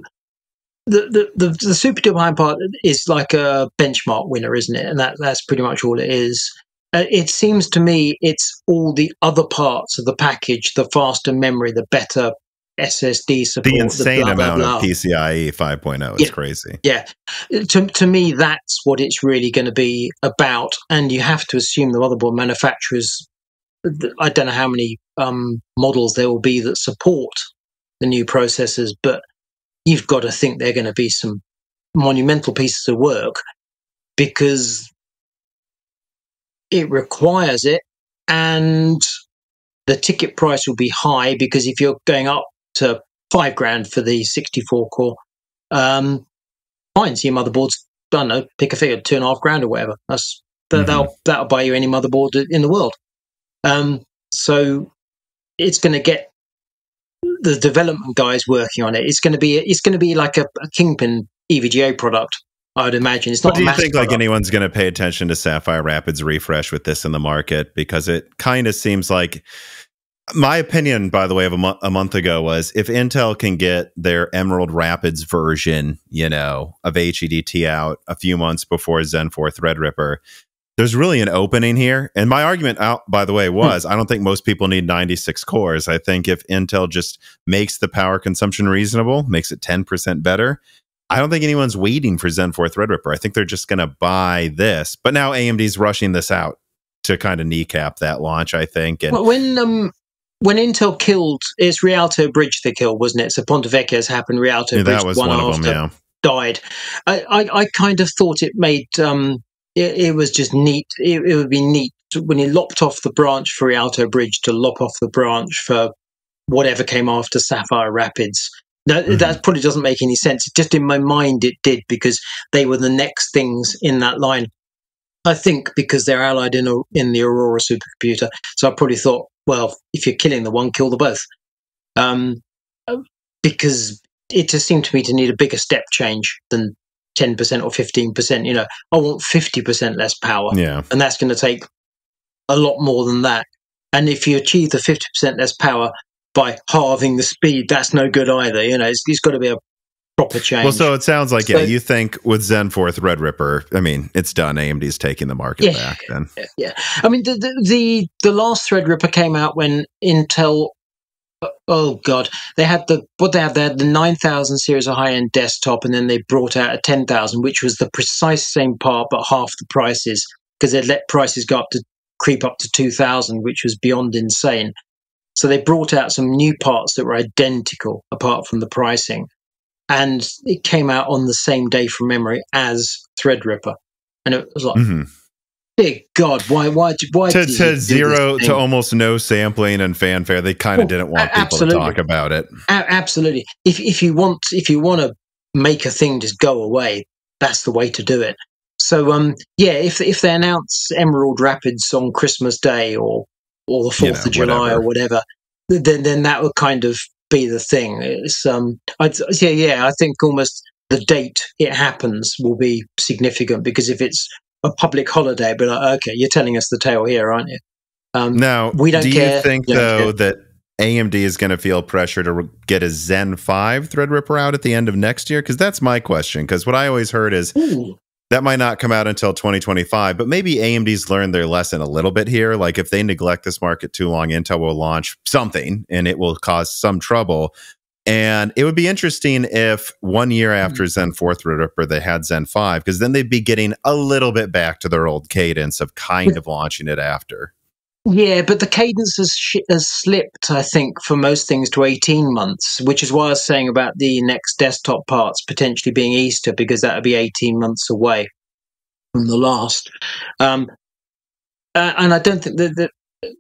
the, the, the, the super duper high part is like a benchmark winner, isn't it? And that that's pretty much all it is. Uh, it seems to me it's all the other parts of the package the faster memory, the better SSD support. The insane the blah, amount blah, blah. of PCIe 5.0 is yeah, crazy. Yeah. To, to me, that's what it's really going to be about. And you have to assume the motherboard manufacturers, I don't know how many um, models there will be that support the new processors, but you've got to think they're going to be some monumental pieces of work because it requires it, and the ticket price will be high because if you're going up to five grand for the 64 core, um, fine, see your motherboards. I don't know, pick a figure, two and a half grand or whatever. That's mm-hmm. that'll that'll buy you any motherboard in the world. Um, so it's going to get the development guys working on it. It's going to be it's going to be like a, a kingpin EVGA product I would imagine it's not. But do you think product. like anyone's going to pay attention to Sapphire Rapids refresh with this in the market because it kind of seems like my opinion, by the way, of a, mo- a, month ago was if Intel can get their Emerald Rapids version, you know, of HEDT out a few months before Zen 4 Threadripper, there's really an opening here. And my argument out, by the way, hmm. was hmm. I don't think most people need 96 cores. I think if Intel just makes the power consumption reasonable, makes it 10% better, I don't think anyone's waiting for Zen 4 Threadripper. I think they're just going to buy this. But now AMD's rushing this out to kind of kneecap that launch, I think. And well, when um when Intel killed, it's Rialto Bridge they killed, wasn't it? So Ponte Vecchio's happened, Rialto yeah, Bridge that was one, one after them, yeah. died. I, I, I, kind of thought it made um it, it was just neat. It, it, would be neat when he lopped off the branch for Rialto Bridge to lop off the branch for whatever came after Sapphire Rapids. No, mm-hmm. that probably doesn't make any sense. Just in my mind, it did because they were the next things in that line. I think because they're allied in a, in the Aurora supercomputer. So I probably thought, well, if you're killing the one, kill the both. Um, because it just seemed to me to need a bigger step change than 10% or 15%. You know, I want 50% less power. Yeah. And that's going to take a lot more than that. And if you achieve the 50% less power by halving the speed, that's no good either. You know, it's, it's got to be a proper change. Well, so it sounds like so, yeah, you think with Zen 4 Threadripper, I mean, it's done. AMD's taking the market yeah, back then. Yeah, yeah. I mean, the, the, the the last Threadripper came out when Intel. Uh, oh God! They had the what they had. They had the nine thousand series of high end desktop, and then they brought out a ten thousand, which was the precise same part but half the prices because they'd let prices go up to creep up to two thousand, which was beyond insane. So they brought out some new parts that were identical apart from the pricing and it came out on the same day from memory as Threadripper, and it was like. Mm-hmm. Big God! Why? Why? Why? To, to zero to almost no sampling and fanfare. They kind of didn't want people to talk about it. A- absolutely. If if you want if you want to make a thing just go away, that's the way to do it. So um yeah, if if they announce Emerald Rapids on Christmas Day or or the Fourth you know, of July whatever. or whatever, then then that would kind of be the thing. It's um, I'd, yeah, yeah. I think almost the date it happens will be significant because if it's a public holiday, but like, okay, you're telling us the tale here, aren't you? Um, now, we don't. Do care. you think you though that AMD is going to feel pressure to re- get a Zen five Threadripper out at the end of next year? Because that's my question. Because what I always heard is Ooh that might not come out until 2025, but maybe AMD's learned their lesson a little bit here. Like if they neglect this market too long, Intel will launch something and it will cause some trouble. And it would be interesting if one year hmm. after Zen 4 Threadripper, they had Zen 5, because then they'd be getting a little bit back to their old cadence of kind of launching it after. Yeah, but the cadence has, sh- has slipped, I think, for most things to 18 months, which is why I was saying about the next desktop parts potentially being Easter, because that would be 18 months away from the last. Um, uh, and I don't think that the,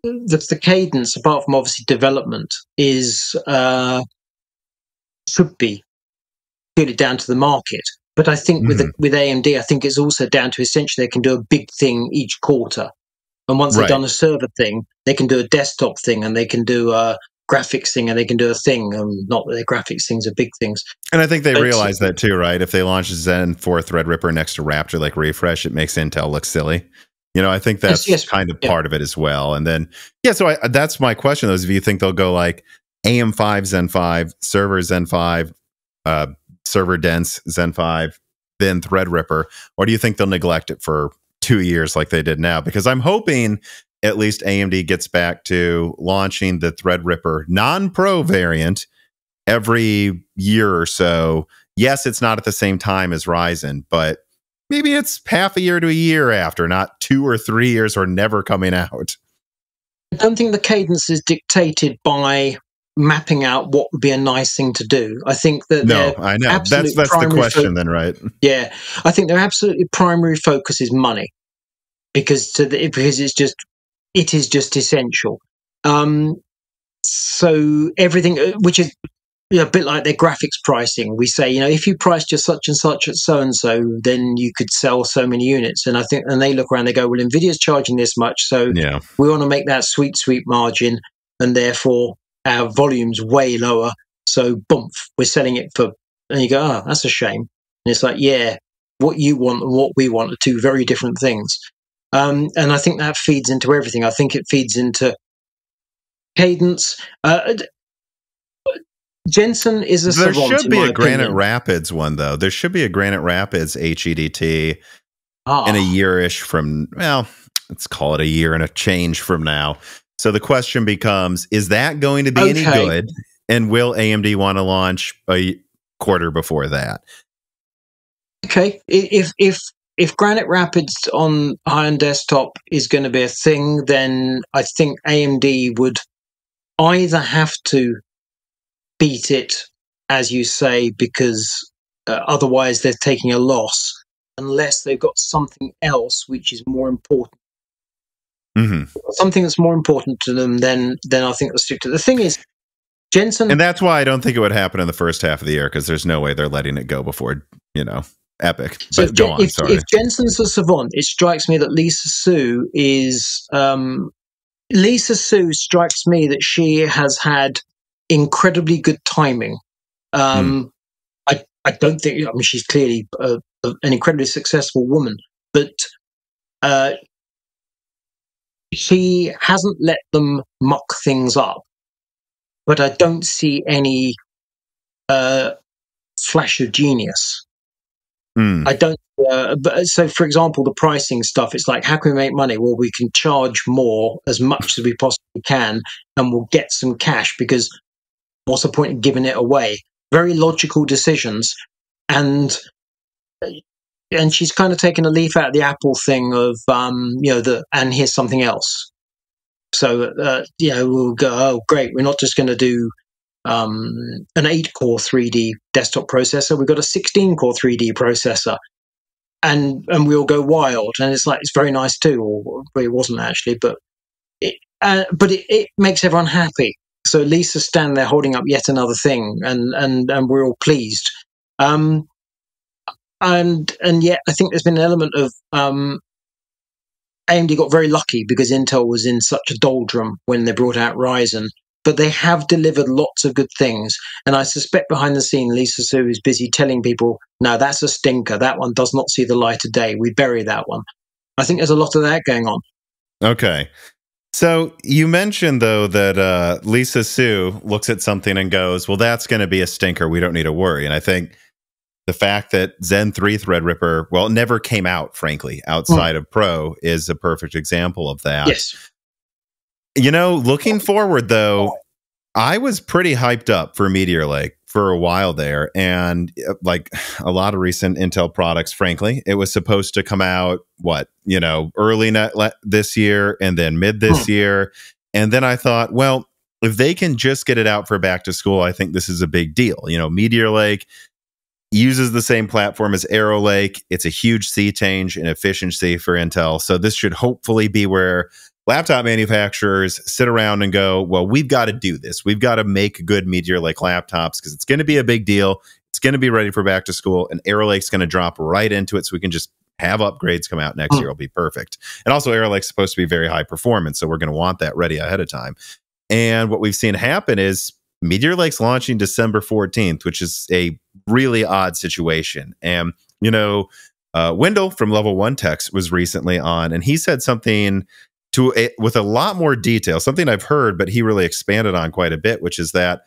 the, the, cadence, apart from obviously development, is uh, should be purely down to the market. But I think mm-hmm. with the, with AMD, I think it's also down to essentially they can do a big thing each quarter and once right. they've done a server thing, they can do a desktop thing and they can do a graphics thing and they can do a thing. Um, not that their graphics things are big things. And I think they but, realize that too, right? If they launch Zen 4 Threadripper next to Raptor Lake refresh, it makes Intel look silly. You know, I think that's yes, yes, kind of yeah. part of it as well. And then, yeah, so I, that's my question. Those of you think they'll go like AM5 Zen 5, server Zen 5, uh, server dense Zen 5, then Threadripper, or do you think they'll neglect it for two years like they did now because I'm hoping at least AMD gets back to launching the Threadripper non pro variant every year or so. Yes, it's not at the same time as Ryzen, but maybe it's half a year to a year after, not two or three years or never coming out. I don't think the cadence is dictated by mapping out what would be a nice thing to do. I think that no, I know that's that's the question fo- then, right? Yeah, I think their absolutely primary focus is money because to the, because it's just it is just essential. Um, so everything, uh, which is you know, a bit like their graphics pricing, we say, you know, if you priced just such and such at so and so, then you could sell so many units. And I think, and they look around, they go, well, Nvidia's charging this much, so yeah. we want to make that sweet, sweet margin, and therefore our volume's way lower. So, boom, we're selling it for, and you go, oh, that's a shame. And it's like, yeah, what you want and what we want are two very different things. Um, and I think that feeds into everything. I think it feeds into cadence. Uh, Jensen is a there savant, should be a Granite opinion. Rapids one though. There should be a Granite Rapids HEDT ah. in a yearish from well, let's call it a year and a change from now. So the question becomes: Is that going to be okay. any good? And will AMD want to launch a quarter before that? Okay, if if if Granite Rapids on high end desktop is going to be a thing, then I think AMD would either have to beat it, as you say, because uh, otherwise they're taking a loss, unless they've got something else which is more important. Mm-hmm. Something that's more important to them, than then I think stick to. The thing is, Jensen, and that's why I don't think it would happen in the first half of the year because there's no way they're letting it go before you know EPYC. So but go on, if, sorry. if Jensen's a savant, it strikes me that Lisa Su is um, Lisa Su strikes me that she has had incredibly good timing. Um, I I don't think I mean she's clearly a, a, an incredibly successful woman, but uh, she hasn't let them muck things up. But I don't see any uh, flash of genius. Hmm. I don't. Uh, but so, for example, the pricing stuff. It's like, how can we make money? Well, we can charge more, as much as we possibly can, and we'll get some cash. Because what's the point of giving it away? Very logical decisions, and and she's kind of taken a leaf out of the apple thing of um, you know the and here's something else. So uh, you know we'll go. Oh, great! We're not just going to do um, an eight core 3D desktop processor. We've got a 16 core 3D processor. And, and we'll go wild. And it's like, it's very nice too, or it wasn't actually, but it, uh, but it, it makes everyone happy. So Lisa's stand there holding up yet another thing, and, and, and we're all pleased. Um, and, and yet I think there's been an element of, um, AMD got very lucky because Intel was in such a doldrum when they brought out Ryzen but they have delivered lots of good things. And I suspect behind the scene, Lisa Su is busy telling people, no, that's a stinker. That one does not see the light of day. We bury that one. I think there's a lot of that going on. Okay. So you mentioned though that uh, Lisa Su looks at something and goes, "Well, that's going to be a stinker. We don't need to worry." And I think the fact that Zen 3 Threadripper, well, never came out, frankly, outside mm. of Pro, is a perfect example of that. Yes. You know, looking forward though, I was pretty hyped up for Meteor Lake for a while there. And uh, like a lot of recent Intel products, frankly, it was supposed to come out, what, you know, early this year and then mid this hmm. year. And then I thought, well, if they can just get it out for back to school, I think this is a big deal. You know, Meteor Lake uses the same platform as Arrow Lake. It's a huge sea change in efficiency for Intel. So this should hopefully be where laptop manufacturers sit around and go, well, we've got to do this. We've got to make good Meteor Lake laptops because it's going to be a big deal. It's going to be ready for back to school, and Arrow Lake's going to drop right into it so we can just have upgrades come out next mm. year. It'll be perfect. And also, Arrow Lake's supposed to be very high performance, so we're going to want that ready ahead of time. And what we've seen happen is Meteor Lake's launching December 14th, which is a really odd situation. And, you know, uh, Wendell from Level One Techs was recently on, and he said something to a, with a lot more detail, something I've heard, but he really expanded on quite a bit, which is that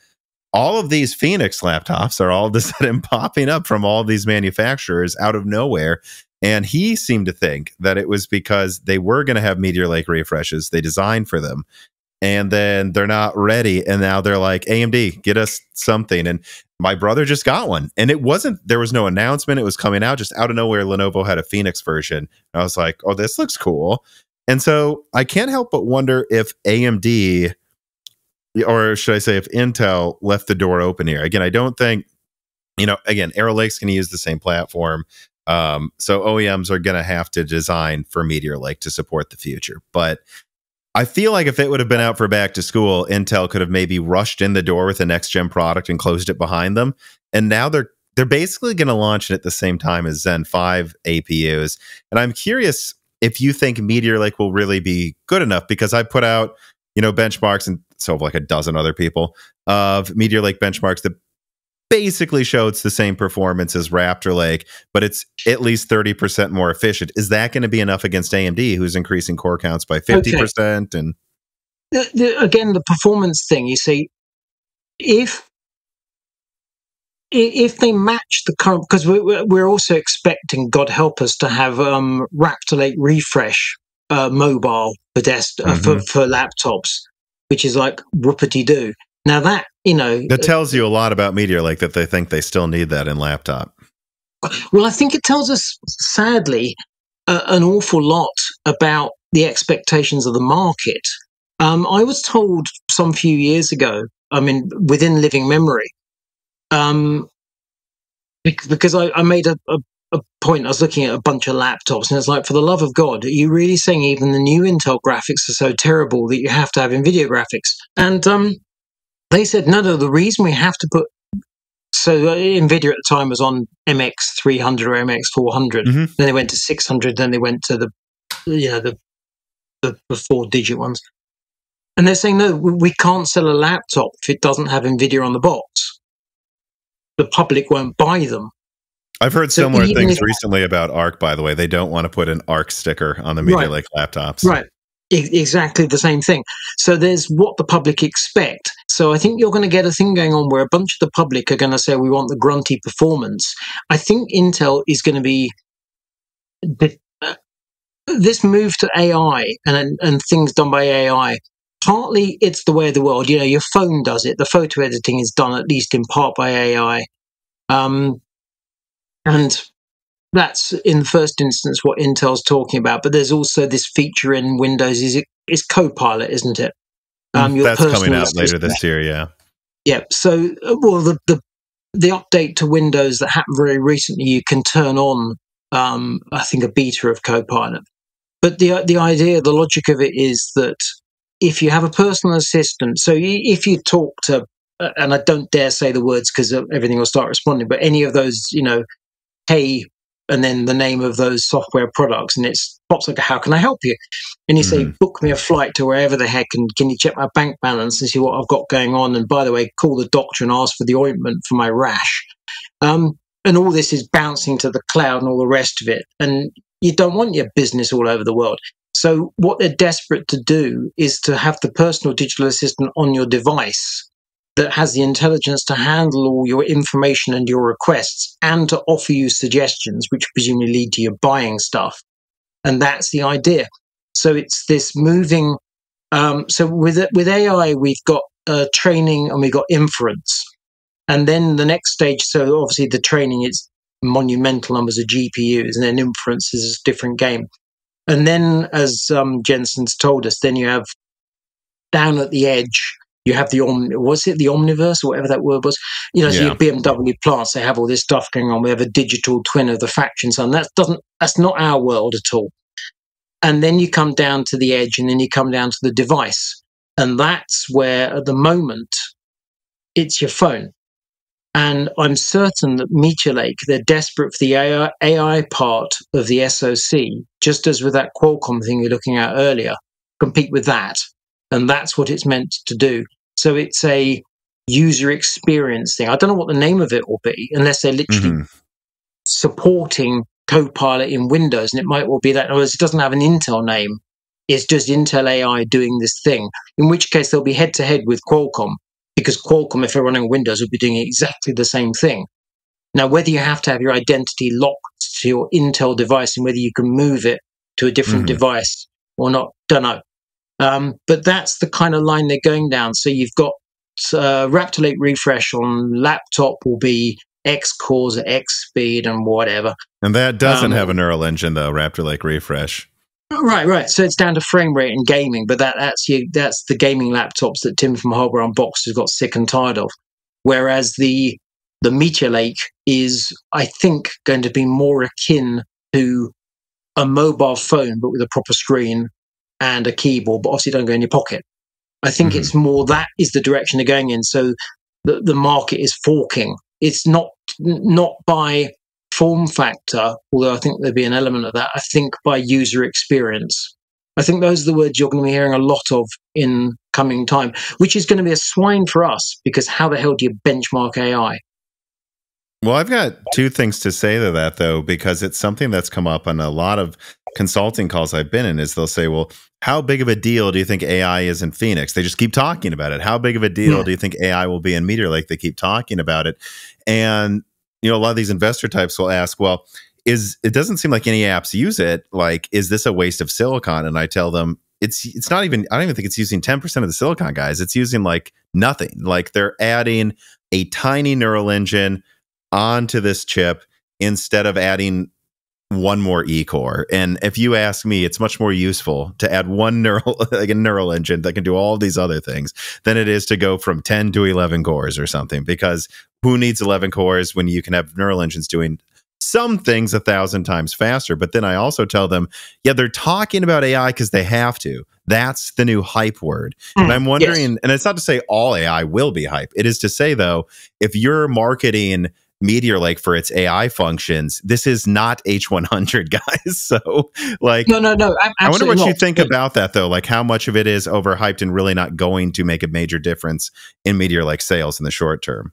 all of these Phoenix laptops are all of a sudden popping up from all these manufacturers out of nowhere. And he seemed to think that it was because they were going to have Meteor Lake refreshes. They designed for them. And then they're not ready. And now they're like, AMD, get us something. And my brother just got one. And it wasn't, there was no announcement. It was coming out just out of nowhere. Lenovo had a Phoenix version. And I was like, oh, this looks cool. And so I can't help but wonder if AMD, or should I say, if Intel left the door open here. Again, I don't think, you know, again, Arrow Lake's going to use the same platform. Um, so OEMs are going to have to design for Meteor Lake to support the future. But I feel like if it would have been out for back to school, Intel could have maybe rushed in the door with a next gen product and closed it behind them. And now they're they're basically going to launch it at the same time as Zen 5 APUs. And I'm curious if you think Meteor Lake will really be good enough, because I put out, you know, benchmarks and so like a dozen other people of Meteor Lake benchmarks that basically show it's the same performance as Raptor Lake, but it's at least 30% more efficient. Is that going to be enough against AMD, who's increasing core counts by 50%? Okay. And the, the, again, the performance thing, you see, if if they match the current, because we're we're also expecting, God help us, to have um, Raptor Lake refresh uh, mobile for desk uh, mm-hmm. for, for laptops, which is like whoopity doo. Now that you know that tells you a lot about Meteor Lake that they think they still need that in laptop. Well, I think it tells us, sadly, uh, an awful lot about the expectations of the market. Um, I was told some few years ago, I mean, within living memory, um, because I, I made a, a, a, point, I was looking at a bunch of laptops, and it's like, for the love of God, are you really saying even the new Intel graphics are so terrible that you have to have NVIDIA graphics? And um, they said, no, no, the reason we have to put so uh, Nvidia at the time was on MX 300 or MX 400. Mm-hmm. Then they went to 600. Then they went to the, you know, the, the, the four digit ones. And they're saying, no, we can't sell a laptop if it doesn't have Nvidia on the box. The public won't buy them. I've heard so similar things recently about ARC, by the way. They don't want to put an ARC sticker on the Meteor right. Lake laptops. Right exactly the same thing. So there's what the public expect. So I think you're going to get a thing going on where a bunch of the public are going to say we want the grunty performance. I think Intel is going to be uh, this move to AI and and things done by AI. Partly it's the way of the world. You know, your phone does it. The photo editing is done at least in part by AI. Um, and that's in the first instance what Intel's talking about. But there's also this feature in Windows is it is Copilot, isn't it? Mm, um, that's coming out later this year. Yeah. Yeah. So, uh, well, the, the the update to Windows that happened very recently, you can turn on, um, I think, a beta of Copilot. But the the idea, the logic of it is that if you have a personal assistant, so if you talk to, uh, and I don't dare say the words because everything will start responding, but any of those, you know, hey, and then the name of those software products, and it's pops like, "How can I help you?" And you mm-hmm. say, "Book me a flight to wherever the heck, and can you check my bank balance and see what I've got going on?" And by the way, call the doctor and ask for the ointment for my rash. Um, and all this is bouncing to the cloud and all the rest of it. And you don't want your business all over the world. So what they're desperate to do is to have the personal digital assistant on your device that has the intelligence to handle all your information and your requests and to offer you suggestions, which presumably lead to your buying stuff. And that's the idea. So it's this moving. Um, so with with AI, we've got uh, training and we've got inference, and then the next stage. So obviously, the training is monumental numbers of GPUs, and then inference is a different game. And then, as um, Jensen's told us, then you have down at the edge you have the om was it the omniverse or whatever that word was? You know so your bmw plants they have all this stuff going on. We have a digital twin of the faction. And that doesn't that's not our world at all. And then you come down to the edge and then you come down to the device. And that's where at the moment it's your phone. And I'm certain that Meteor Lake, they're desperate for the AI, AI, part of the SoC, just as with that Qualcomm thing you're looking at earlier, compete with that. And that's what it's meant to do. So it's a user experience thing. I don't know what the name of it will be unless they're literally mm-hmm. supporting Copilot in Windows. And it might well be that, otherwise, it doesn't have an Intel name. It's just Intel AI doing this thing, in which case they'll be head to head with Qualcomm because Qualcomm, if they're running Windows, would be doing exactly the same thing. Now, whether you have to have your identity locked to your Intel device and whether you can move it to a different mm-hmm. device or not, don't know. Um, but that's the kind of line they're going down. So you've got uh, Raptor Lake refresh on laptop will be X cores at X speed and whatever. And that doesn't um, have a neural engine though, Raptor Lake refresh. Right, right. So it's down to frame rate and gaming, but that, that's you, that's the gaming laptops that Tim from Hardware Unboxed has got sick and tired of. Whereas the the Meteor Lake is, I think, going to be more akin to a mobile phone, but with a proper screen and a keyboard, but obviously don't go in your pocket. I think mm-hmm. it's more that is the direction they're going in. So the, the market is forking. It's not not by form factor, although I think there'd be an element of that. I think by user experience. I think those are the words you're going to be hearing a lot of in coming time, which is going to be a swine for us because how the hell do you benchmark AI? Well, I've got two things to say to that though, because it's something that's come up on a lot of consulting calls I've been in is they'll say, well, how big of a deal do you think AI is in Phoenix? They just keep talking about it. How big of a deal yeah. do you think AI will be in Meteor Lake? They keep talking about it. And, you know, a lot of these investor types will ask, well, is it doesn't seem like any apps use it. Like, is this a waste of silicon? And I tell them, it's it's not even I don't even think it's using 10% of the silicon guys. It's using like nothing. Like they're adding a tiny neural engine onto this chip instead of adding one more e-core. And if you ask me, it's much more useful to add one neural like a neural engine that can do all these other things than it is to go from 10 to 11 cores or something because who needs 11 cores when you can have neural engines doing some things a thousand times faster. But then I also tell them, yeah, they're talking about AI because they have to. That's the new hype word. Mm, and I'm wondering, yes. and it's not to say all AI will be hype. It is to say, though, if you're marketing Meteor Lake for its AI functions, this is not H100, guys. So, like, no, no, no. I wonder what not. you think about that, though. Like, how much of it is overhyped and really not going to make a major difference in Meteor Lake sales in the short term?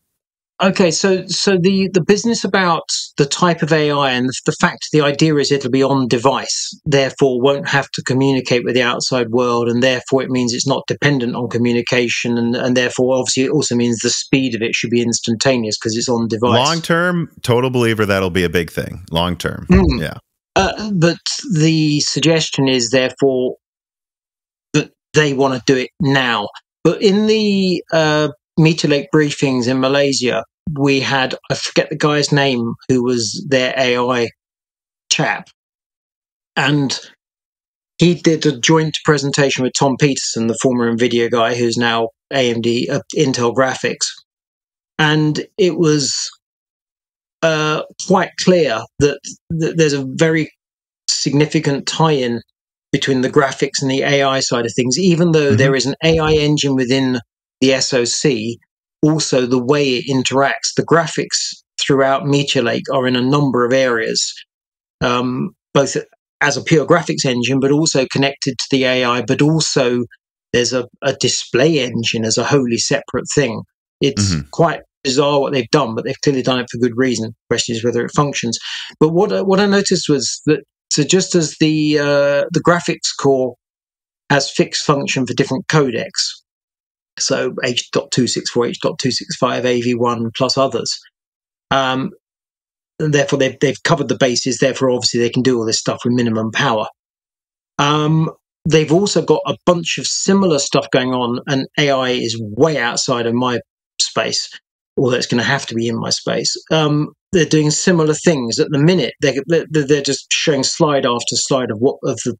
Okay, so so the the business about the type of AI and the, the fact the idea is it'll be on device, therefore won't have to communicate with the outside world, and therefore it means it's not dependent on communication, and and therefore obviously it also means the speed of it should be instantaneous because it's on device. Long term, total believer that'll be a big thing. Long term, mm. yeah. Uh, but the suggestion is therefore that they want to do it now. But in the uh, Meteor Lake briefings in Malaysia, we had, I forget the guy's name, who was their AI chap. And he did a joint presentation with Tom Petersen, the former NVIDIA guy who's now AMD, uh, Intel Graphics. And it was uh, quite clear that, that there's a very significant tie in between the graphics and the AI side of things, even though mm-hmm. there is an AI engine within the SoC, also the way it interacts. The graphics throughout Meteor Lake are in a number of areas, um, both as a pure graphics engine, but also connected to the AI, but also there's a, a display engine as a wholly separate thing. It's mm-hmm. quite bizarre what they've done, but they've clearly done it for good reason. The question is whether it functions. But what what I noticed was that so just as the uh, the graphics core has fixed function for different codecs, so H.264, H.265, AV1 plus others. Um, and therefore, they've, they've covered the bases. Therefore, obviously, they can do all this stuff with minimum power. Um, they've also got a bunch of similar stuff going on, and AI is way outside of my space, although it's going to have to be in my space. Um, they're doing similar things at the minute. They're, they're just showing slide after slide of what of the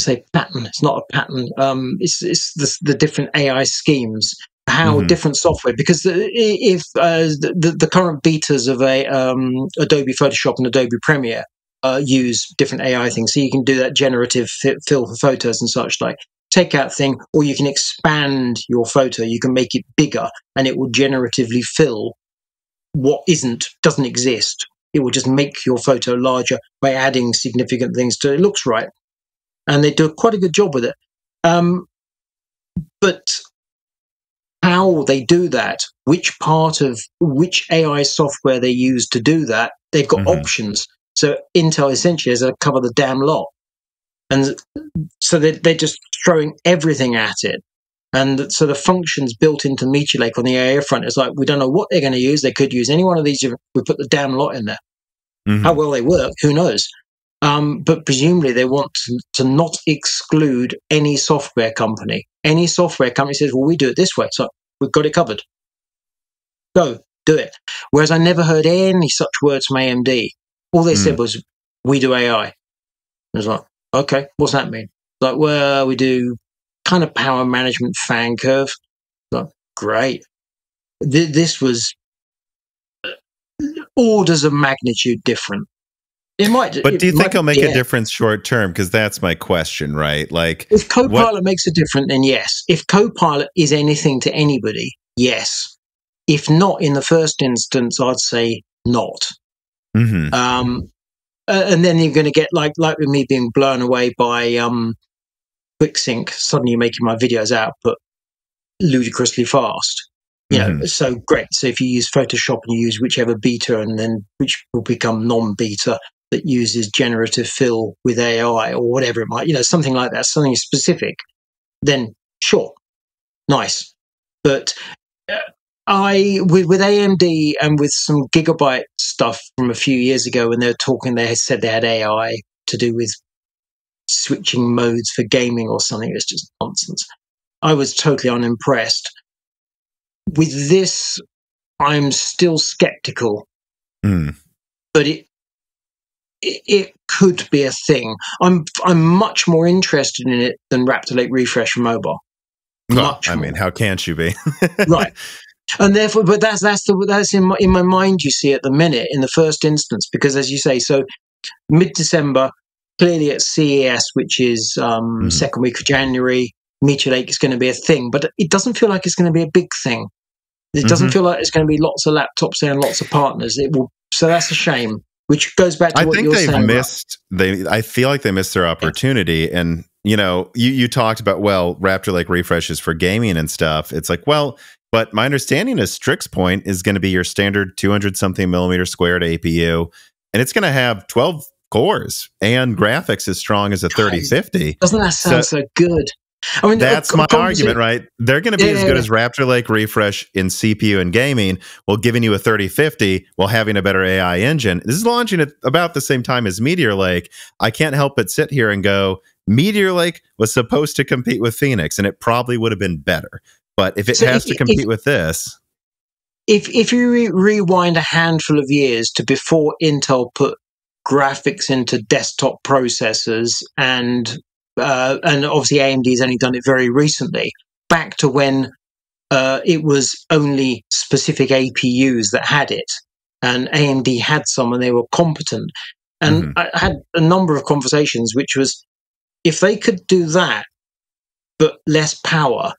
say pattern. It's not a pattern. Um, it's it's the, the different AI schemes, how mm-hmm. different software. Because if uh, the the current betas of a um, Adobe Photoshop and Adobe Premiere uh, use different AI things, so you can do that generative fill for photos and such like. Take out thing, or you can expand your photo. You can make it bigger, and it will generatively fill what isn't doesn't exist. It will just make your photo larger by adding significant things to it. it looks right and they do quite a good job with it. Um, but how they do that, which part of which AI software they use to do that, they've got mm-hmm. options. So Intel essentially has to cover the damn lot. And so they're, they're just throwing everything at it. And so the functions built into Meteor Lake on the AI front is like, we don't know what they're going to use. They could use any one of these. We put the damn lot in there. Mm-hmm. How well they work, who knows? Um, but presumably they want to, to, not exclude any software company. Any software company says, well, we do it this way. So we've got it covered. Go, do it. Whereas I never heard any such words from AMD. All they mm. said was, we do AI. I was like, okay, what's that mean? Like, well, we do kind of power management fan curve. Like, great. Th- this was uh, orders of magnitude different. It might. But do you think it'll make yeah. a difference short term? Because that's my question, right? Like, if Copilot what? makes a difference, then yes. If Copilot is anything to anybody, yes. If not, in the first instance, I'd say not. Mm-hmm. Um, and then you're going to get like like with me being blown away by um, QuickSync. Suddenly, making my videos output ludicrously fast. You know, mm-hmm. so great. So if you use Photoshop and you use whichever beta, and then which will become non-beta, that uses generative fill with AI or whatever it might, you know, something like that, something specific, then sure, nice. But uh, I, with, with AMD and with some gigabyte stuff from a few years ago when they were talking, they said they had AI to do with switching modes for gaming or something. It's just nonsense. I was totally unimpressed. With this, I'm still skeptical. Mm but it, it could be a thing. I'm I'm much more interested in it than Raptor Lake Refresh mobile. Well, Much I more. mean, how can't you be? right and therefore but that's that's the that's in my, in my mind you see at the minute in the first instance because as you say so mid-december clearly at ces which is um Mhm. second week of january meteor lake is going to be a thing but it doesn't feel like it's going to be a big thing it doesn't Mhm. feel like it's going to be lots of laptops there and lots of partners it will so that's a shame which goes back to I what think they've about- missed. They, I feel like they missed their opportunity. And you know, you you talked about well, Raptor Lake refreshes for gaming and stuff. It's like well, but my understanding is Strix Point is going to be your standard 200 something millimeter squared APU, and it's going to have 12 cores and hmm. graphics as strong as a 3050. doesn't that sound so, good i mean That's my argument, right? They're going to be Yeah, as good yeah. as Raptor Lake refresh in CPU and gaming while giving you a 3050 while having a better AI engine. This is launching at about the same time as Meteor Lake. I can't help but sit here and go, Meteor Lake was supposed to compete with Phoenix and it probably would have been better. But if it So has if- to compete if- with this, if if you re- rewind a handful of years to before Intel put graphics into desktop processors and uh, and obviously AMD's only done it very recently, back to when uh, it was only specific APUs that had it, and AMD had some and they were competent. And I had a number of conversations, which was if they could do that, but less power,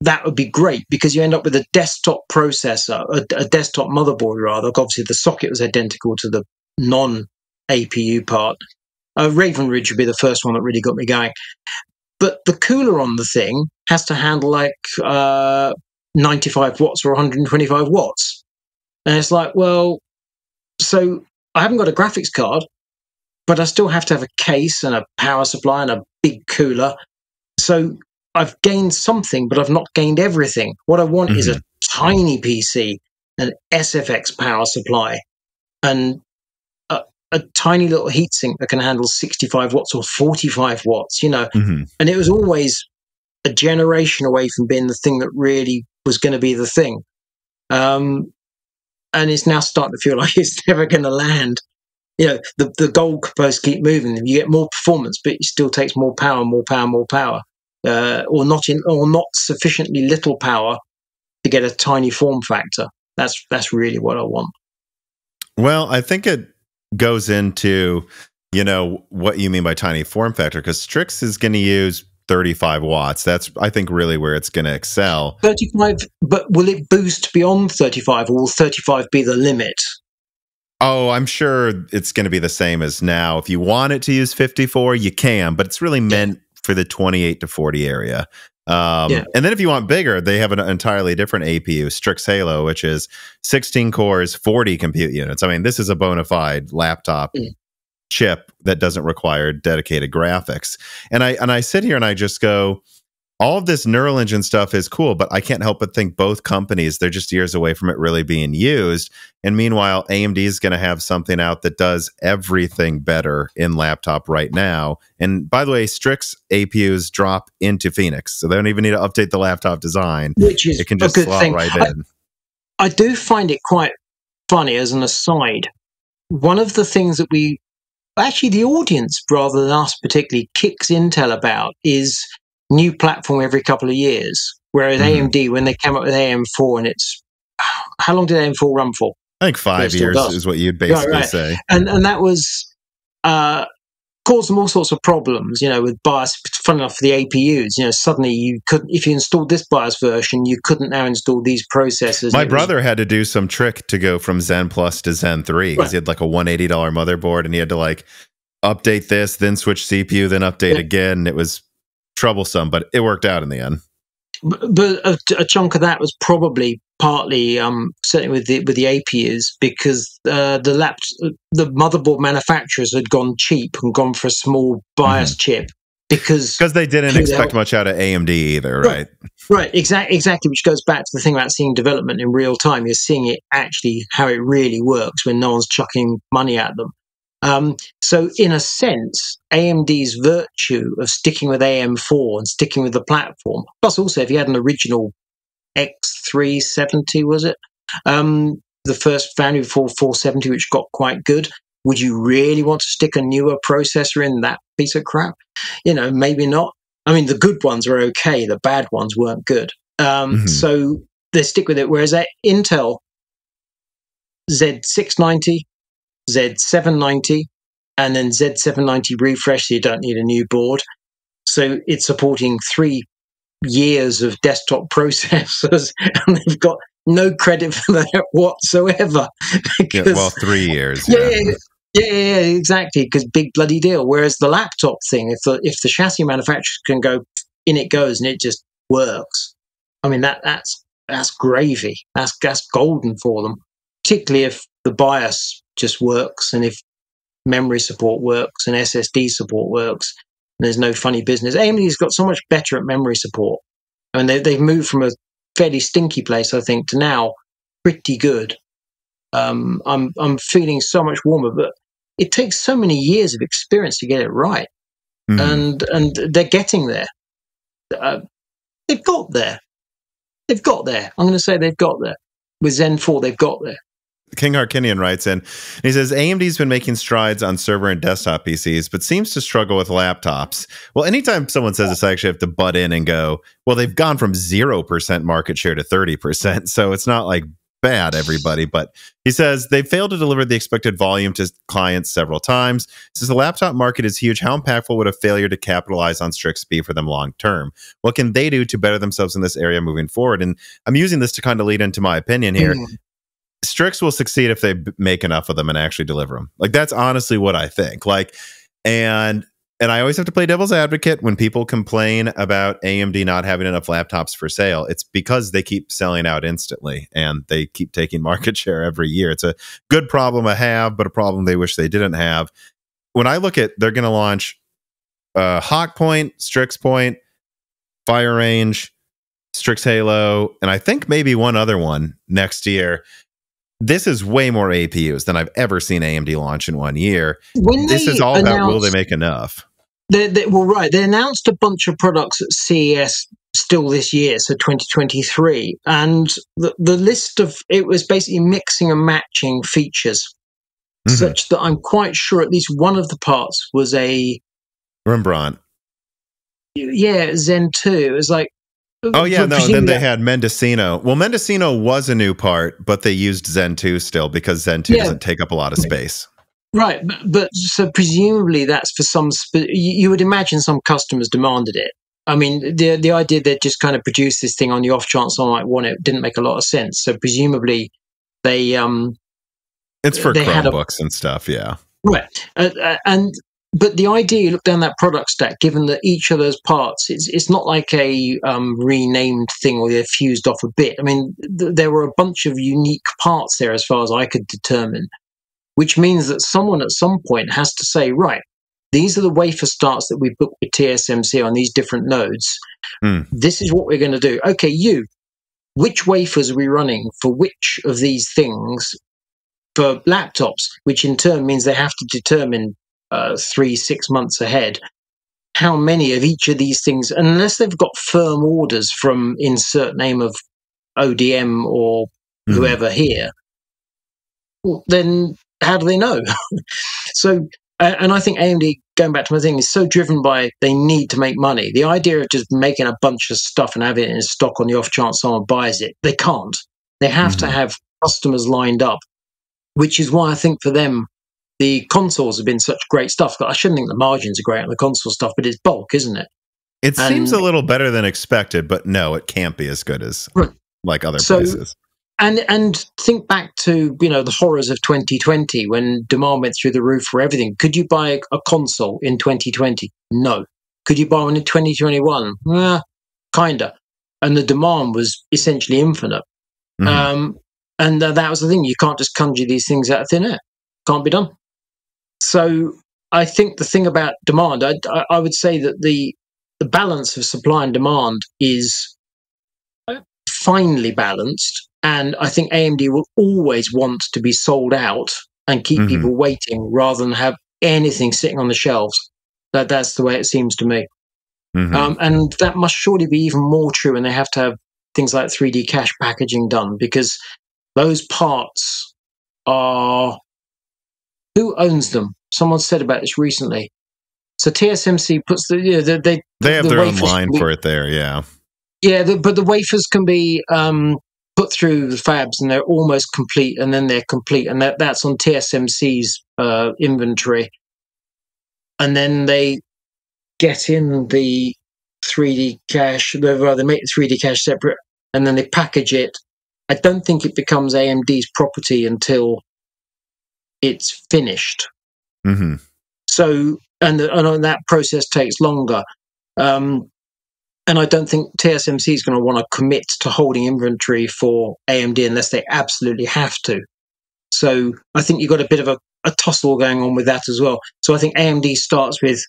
that would be great because you end up with a desktop processor, a, a desktop motherboard rather. Obviously, the socket was identical to the non APU part. Uh, Raven Ridge would be the first one that really got me going. But the cooler on the thing has to handle like uh, 95 watts or 125 watts. And it's like, well, so I haven't got a graphics card, but I still have to have a case and a power supply and a big cooler. So I've gained something, but I've not gained everything. What I want is a tiny PC, an SFX power supply, and a, tiny little heatsink that can handle 65 watts or 45 watts, you know. mhm. And it was always a generation away from being the thing that really was going to be the thing. Um, and it's now starting to feel like it's never going to land. You know, the, the goalposts keep moving. You get more performance, but it still takes more power, more power, more power, uh, or not in, or not sufficiently little power to get a tiny form factor. That's that's really what I want. Well, I think it goes into, you know, what you mean by tiny form factor because Strix is going to use 35 watts. That's, I think, really where it's going to excel. 35, but will it boost beyond 35, or will 35 be the limit? Oh, I'm sure it's going to be the same as now. If you want it to use 54, you can, but it's really meant for the 28 to 40 area. Um, Yeah. And then if you want bigger, they have an entirely different APU, Strix Halo, which is 16 cores, 40 compute units. I mean, this is a bona fide laptop Mm. chip that doesn't require dedicated graphics. And I and I sit here and I just go, all of this neural engine stuff is cool, but I can't help but think both companies, they're just years away from it really being used. And meanwhile, AMD is going to have something out that does everything better in laptop right now. And by the way, Strix APUs drop into Phoenix, so they don't even need to update the laptop design. Which is It can a just good slot thing. right I- in. I do find it quite funny as an aside. One of the things that we actually the audience rather than us particularly kicks Intel about is new platform every couple of years. Whereas Mhm. AMD, when they came up with AM4 and it's how long did AM4 run for? I think five years does. is what you'd basically right. say. And and that was uh caused them all sorts of problems, you know, with BIOS. Fun enough for the APUs, you know, suddenly you couldn't, if you installed this BIOS version, you couldn't now install these processors. My It was- brother had to do some trick to go from Zen Plus to Zen 3 because Right. he had like a $180 motherboard and he had to like update this, then switch CPU, then update Yeah. again. It was troublesome, but it worked out in the end. but a, a chunk of that was probably partly um certainly with the with the APUs because uh, the lap the motherboard manufacturers had gone cheap and gone for a small BIOS chip because Because they didn't expect hell- much out of AMD either, Right. right? right exactly exactly which goes back to the thing about seeing development in real time you're seeing it actually how it really works when no one's chucking money at them um, so in a sense amd's virtue of sticking with am4 and sticking with the platform plus also if you had an original x370 was it um, the first Foundry 470, which got quite good. Would you really want to stick a newer processor in that piece of crap? You know, maybe not. I mean, the good ones were okay. The bad ones weren't good. Um, mm-hmm. So they stick with it. Whereas at Intel, Z690, Z790, and then Z790 refresh, so you don't need a new board. So it's supporting three years of desktop processors, and they've got no credit for that whatsoever. Because, yeah, well, three years. Yeah, yeah, yeah, yeah exactly. Because big bloody deal. Whereas the laptop thing, if the if the chassis manufacturers can go in, it goes, and it just works. I mean that that's that's gravy. That's that's golden for them. Particularly if the BIOS just works, and if memory support works and SSD support works, there's no funny business. AMD's got so much better at memory support. I mean, they, they've moved from a fairly stinky place, I think, to now pretty good. Um, I'm I'm feeling so much warmer, but it takes so many years of experience to get it right, mm. and and they're getting there. Uh, they've got there. They've got there. I'm going to say they've got there. With Zen 4, they've got there. King Harkinian writes in, he says AMD's been making strides on server and desktop PCs, but seems to struggle with laptops. Well, anytime someone says this, I actually have to butt in and go, well, they've gone from 0% market share to 30%. So it's not like bad, everybody. But he says they failed to deliver the expected volume to clients several times. Since the laptop market is huge. How impactful would a failure to capitalize on Strix be for them long term? What can they do to better themselves in this area moving forward? And I'm using this to kind of lead into my opinion here. Mm. Strix will succeed if they make enough of them and actually deliver them. Like that's honestly what I think. Like, and and I always have to play devil's advocate when people complain about AMD not having enough laptops for sale. It's because they keep selling out instantly and they keep taking market share every year. It's a good problem to have, but a problem they wish they didn't have. When I look at, they're going to launch uh, Hawk Point, Strix Point, Fire Range, Strix Halo, and I think maybe one other one next year this is way more APUs than I've ever seen AMD launch in one year. When this is all about will they make enough? They, they, well, right. They announced a bunch of products at CES still this year, so 2023. And the, the list of it was basically mixing and matching features, mm-hmm. such that I'm quite sure at least one of the parts was a Rembrandt. Yeah, Zen 2. It was like, Oh yeah, no. Then they had Mendocino. Well, Mendocino was a new part, but they used Zen 2 still because Zen 2 yeah. doesn't take up a lot of space. Right, but, but so presumably that's for some. You would imagine some customers demanded it. I mean, the the idea that just kind of produce this thing on the off chance someone might want it didn't make a lot of sense. So presumably they um, it's for Chromebooks a, and stuff, yeah. Right, uh, uh, and but the idea you look down that product stack, given that each of those parts, it's it's not like a um, renamed thing or they're fused off a bit. I mean, th- there were a bunch of unique parts there, as far as I could determine, which means that someone at some point has to say, right, these are the wafer starts that we booked with TSMC on these different nodes. Mm. This is what we're going to do. Okay, you, which wafers are we running for which of these things for laptops, which in turn means they have to determine uh, three, six months ahead, how many of each of these things, unless they've got firm orders from insert name of ODM or mm-hmm. whoever here, then how do they know? so, and I think AMD, going back to my thing, is so driven by they need to make money. The idea of just making a bunch of stuff and having it in stock on the off chance someone buys it, they can't. They have mm-hmm. to have customers lined up, which is why I think for them, the consoles have been such great stuff. I shouldn't think the margins are great on the console stuff, but it's bulk, isn't it? It and, seems a little better than expected, but no, it can't be as good as right. like other so, places. And and think back to you know the horrors of 2020 when demand went through the roof for everything. Could you buy a console in 2020? No. Could you buy one in 2021? Eh, kinda. And the demand was essentially infinite. Mm-hmm. Um, and uh, that was the thing. You can't just conjure these things out of thin air. Can't be done. So I think the thing about demand, I, I would say that the the balance of supply and demand is finely balanced, and I think AMD will always want to be sold out and keep mm-hmm. people waiting rather than have anything sitting on the shelves. That that's the way it seems to me, mm-hmm. um, and that must surely be even more true when they have to have things like 3D cache packaging done because those parts are who owns them? Someone said about this recently. So TSMC puts the yeah they they, they have the their own line be, for it there, yeah. Yeah, the, but the wafers can be um, put through the fabs and they're almost complete, and then they're complete, and that, that's on TSMC's uh, inventory. And then they get in the 3D cache, rather they make the 3D cache separate, and then they package it. I don't think it becomes AMD's property until it's finished. Mm-hmm. So, and, the, and that process takes longer. Um, and I don't think TSMC is going to want to commit to holding inventory for AMD unless they absolutely have to. So I think you've got a bit of a, a tussle going on with that as well. So I think AMD starts with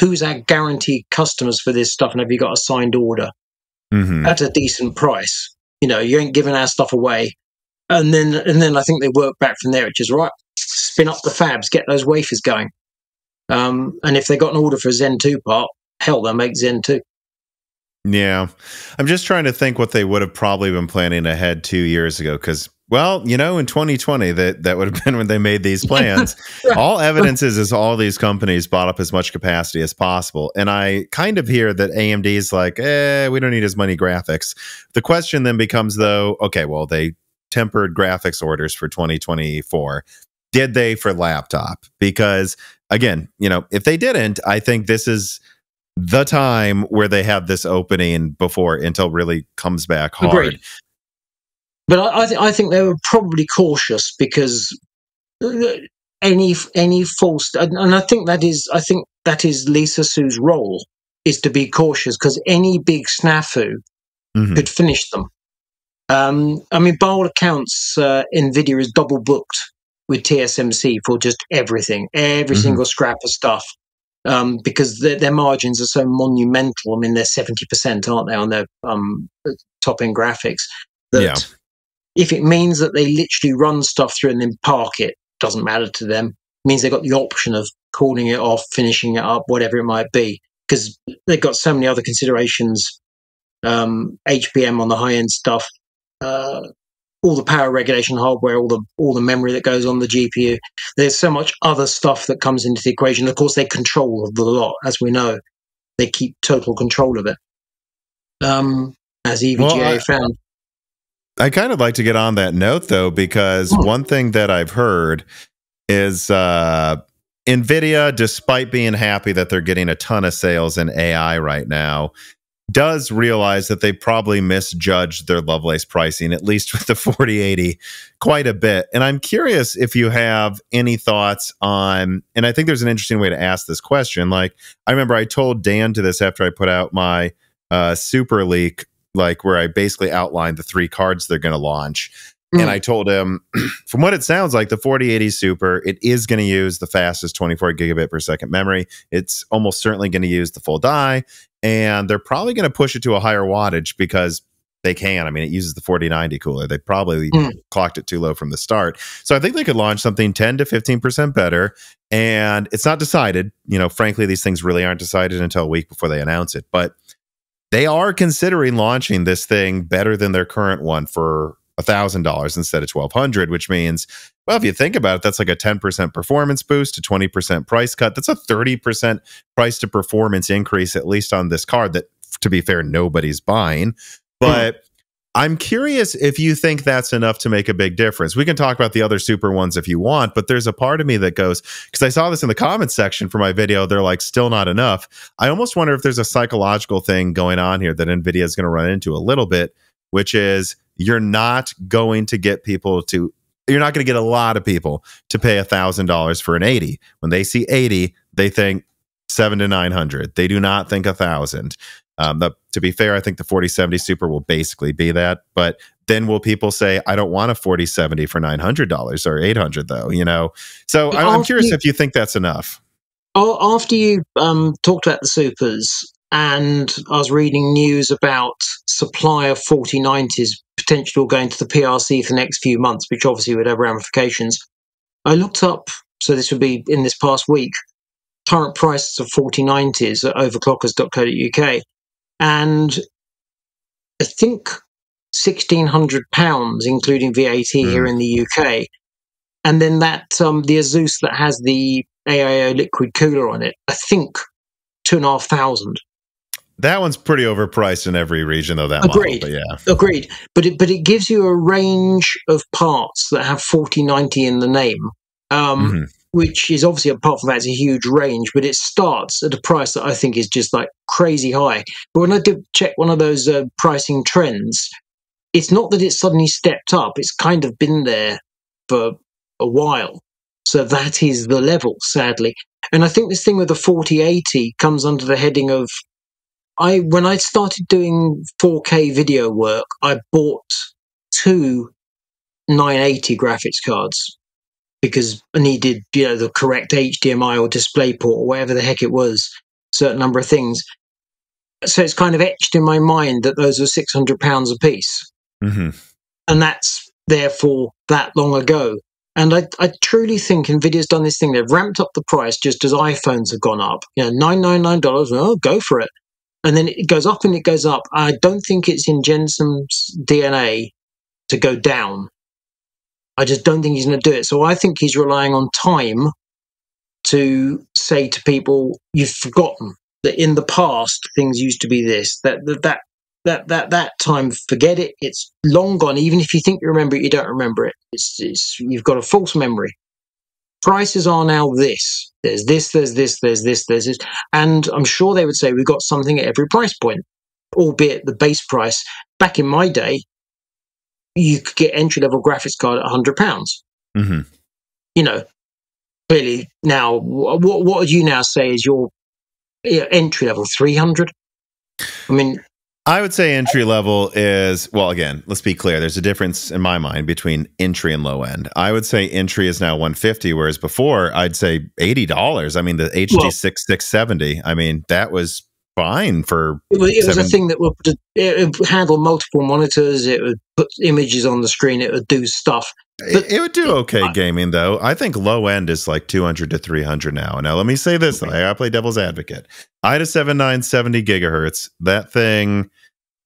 who's our guaranteed customers for this stuff and have you got a signed order mm-hmm. at a decent price? You know, you ain't giving our stuff away. And then and then I think they work back from there, which is right, spin up the fabs, get those wafers going. Um, and if they got an order for a Zen 2 part, hell, they'll make Zen 2. Yeah. I'm just trying to think what they would have probably been planning ahead two years ago. Because, well, you know, in 2020, that, that would have been when they made these plans. all evidence is, is all these companies bought up as much capacity as possible. And I kind of hear that AMD is like, eh, we don't need as many graphics. The question then becomes, though, okay, well, they tempered graphics orders for 2024. Did they for laptop? Because, again, you know, if they didn't, I think this is the time where they have this opening before Intel really comes back hard. Agreed. But I, I, th- I think they were probably cautious because uh, any any false and I think that is I think that is Lisa Su's role is to be cautious because any big snafu mm-hmm. could finish them. Um, I mean, by all accounts, uh, Nvidia is double booked with TSMC for just everything, every mm-hmm. single scrap of stuff um, because their, their, margins are so monumental. I mean, they're 70%, aren't they, on their um, top end graphics? That yeah. if it means that they literally run stuff through and then park it, doesn't matter to them. It means they've got the option of calling it off, finishing it up, whatever it might be, because they've got so many other considerations. Um, HBM on the high end stuff, uh, all the power regulation hardware, all the all the memory that goes on the GPU. There's so much other stuff that comes into the equation. Of course, they control the lot, as we know. They keep total control of it. Um, as EVGA well, I, found. I kind of like to get on that note though, because oh. one thing that I've heard is uh, NVIDIA, despite being happy that they're getting a ton of sales in AI right now, does realize that they probably misjudged their Lovelace pricing, at least with the 4080, quite a bit. And I'm curious if you have any thoughts on, and I think there's an interesting way to ask this question. Like, I remember I told Dan to this after I put out my uh, super leak, like where I basically outlined the three cards they're going to launch. Mm. And I told him, from what it sounds like, the 4080 Super, it is going to use the fastest 24 gigabit per second memory. It's almost certainly going to use the full die, and they're probably going to push it to a higher wattage because they can. I mean, it uses the 4090 cooler. They probably mm. clocked it too low from the start. So I think they could launch something 10 to 15% better. And it's not decided. You know, frankly, these things really aren't decided until a week before they announce it. But they are considering launching this thing better than their current one for $1,000 instead of 1200 which means, well, if you think about it, that's like a 10% performance boost, a 20% price cut. That's a 30% price to performance increase, at least on this card that, to be fair, nobody's buying. But mm. I'm curious if you think that's enough to make a big difference. We can talk about the other super ones if you want, but there's a part of me that goes, because I saw this in the comments section for my video, they're like, still not enough. I almost wonder if there's a psychological thing going on here that NVIDIA is going to run into a little bit, which is you're not going to get people to you're not going to get a lot of people to pay a thousand dollars for an 80 when they see 80 they think seven to 900 they do not think a thousand. Um, the, to be fair i think the 4070 super will basically be that but then will people say i don't want a 4070 for $900 or 800 though you know? So I'm, I'm curious you, if you think that's enough. Oh, after you um, talked about the supers and I was reading news about supply of 4090s potentially going to the PRC for the next few months, which obviously would have ramifications. I looked up, so this would be in this past week, current prices of 4090s at overclockers.co.uk. And I think sixteen hundred pounds, including VAT mm. here in the UK. And then that um, the Asus that has the AIO liquid cooler on it, I think two and a half thousand. That one's pretty overpriced in every region, though. That agreed, model, yeah, agreed. But it, but it gives you a range of parts that have forty ninety in the name, um, mm-hmm. which is obviously apart from that, it's a huge range. But it starts at a price that I think is just like crazy high. But when I did check one of those uh, pricing trends, it's not that it's suddenly stepped up; it's kind of been there for a while. So that is the level, sadly. And I think this thing with the 4080 comes under the heading of I when I started doing 4K video work, I bought two 980 graphics cards because I needed, you know, the correct HDMI or DisplayPort or whatever the heck it was, certain number of things. So it's kind of etched in my mind that those were 600 pounds a piece. Mm-hmm. And that's therefore that long ago. And I, I truly think Nvidia's done this thing. They've ramped up the price just as iPhones have gone up. You know, nine nine nine dollars. Well, go for it. And then it goes up and it goes up. I don't think it's in Jensen's DNA to go down. I just don't think he's going to do it. So I think he's relying on time to say to people, "You've forgotten that in the past things used to be this. That that that that that that time, forget it. It's long gone. Even if you think you remember it, you don't remember it. It's, it's you've got a false memory. Prices are now this. There's this. There's this. There's this. There's this. And I'm sure they would say we've got something at every price point, albeit the base price. Back in my day, you could get entry level graphics card at hundred pounds. Mm-hmm. You know, clearly now, what what would you now say is your entry level three hundred? I mean, I would say entry level is well. Again, let's be clear. There's a difference in my mind between entry and low end. I would say entry is now 150, whereas before I'd say eighty dollars. I mean, the HD well, six six seventy. I mean, that was fine for. It was, it was a thing that would it would handle multiple monitors. It would put images on the screen. It would do stuff. But it would do okay I, gaming though. I think low end is like 200 to 300 now. Now let me say this: I gotta play devil's advocate. I had a 7970 gigahertz. That thing,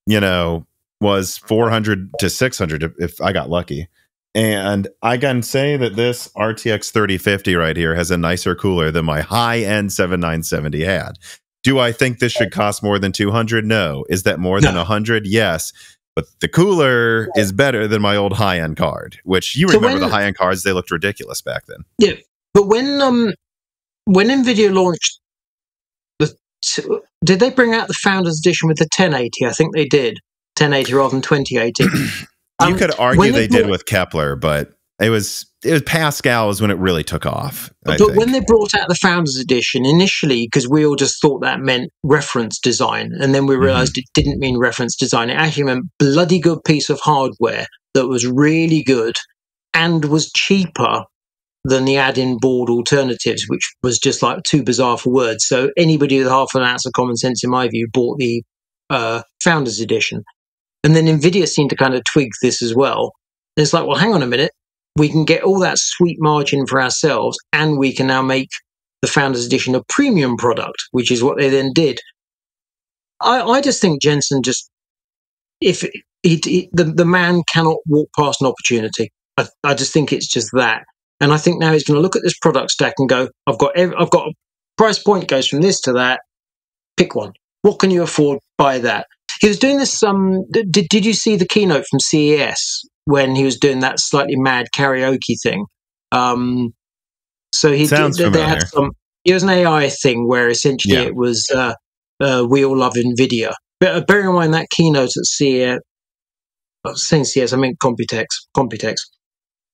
you know, was 400 to 600 if I got lucky. And I can say that this RTX 3050 right here has a nicer cooler than my high end 7970 had. Do I think this should cost more than 200? No. Is that more no. than 100? Yes. But the cooler is better than my old high end card, which you so remember when, the high end cards, they looked ridiculous back then. Yeah. But when um when Nvidia launched the did they bring out the Founders Edition with the 1080? I think they did. 1080 rather than 2080. you um, could argue they, they did with Kepler, but it was it was Pascal was when it really took off. I but think. when they brought out the Founders Edition initially, because we all just thought that meant reference design, and then we mm-hmm. realized mm-hmm. it didn't mean reference design. It actually meant bloody good piece of hardware that was really good and was cheaper than the add-in board alternatives, which was just like too bizarre for words. So anybody with half an ounce of common sense, in my view, bought the uh, Founders Edition. And then Nvidia seemed to kind of twig this as well. And it's like, well, hang on a minute we can get all that sweet margin for ourselves and we can now make the Founders Edition a premium product, which is what they then did. I, I just think Jensen just, if he, the, the man cannot walk past an opportunity. I, I just think it's just that. And I think now he's going to look at this product stack and go, I've got, every, I've got a price point goes from this to that. Pick one. What can you afford? Buy that. He was doing this. Um, did did you see the keynote from CES when he was doing that slightly mad karaoke thing. Um, so he Sounds did, they had some. It was an AI thing where essentially yeah. it was uh, uh, we all love Nvidia. But uh, bearing in mind that keynote at CES, I was saying CES, I mean Computex, Computex.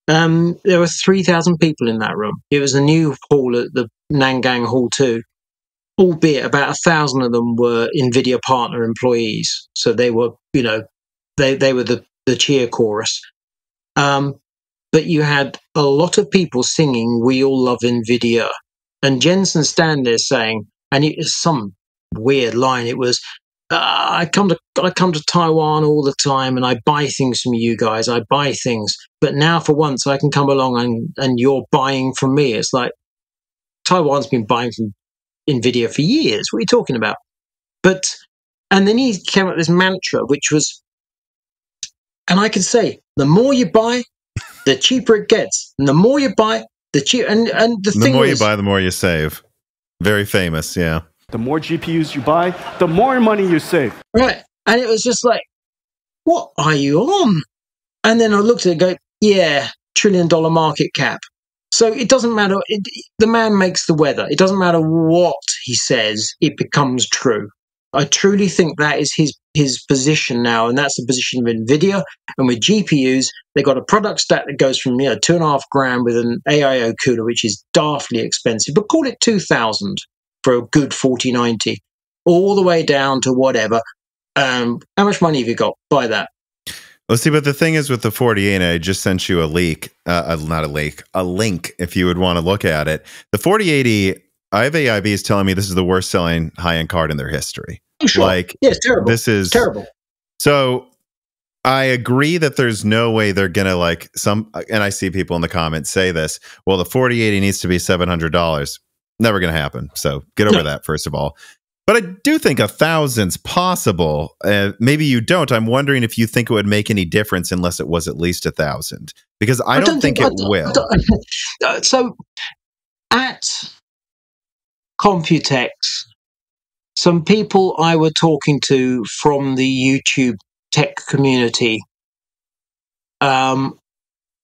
Um, there were three thousand people in that room. It was a new hall at the Nangang Hall Two, albeit about a thousand of them were Nvidia partner employees. So they were, you know, they they were the the cheer chorus. Um, but you had a lot of people singing "We All Love Nvidia," and Jensen stand there saying, and it was some weird line. It was, uh, "I come to I come to Taiwan all the time, and I buy things from you guys. I buy things, but now for once I can come along and and you're buying from me." It's like Taiwan's been buying from Nvidia for years. What are you talking about? But and then he came up with this mantra, which was And I can say, the more you buy, the cheaper it gets. And the more you buy, the cheap. And, and the, thing The thing more is, you buy, the more you save. Very famous, yeah. The more GPUs you buy, the more money you save. Right. And it was just like, what are you on? And then I looked at it and go, yeah, trillion dollar market cap. So it doesn't matter. It, the man makes the weather. It doesn't matter what he says, it becomes true. I truly think that is his his position now, and that's the position of Nvidia. And with GPUs, they've got a product stack that goes from you know two and a half grand with an AIO cooler, which is daftly expensive, but call it two thousand for a good forty ninety, all the way down to whatever. Um, how much money have you got? Buy that. Let's see, but the thing is with the 48, I just sent you a leak, uh, uh, not a leak, a link if you would want to look at it. The 4080, IVAIB is telling me this is the worst selling high end card in their history. Sure. Like, yeah, terrible. this is It's terrible. So I agree that there's no way they're gonna like some, and I see people in the comments say this. Well, the 4080 needs to be seven hundred dollars. Never gonna happen. So get over No. that first of all. But I do think a thousand's possible. Uh, maybe you don't. I'm wondering if you think it would make any difference unless it was at least a thousand, because I, don't, think, I it don't- will. I don't- uh, so at Computex, some people I were talking to from the YouTube tech community um,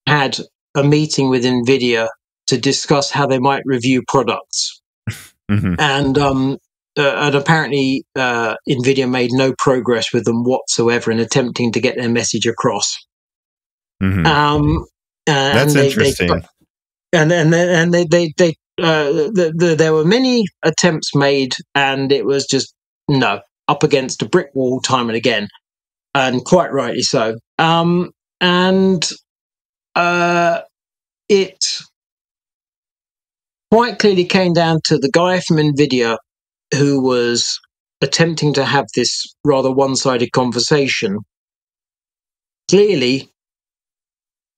had a meeting with NVIDIA to discuss how they might review products. Mhm. And um, uh, and apparently, uh, Nvidia made no progress with them whatsoever in attempting to get their message across. Mhm. Um, uh, That's and they- they- interesting. and and they- and they they they uh, the, the, there were many attempts made, and it was just no up against a brick wall time and again, and quite rightly so. Um, and uh, it quite clearly came down to the guy from Nvidia who was attempting to have this rather one-sided conversation. Clearly,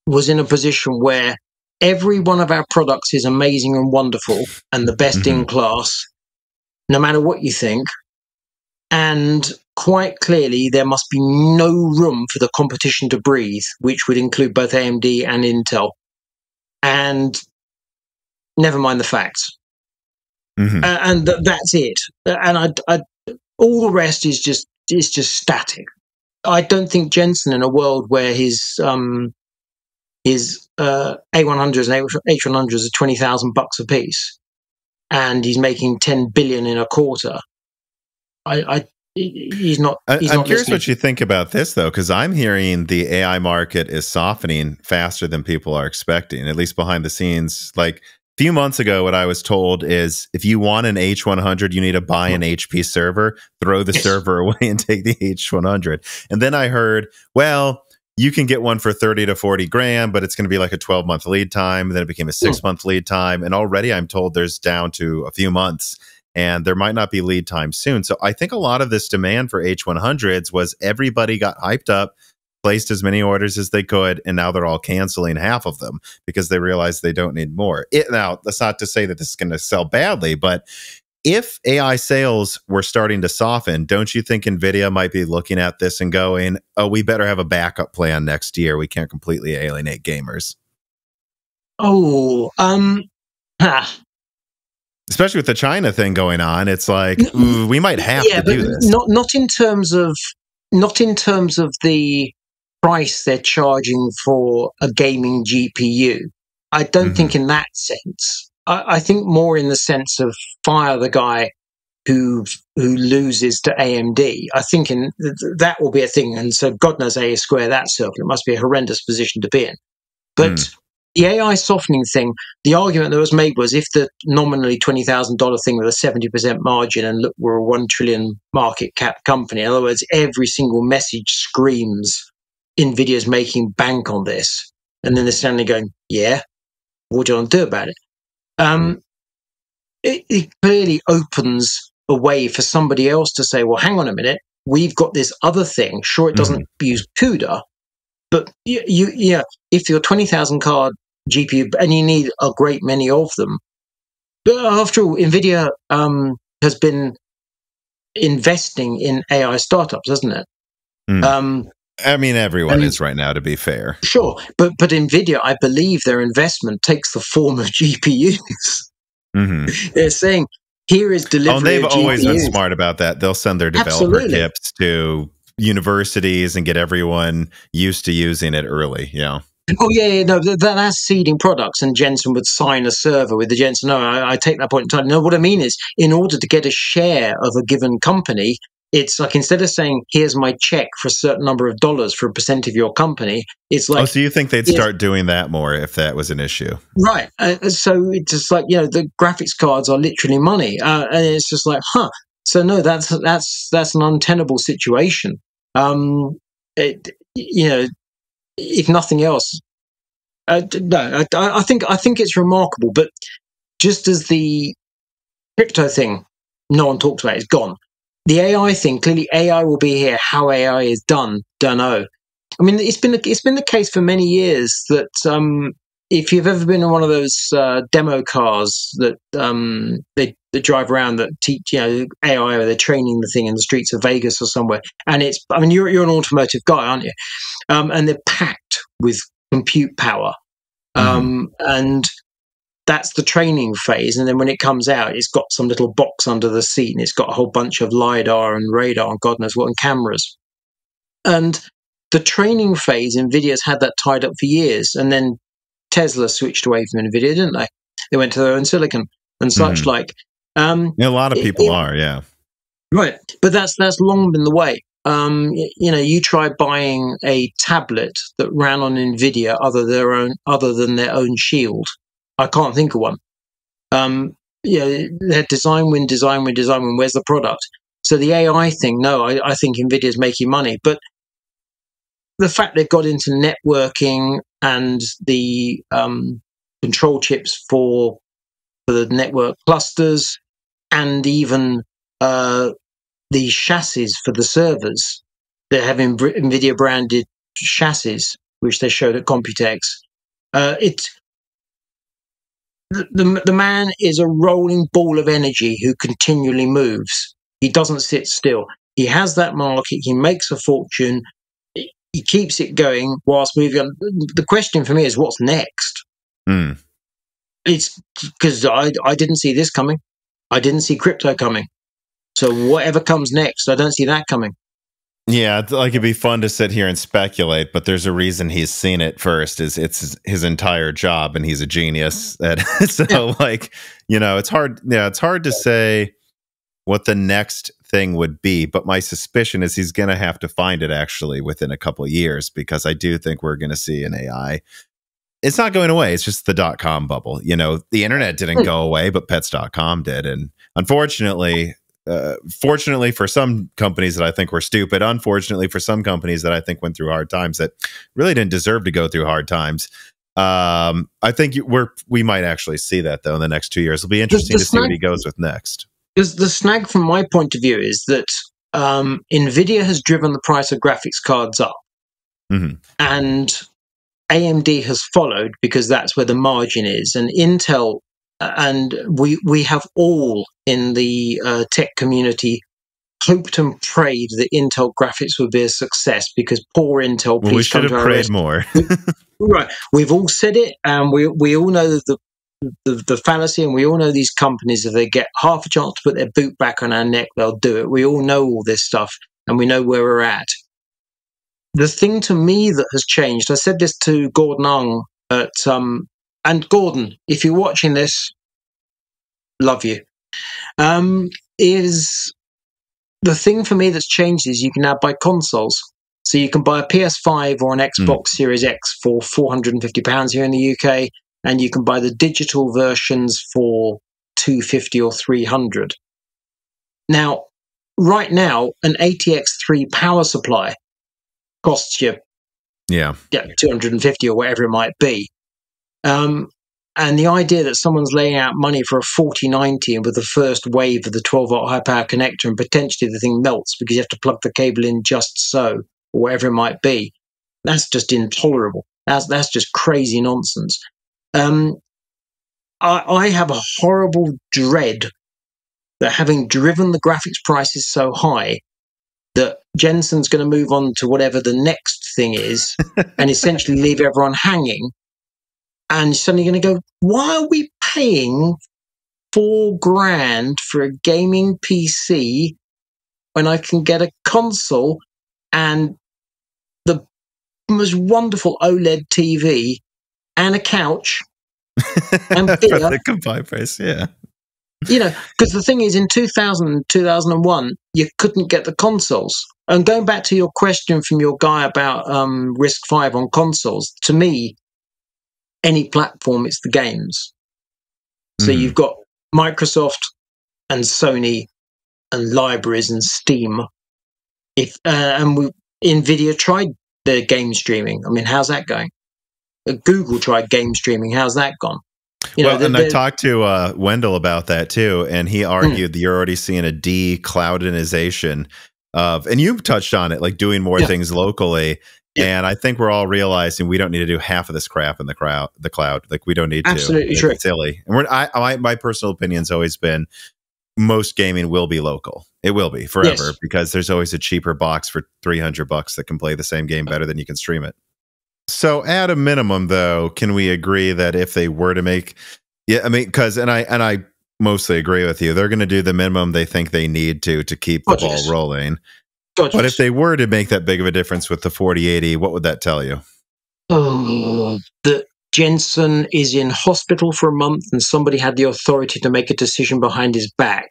was in a position where every one of our products is amazing and wonderful and the best in class, no matter what you think. And quite clearly, there must be no room for the competition to breathe, which would include both AMD and Intel. And never mind the facts. Mhm. Uh, and th- that's it. And I, I, all the rest is just is just static. I don't think Jensen, in a world where his um, his uh, A100s and H100s are twenty thousand bucks a piece, and he's making ten billion in a quarter. I, I he's not. I, He's I'm not curious listening. what you think about this, though, because I'm hearing the AI market is softening faster than people are expecting, at least behind the scenes. Like a few months ago, what I was told is if you want an H100, you need to buy an HP server, throw the Yes. server away, and take the H100. And then I heard, well, you can get one for 30 to 40 grand, but it's going to be like a 12 month lead time. Then it became a hmm. six month lead time. And already I'm told there's down to a few months and there might not be lead time soon. So I think a lot of this demand for H100s was everybody got hyped up, placed as many orders as they could, and now they're all canceling half of them because they realize they don't need more. It, now, that's not to say that this is going to sell badly, but if AI sales were starting to soften, don't you think Nvidia might be looking at this and going, "Oh, we better have a backup plan next year. We can't completely alienate gamers." Oh, um. Especially with the China thing going on, it's like ooh, we might have yeah, to do this. not not in terms of not in terms of the price they're charging for a gaming GPU. I don't Mhm. think in that sense. I, I think more in the sense of fire the guy who who loses to AMD. I think in th- th- that will be a thing, and so God knows A is square that circle. It must be a horrendous position to be in. But Hmm. the AI softening thing, the argument that was made was if the nominally twenty thousand dollar thing with a seventy percent margin and look, we're a one trillion market cap company. In other words, every single message screams Nvidia's making bank on this, and then they're standing there going, "Yeah, what do you want to do about it?" Um, it, it clearly opens a way for somebody else to say, "Well, hang on a minute, we've got this other thing. Sure, it doesn't use CUDA, but you, you yeah, if you're twenty thousand card GPU and you need a great many of them, but after all, Nvidia um, has been investing in AI startups, hasn't it? Mm. Um, I mean, everyone is right now, to be fair. Sure, but but Nvidia, I believe their investment takes the form of GPUs. Mm-hmm. They're saying here is delivery. Oh, they've always been smart about that. They'll send their developer Absolutely. tips to universities and get everyone used to using it early. Yeah. Oh yeah, yeah, no, that, that's seeding products, and Jensen would sign a server with the Jensen. No, I, I take that point in time. No, what I mean is, in order to get a share of a given company, it's like instead of saying, "Here's my check for a certain number of dollars for a percent of your company," it's like oh, so you think they'd start doing that more if that was an issue? Right. Uh, so it's just like, you know, the graphics cards are literally money. Uh, and it's just like, huh. So no, that's, that's, that's an untenable situation. Um, it, you know, if nothing else, uh, no, I, I think, I think it's remarkable, but just as the crypto thing, no one talks about, is gone. The AI thing, clearly AI will be here. How AI is done, don't know. I mean, it's been it's been the case for many years that um, if you've ever been in one of those uh, demo cars that um, they, they drive around that teach you know AI or they're training the thing in the streets of Vegas or somewhere, and it's I mean you're you're an automotive guy, aren't you? Um, and they're packed with compute power, um, and that's the training phase. And then when it comes out, it's got some little box under the seat, and it's got a whole bunch of lidar and radar and God knows what and cameras, and the training phase, Nvidia's had that tied up for years, and then Tesla switched away from Nvidia, didn't they? They went to their own silicon and such Mhm. like. Um, Yeah, a lot of people it- are. Yeah. right, but that's that's long been the way. Um, you know, you try buying a tablet that ran on Nvidia other their own other than their own Shield. I can't think of one. Um, you know, they had design win, design win, design win. Where's the product? So the AI thing, no, I, I think Nvidia's making money, but the fact they've got into networking and the um, control chips for for the network clusters and even uh, the chassis for the servers. They're having NVIDIA branded chassis, which they showed at Computex. Uh, it the, the the man is a rolling ball of energy who continually moves. He doesn't sit still. He has that market. He makes a fortune. He- He keeps it going whilst moving on. The question for me is, what's next? Mm. It's because I I didn't see this coming. I didn't see crypto coming. So whatever comes next, I don't see that coming. Yeah, like it'd be fun to sit here and speculate, but there's a reason he's seen it first. Is it's his, entire job, and he's a genius. Mm-hmm. That so, like, you know, it's hard. Yeah, it's hard to say what the next thing would be. But my suspicion is he's going to have to find it actually within a couple of years because I do think we're going to see an AI. It's not going away. It's just the dot com bubble. You know, the internet didn't go away, but pets.com did. And unfortunately, uh, fortunately for some companies that I think were stupid, unfortunately for some companies that I think went through hard times that really didn't deserve to go through hard times. Um, I think we're we might actually see that though in the next two years. It'll be interesting the to see what he goes with next. Because the snag from my point of view is that um, Nvidia has driven the price of graphics cards up, Mhm. and AMD has followed because that's where the margin is, and Intel. And we we have all in the uh, tech community hoped and prayed that Intel graphics would be a success because poor Intel. Well, please we should have prayed more. Right. We've all said it, and we we all know the, the the fallacy, and we all know these companies. If they get half a chance to put their boot back on our neck, they'll do it. We all know all this stuff, and we know where we're at. The thing to me that has changed, I said this to Gordon Ung at um, and Gordon, if you're watching this, love you. Um, is the thing for me that's changed is you can now buy consoles. So you can buy a PS5 or an Xbox Series X for four hundred and fifty pounds here in the UK, and you can buy the digital versions for two fifty or three hundred. Now, right now, an ATX3 power supply costs you yeah, yeah, 250 or whatever it might be. Um, and the idea that someone's laying out money for a 4090 and with the first wave of the 12 volt high power connector and potentially the thing melts because you have to plug the cable in just so, or whatever it might be, that's just intolerable. That's, that's just crazy nonsense. Um, I, I have a horrible dread that having driven the graphics prices so high, that Jensen's going to move on to whatever the next thing is and essentially leave everyone hanging. And suddenly you're going to go, why are we paying four grand for a gaming PC when I can get a console and the most wonderful OLED TV and a couch and For beer? the combined price, yeah. you know, because the thing is, in 2000, 2001, you couldn't get the consoles. And going back to your question from your guy about um, RISC-V on consoles, to me, any platform, it's the games. So Mhm. you've got Microsoft and Sony and libraries and Steam. If uh, and we, Nvidia tried the game streaming. I mean, how's that going? Uh, Google tried game streaming. How's that gone? You well, the- and I talked to uh, Wendell about that too, and he Hmm. argued that you're already seeing a de-cloudinization of, and you've touched on it, like doing more Yeah. things locally. Yeah. And I think we're all realizing we don't need to do half of this crap in the crowd, the cloud. Like we don't need to. Absolutely true. silly. And we're, I, I, my personal opinion's always been most gaming will be local. It will be forever Yes. because there's always a cheaper box for 300 bucks that can play the same game better than you can stream it. So at a minimum though, can we agree that if they were to make yeah, I mean cuz and I and I mostly agree with you. They're going to do the minimum they think they need to to keep the Oh, ball yes. rolling. But if they were to make that big of a difference with the 4080, what would that tell you? Oh, that Jensen is in hospital for a month and somebody had the authority to make a decision behind his back.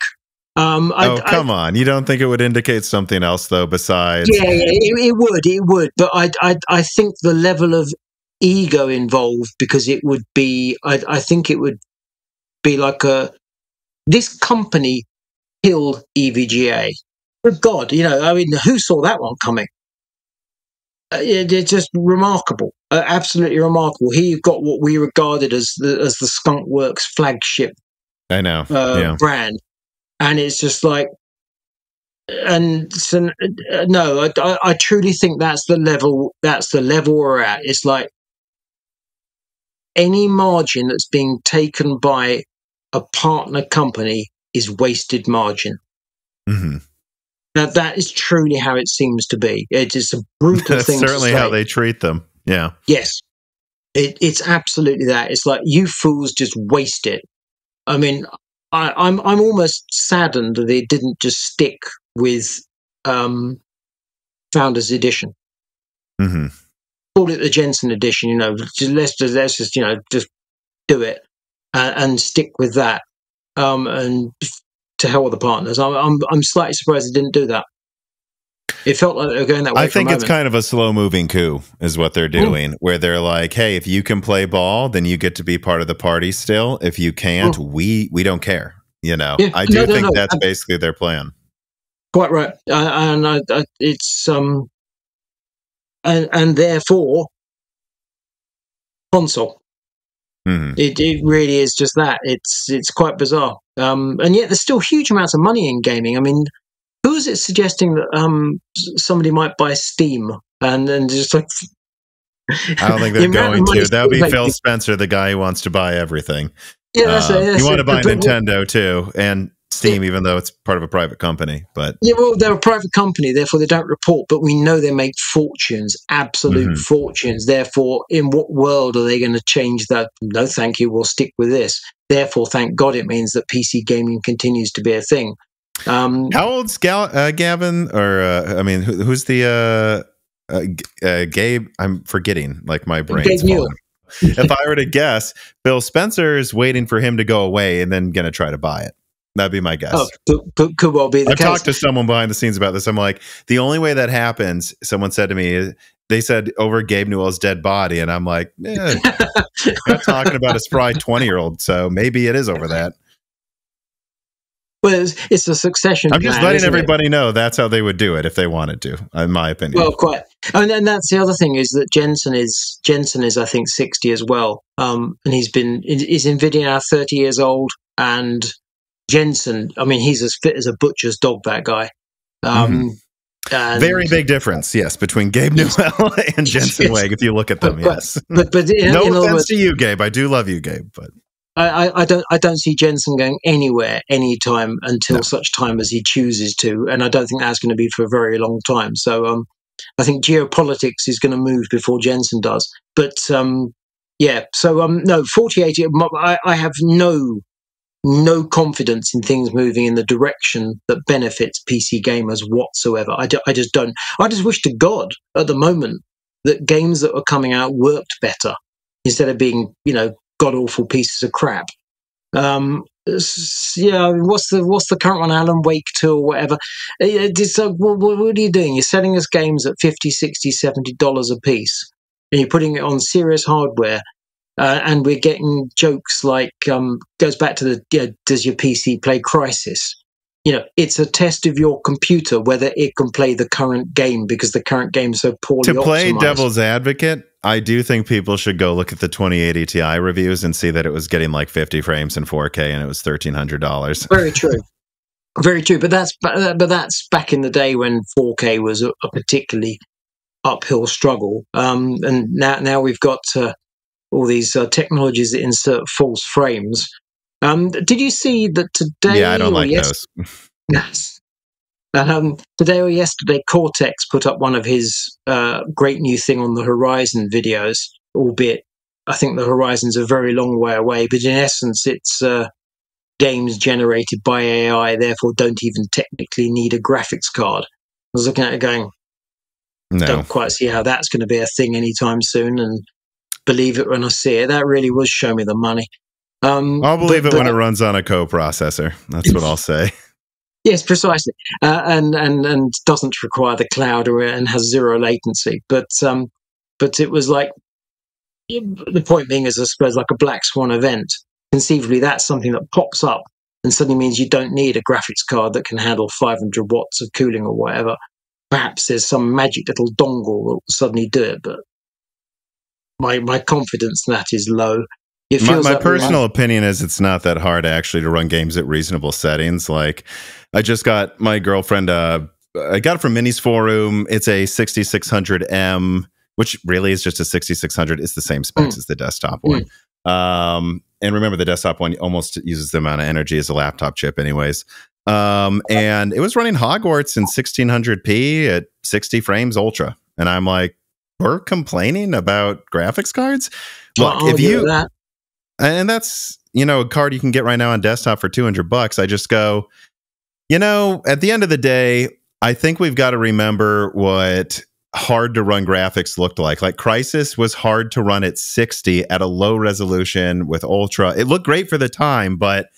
Um, I, oh, come on. You don't think it would indicate something else though besides yeah, it, it would, it would, but I, I, I think the level of ego involved because it would be, I, I think it would be like a this company killed EVGA. Good God, you know, I mean, who saw that one coming? Uh, it, it's just remarkable, uh, absolutely remarkable. Here you've got what we regarded as the as the Skunk Works flagship I know. uh, yeah. brand, and it's just like, and so, uh, no, I, I, I truly think that's the level. That's the level we're at. It's like any margin that's being taken by a partner company is wasted margin. Mhm. Now that is truly how it seems to be. It is a brutal That's thing. certainly how they treat them. Yeah. Yes, it, it's absolutely that. It's like you fools just waste it. I mean, I, I'm I'm almost saddened that they didn't just stick with um, Founders Edition. Mhm. Call it the Jensen Edition. You know, just, let's just let's just you know just do it uh, and stick with that. Um, and to hell with the partners. I'm I'm I'm slightly surprised they didn't do that. It felt like they were going that way. I think it's kind of a slow moving coup, is what they're Mm. doing, where they're like, "Hey, if you can play ball, then you get to be part of the party. Still, if you can't, we we don't care." You know, Mm. Yeah. I do No, no, think no. that's I'm- basically their plan. Quite right, and I, I, it's um, and and therefore console. Mhm. It it really is just that. It's it's quite bizarre. Um, and yet there's still huge amounts of money in gaming. I mean, who is it suggesting that um somebody might buy Steam and then just like I don't think they're of going to. That would be Steam Phil Spencer, the guy who wants to buy everything. Yeah, that's Um, it. That's you want to buy Nintendo too, and Steam, even though it's part of a private company. But Yeah, well, they're a private company, therefore they don't report, but we know they make fortunes, absolute Mhm. fortunes. Therefore, in what world are they going to change that? No, thank you, we'll stick with this. Therefore, thank God it means that PC gaming continues to be a thing. Um, how old's Gal- uh, Gavin? Or uh, I mean, who, who's the uh, uh, uh, Gabe? I'm forgetting. Like my brain. Gabe Newell. if I were to guess, Phil Spencer is waiting for him to go away and then going to try to buy it. That'd be my guess. oh, could, could, could well be the I've case. talked to someone behind the scenes about this. I'm like, the only way that happens, someone said to me, they said over Gabe Newell's dead body. And I'm like, eh, not talking about a spry 20 year old. So maybe it is over that. well, it's, it's a succession. I'm just plan, letting isn't it? everybody know that's how they would do it if they wanted to, in my opinion. Well, quite, and then that's the other thing is that Jensen is Jensen is I think sixty as well, um, and he's been is Nvidia now thirty years old, and Jensen, I mean, he's as fit as a butcher's dog. That guy, um, and- Very big difference, yes, between Gabe Newell and Jensen Yes. If you look at them, But- yes. But but in, no in offense words, to you, Gabe. I do love you, Gabe, but I, I, don't I don't see Jensen going anywhere anytime until no. such time as he chooses to, and I don't think that's going to be for a very long time. So um, I think geopolitics is going to move before Jensen does. But um, yeah, so um, no, 4080. I, I have no no confidence in things moving in the direction that benefits PC gamers whatsoever. I, I just don't. I just wish to God at the moment that games that are coming out worked better instead of being, you know, god awful pieces of crap. Um, yeah, what's the what's the current one? Alan Wake two or whatever. So, what, what are you doing? You're selling us games at 50 60 70 dollars a piece, and you're putting it on serious hardware, uh, and we're getting jokes like um, goes back to the know, does your PC play Crysis? You know, it's a test of your computer whether it can play the current game because the current game is so poorly. To play optimized. devil's advocate, I do think people should go look at the 2080 Ti reviews and see that it was getting like 50 frames in 4K and it was $1,300. Very true. Very true, but that's but that's back in the day when 4K was a, a particularly uphill struggle. Um, and now now we've got uh, all these uh, technologies that insert false frames. Um, did you see that today? Yeah, I don't like yes- those. yes. Um, today or yesterday, Coreteks put up one of his uh, great new thing on the Horizon videos, albeit I think the Horizon's a very long way away, but in essence, it's uh, games generated by AI, therefore don't even technically need a graphics card. I was looking at it going, no. don't quite see how that's going to be a thing anytime soon, and believe it when I see it. That really was show me the money. Um, I'll believe but, it when it runs on a co-processor. That's what I'll say. Yes, precisely, uh, and and and doesn't require the cloud or and has zero latency. But um, but it was like the point being is, I suppose, like a black swan event. Conceivably, that's something that pops up and suddenly means you don't need a graphics card that can handle 500 watts of cooling or whatever. Perhaps there's some magic little dongle that will suddenly do it, but my my confidence in that is low. my, my personal opinion is it's not that hard actually to run games at reasonable settings. Like I just got my girlfriend. Uh, I got it from MinisForum. It's a 6600M, which really is just a 6600. It's the same specs mm. as the desktop one. Mm. Um, and remember, the desktop one almost uses the amount of energy as a laptop chip, anyways. Um, and it was running Hogwarts in 1600p at 60 frames ultra. And I'm like, we're complaining about graphics cards. Look, well, if you that. and that's you know a card you can get right now on desktop for 200 bucks. I just go, you know, at the end of the day, I think we've got to remember what hard to run graphics looked like. Like Crysis was hard to run at 60 at a low resolution with Ultra. It looked great for the time, but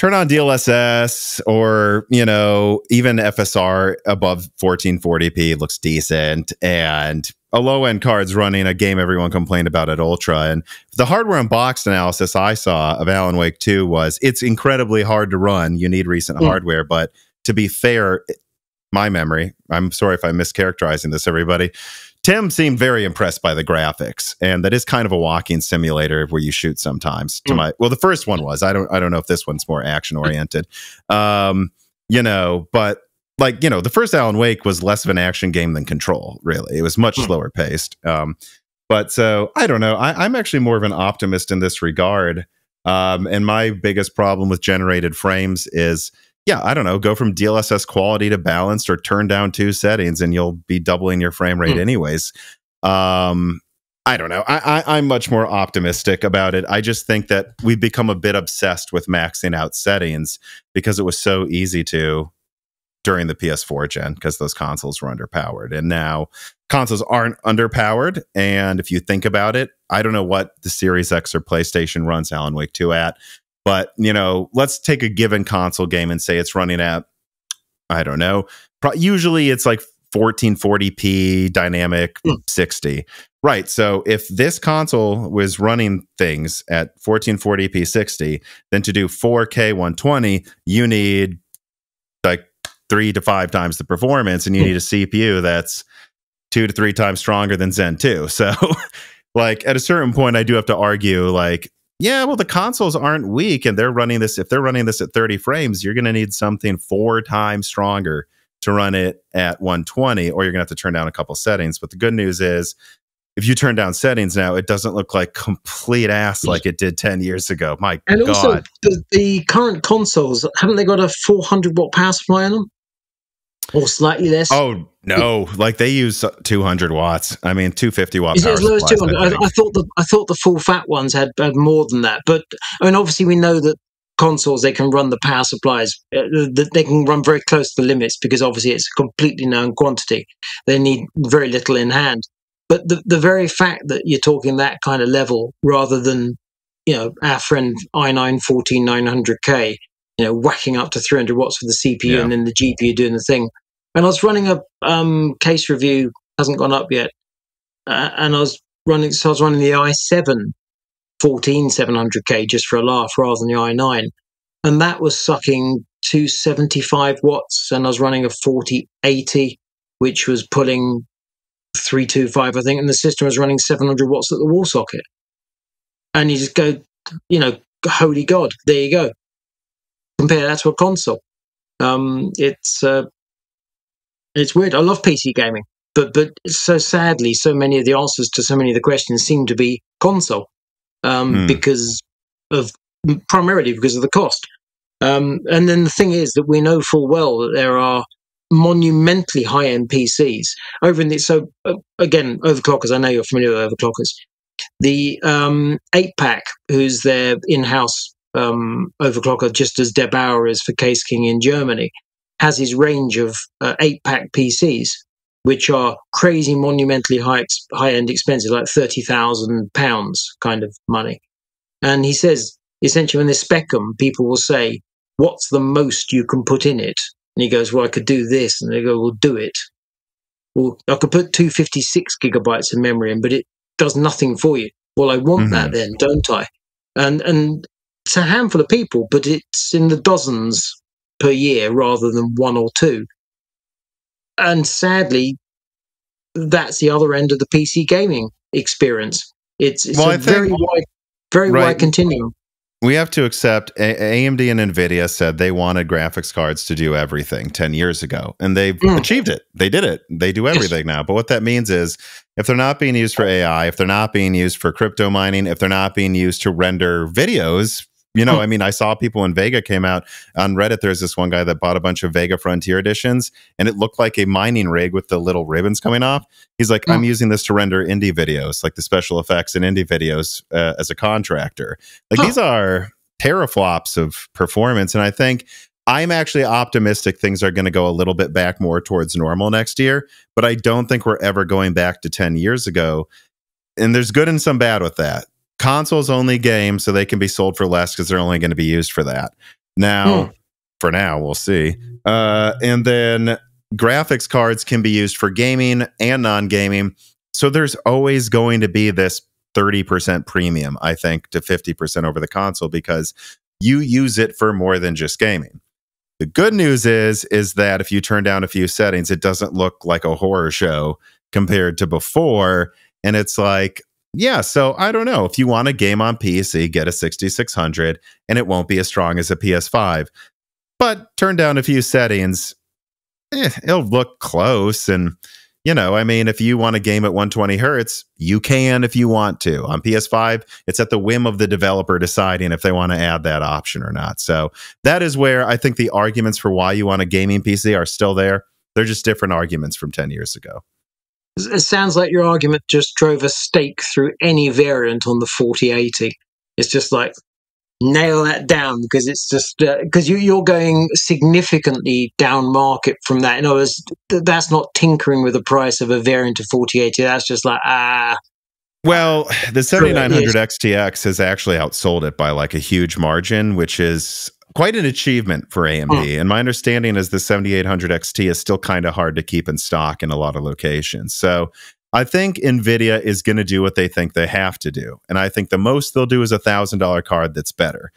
turn on DLSS or, you know, even FSR above 1440p looks decent. And a low end card's running a game everyone complained about at Ultra. And the hardware unboxed analysis I saw of Alan Wake 2 was it's incredibly hard to run. You need recent mm. hardware. But to be fair, my memory, I'm sorry if I'm mischaracterizing this, everybody. Tim seemed very impressed by the graphics, and that is kind of a walking simulator where you shoot sometimes. To mm. my well, the first one was. I don't. I don't know if this one's more action oriented. Um, you know, but like you know, the first Alan Wake was less of an action game than Control. Really, it was much mm. slower paced. Um, but so I don't know. I, I'm actually more of an optimist in this regard. Um, and my biggest problem with generated frames is yeah, I don't know, go from DLSS quality to balanced or turn down two settings and you'll be doubling your frame rate mm. anyways. Um, I don't know. I, I, am much more optimistic about it. I just think that we've become a bit obsessed with maxing out settings because it was so easy to during the PS4 gen because those consoles were underpowered. And now consoles aren't underpowered. And if you think about it, I don't know what the Series X or PlayStation runs Alan Wake 2 at, but, you know, let's take a given console game and say it's running at, I don't know, pro- usually it's like 1440p dynamic mm. 60. Right. So if this console was running things at 1440p 60, then to do 4K 120, you need like three to five times the performance and you mm. need a CPU that's two to three times stronger than Zen 2. So, like, at a certain point, I do have to argue, like, yeah, well, the consoles aren't weak and they're running this. If they're running this at 30 frames, you're going to need something four times stronger to run it at 120, or you're going to have to turn down a couple settings. But the good news is if you turn down settings now, it doesn't look like complete ass like it did 10 years ago. My and God. also the, the current consoles haven't they got a 400 watt power supply on them or slightly less Oh, no. Like they use 200 watts. I mean, 250 watts. Is it as low as 200? I I, thought the I thought the full fat ones had, had more than that. But I mean, obviously, we know that consoles they can run the power supplies. Uh, that they can run very close to the limits because obviously it's a completely known quantity. They need very little in hand. But the the very fact that you're talking that kind of level rather than you know our friend i9 14900K, you know, whacking up to 300 watts for the CPU Yeah. and then the GPU doing the thing. And I was running a um, case review hasn't gone up yet uh, and I was running, so I was running the i7 14700K just for a laugh rather than the i9. And that was sucking 275 watts, and I was running a 4080, which was pulling 325, I think, and the system was running 700 watts at the wall socket. And you just go, you know, holy God, there you go. Compare that to a console. Um, it's uh, it's weird. I love PC gaming but but so sadly, so many of the answers to so many of the questions seem to be console, um, Hmm. because of primarily because of the cost. Um, and then the thing is that we know full well that there are monumentally high end PCs over in the so uh, again overclockers. I know you're familiar with overclockers. The um, eight pack, who's their in house um, overclocker, just as der8auer is for Caseking in Germany, has his range of uh, eight pack PCs which are crazy, monumentally high high end expensive, like thirty thousand pounds kind of money. And he says essentially when they spec them, people will say, "What's the most you can put in it?" And he goes, "Well, I could do this," and they go, "Well, do it." Well, I could put two fifty six gigabytes of memory in, but it does nothing for you. Well, I want that then, don't I? And and it's a handful of people, but it's in the dozens per year rather than one or two and sadly, that's the other end of the PC gaming experience. It's, it's Well, a think- very wide, very Right. wide continuum. We have to accept a- AMD and Nvidia said they wanted graphics cards to do everything 10 years ago, and they've Mm. achieved it. They did it. They do everything now. But what that means is if they're not being used for AI, if they're not being used for crypto mining, if they're not being used to render videos, you know. I mean, I saw people when Vega came out on Reddit. There's this one guy that bought a bunch of Vega Frontier editions, and it looked like a mining rig with the little ribbons coming off. He's like. I'm using this to render indie videos, like the special effects in indie videos uh, as a contractor. Like Huh. these are teraflops of performance. And I think I'm actually optimistic things are going to go a little bit back more towards normal next year, but I don't think we're ever going back to 10 years ago. And there's good and some bad with that. Consoles only games, so they can be sold for less because they're only going to be used for that. Now, Hmm. for now, we'll see. Uh, and then graphics cards can be used for gaming and non gaming. So there's always going to be this 30% premium, I think, to 50% over the console because you use it for more than just gaming. The good news is is that if you turn down a few settings, it doesn't look like a horror show compared to before. And it's like, yeah, so I don't know. If you want a game on PC, get a 6600 and it won't be as strong as a PS5. But turn down a few settings, eh, it'll look close. And, you know, I mean, if you want a game at 120 hertz, you can if you want to. On PS5, it's at the whim of the developer deciding if they want to add that option or not. So that is where I think the arguments for why you want a gaming PC are still there. They're just different arguments from 10 years ago. It sounds like your argument just drove a stake through any variant on the 4080. It's just like nail that down because it's just because you, you're going significantly down market from that. In other words, th- that's not tinkering with the price of a variant of 4080. That's just like ah, Well, the 7900 yes. XTX has actually outsold it by like a huge margin, which is quite an achievement for AMD. Hmm. And my understanding is the 7800 XT is still kind of hard to keep in stock in a lot of locations. So I think NVIDIA is going to do what they think they have to do. And I think the most they'll do is a $1,000 card that's better.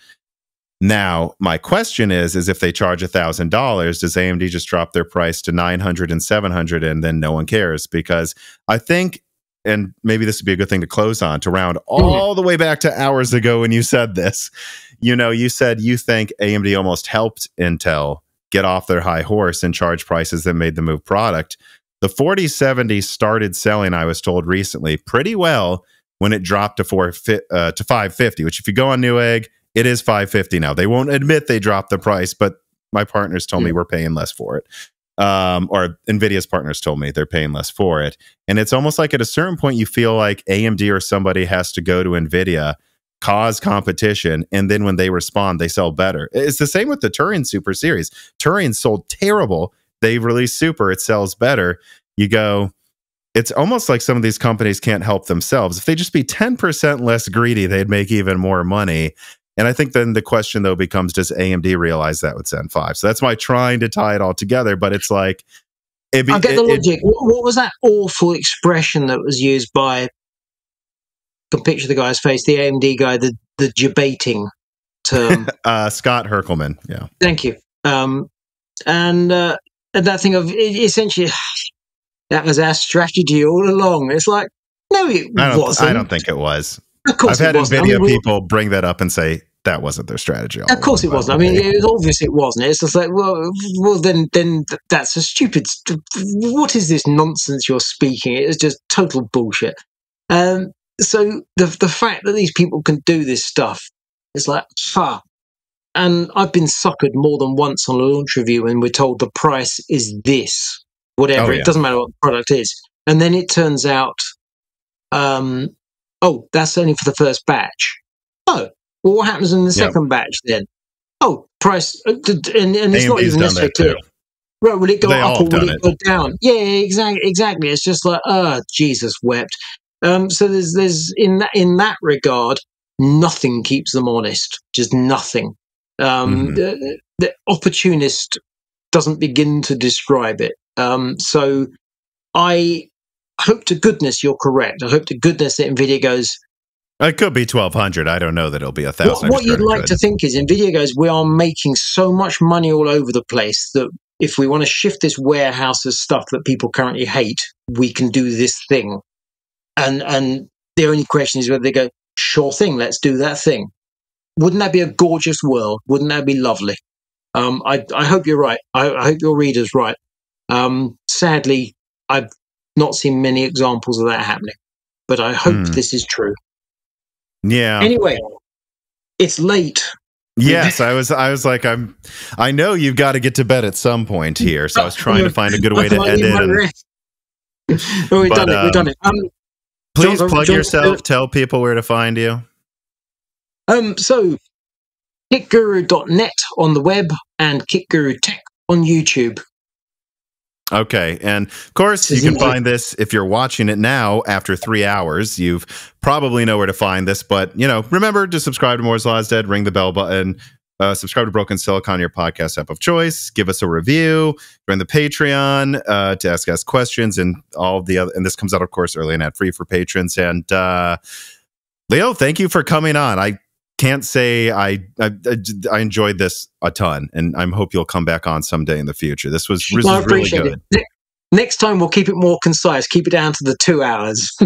Now, my question is, is if they charge $1,000, does AMD just drop their price to 900 and 700 and then no one cares? Because I think and maybe this would be a good thing to close on to round mm-hmm. all the way back to hours ago when you said this. You know, you said you think AMD almost helped Intel get off their high horse and charge prices that made the move product. The 4070 started selling, I was told recently, pretty well when it dropped to four uh, to 550. Which, if you go on Newegg, it is 550 now. They won't admit they dropped the price, but my partners told yeah. me we're paying less for it. Um, or Nvidia's partners told me they're paying less for it. And it's almost like at a certain point you feel like AMD or somebody has to go to Nvidia, cause competition, and then when they respond, they sell better. It's the same with the Turing Super series. Turing sold terrible. They released Super, it sells better. You go, it's almost like some of these companies can't help themselves. If they just be 10% less greedy, they'd make even more money. And I think then the question though becomes does AMD realize that with Zen 5? So that's my trying to tie it all together, but it's like it be, I get the it, logic. It, what was that awful expression that was used by can picture the guy's face, the AMD guy, the the debating term. uh, Scott Herkelman, yeah. Thank you. Um, and uh, that thing of essentially that was our strategy all along. It's like no, it I wasn't. I don't think it was. Of course, I've had Nvidia I mean, people bring that up and say that wasn't their strategy. Of course, it wasn't. I mean, it was obvious it wasn't. It's just like, well, well, then, then that's a stupid. What is this nonsense you're speaking? It's just total bullshit. Um, so the the fact that these people can do this stuff is like, ha. And I've been suckered more than once on a launch review when we're told the price is this, whatever. Oh, yeah. It doesn't matter what the product is, and then it turns out um, Oh, that's only for the first batch. Oh, well, what happens in the second batch then? Oh, price, uh, and, and it's AMD's not even necessarily clear. Right, will it go they up or will it, it, go down? Yeah, exactly. Exactly. It's just like, oh, Jesus wept. Um, so there's, there's in that in that regard, nothing keeps them honest. Just nothing. Um, mm-hmm. the, the, opportunist doesn't begin to describe it. Um, so I hope to goodness you're correct. I hope to goodness that Nvidia goes. It could be 1200. I don't know that it'll be a thousand. What, what you'd like to think is Nvidia goes, we are making so much money all over the place that if we want to shift this warehouse of stuff that people currently hate, we can do this thing. And and the only question is whether they go, sure thing, let's do that thing. Wouldn't that be a gorgeous world? Wouldn't that be lovely? Um, I, I hope you're right. I, I hope your reader's right. Um, sadly, I've not seen many examples of that happening, but I hope mm. this is true. Yeah. Anyway, it's late. Yes, I was. I was like, I'm. I know you've got to get to bed at some point here, so I was trying to find a good way to end it. And, we've but, done it. We've done it. Um, please John, plug John, yourself. Tell people where to find you. Um. So, kitguru.net on the web and kitguru tech on YouTube. Okay. And of course, you can find this if you're watching it now after three hours. You've probably know where to find this, but you know, remember to subscribe to Moore's Law is Dead, ring the bell button, uh, subscribe to Broken Silicon, your podcast app of choice. Give us a review. Join the Patreon uh, to ask us questions and all the other. And this comes out, of course, early and ad free for patrons. And uh, Leo, thank you for coming on. I can't say I, I, I enjoyed this a ton, and I hope you'll come back on someday in the future. This was, this well, was really good. It. Next time we'll keep it more concise. Keep it down to the two hours.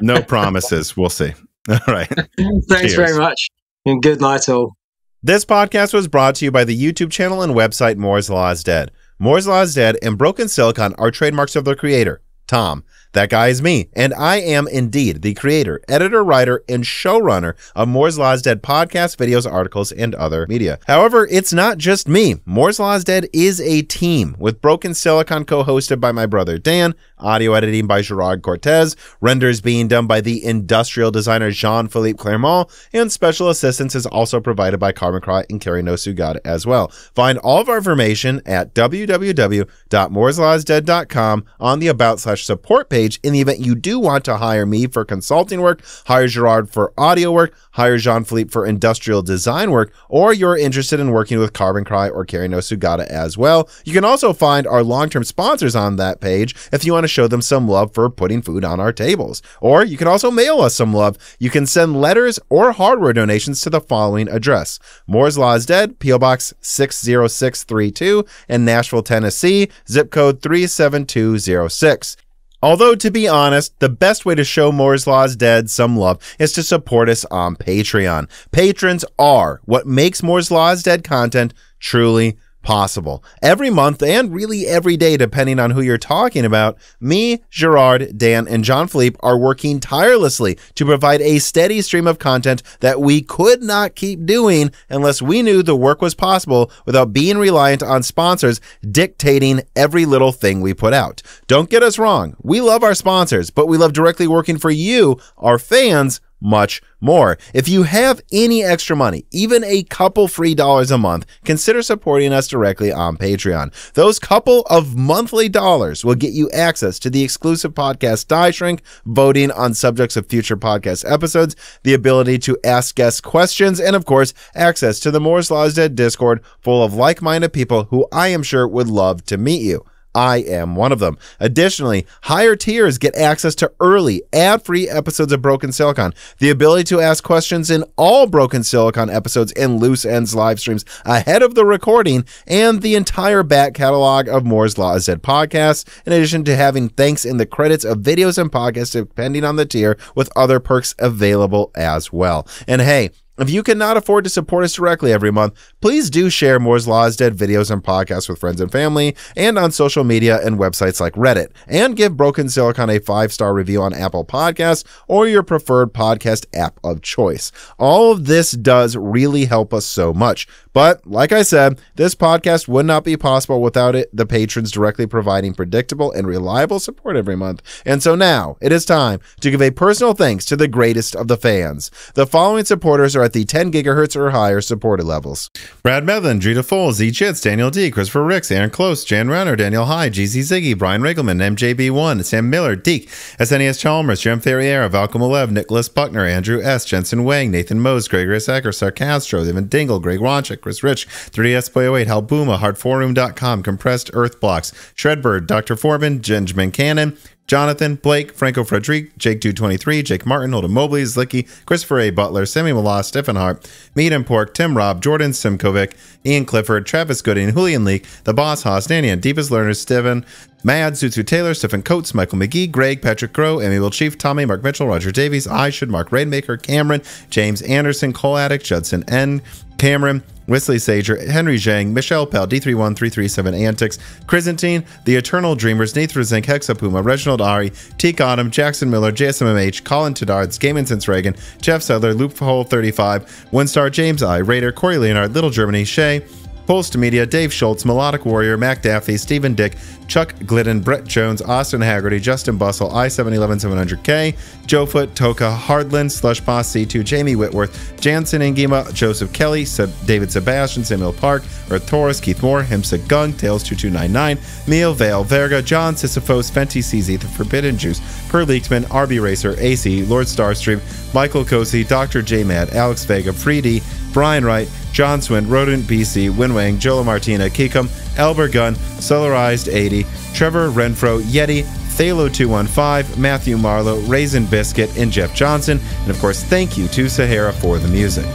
no promises. We'll see. All right. Thanks Cheers. very much, and good night, all. This podcast was brought to you by the YouTube channel and website Moore's Law is Dead. Moore's Law is Dead and Broken Silicon are trademarks of their creator, Tom. That guy is me, and I am indeed the creator, editor, writer, and showrunner of Moore's Law is Dead podcast, videos, articles, and other media. However, it's not just me. Moore's Law is Dead is a team with Broken Silicon co hosted by my brother Dan, audio editing by Gerard Cortez, renders being done by the industrial designer Jean Philippe Clermont, and special assistance is also provided by Carbon Cry and Carrie No Sugata as well. Find all of our information at www.mooreslawsdead.com on the About slash support page in the event you do want to hire me for consulting work, hire Gerard for audio work, hire Jean Philippe for industrial design work, or you're interested in working with Carbon Cry or Carrie No Sugata as well. You can also find our long term sponsors on that page if you want to show them some love for putting food on our tables. Or you can also mail us some love. You can send letters or hardware donations to the following address Moore's Law is Dead, P.O. Box 60632 in Nashville, Tennessee, zip code 37206. Although, to be honest, the best way to show Moore's Law is Dead some love is to support us on Patreon. Patrons are what makes Moore's Law is Dead content truly possible. Every month and really every day, depending on who you're talking about, me, Gerard, Dan, and Jean Philippe are working tirelessly to provide a steady stream of content that we could not keep doing unless we knew the work was possible without being reliant on sponsors dictating every little thing we put out. Don't get us wrong. We love our sponsors, but we love directly working for you, our fans, much more. If you have any extra money, even a couple free dollars a month, consider supporting us directly on Patreon. Those couple of monthly dollars will get you access to the exclusive podcast Die Shrink, voting on subjects of future podcast episodes, the ability to ask guests questions, and of course, access to the Moore's Law is Dead Discord full of like-minded people who I am sure would love to meet you. I am one of them. Additionally, higher tiers get access to early, ad free episodes of Broken Silicon, the ability to ask questions in all Broken Silicon episodes and Loose Ends live streams ahead of the recording, and the entire back catalog of Moore's Law Dead podcasts, in addition to having thanks in the credits of videos and podcasts depending on the tier, with other perks available as well. And hey, if you cannot afford to support us directly every month, please do share Moore's Law is Dead videos and podcasts with friends and family and on social media and websites like Reddit. And give Broken Silicon a five star review on Apple Podcasts or your preferred podcast app of choice. All of this does really help us so much. But like I said, this podcast would not be possible without it, the patrons directly providing predictable and reliable support every month. And so now it is time to give a personal thanks to the greatest of the fans. The following supporters are at the 10 gigahertz or higher supported levels. Brad Medlin, Drita Foles, Z Chits, Daniel D, Christopher Ricks, Aaron Close, Jan Renner, Daniel High, GZ Ziggy, Brian Regelman, MJB1, Sam Miller, Deke, SNES Chalmers, Jim Ferriera, Valcom Alev, Nicholas Buckner, Andrew S, Jensen Wang, Nathan Mose, Gregorius Ecker, Sarcastro, Evan Dingle, Greg Wanchik, Chris Rich, 3DS Boy 08, Hal Booma, Hardforum.com, Compressed Earth Blocks, Shredbird, Dr. Forbin, Benjamin Cannon, Jonathan, Blake, Franco Frederic, Jake223, Jake Martin, Holden Mobley, Zlicky, Christopher A. Butler, Sammy Malas, Stephen Hart, Meat and Pork, Tim Robb, Jordan Simkovic, Ian Clifford, Travis Gooding, Julian Leak, The Boss Haas, Danny and Deepest Learner, Steven, Mad, Zutsu Taylor, Stephen Coates, Michael McGee, Greg, Patrick Crow, Will Chief, Tommy, Mark Mitchell, Roger Davies, I Should, Mark Rainmaker, Cameron, James Anderson, Cole Addict, Judson N, Cameron, Wesley Sager, Henry Zhang, Michelle Pell, D31337 Antics, Chrysantine, The Eternal Dreamers, Nathan Zink, Hexapuma, Reginald Ari, Teak Autumn, Jackson Miller, JSMMH, Colin Tadards, Gaming Since Reagan, Jeff Sedler, Loophole 35, One Star James I, Raider, Corey Leonard, Little Germany, Shay, Post Media, Dave Schultz, Melodic Warrior, Mac Daffy, Stephen Dick, Chuck Glidden, Brett Jones, Austin Haggerty, Justin Bustle, I711700K, Joe Foot, Toka, Hardland, Slush Boss C2, Jamie Whitworth, Jansen Ingema, Joseph Kelly, Seb- David Sebastian, Samuel Park, Earth Taurus, Keith Moore, Himsa Gung, Tails2299, Neil Vale, Verga, John Sisyphos, Fenty CZ, The Forbidden Juice, Per Leaksman, RB Racer, AC, Lord Starstream, Michael Cosi, Dr. J Mad, Alex Vega, Freedy, Brian Wright, John Swin, Rodent BC, Winwang, Jola Martina, Kikum, Elber Gunn, Solarized 80, Trevor Renfro, Yeti, Thalo215, Matthew Marlowe, Raisin Biscuit, and Jeff Johnson. And of course, thank you to Sahara for the music.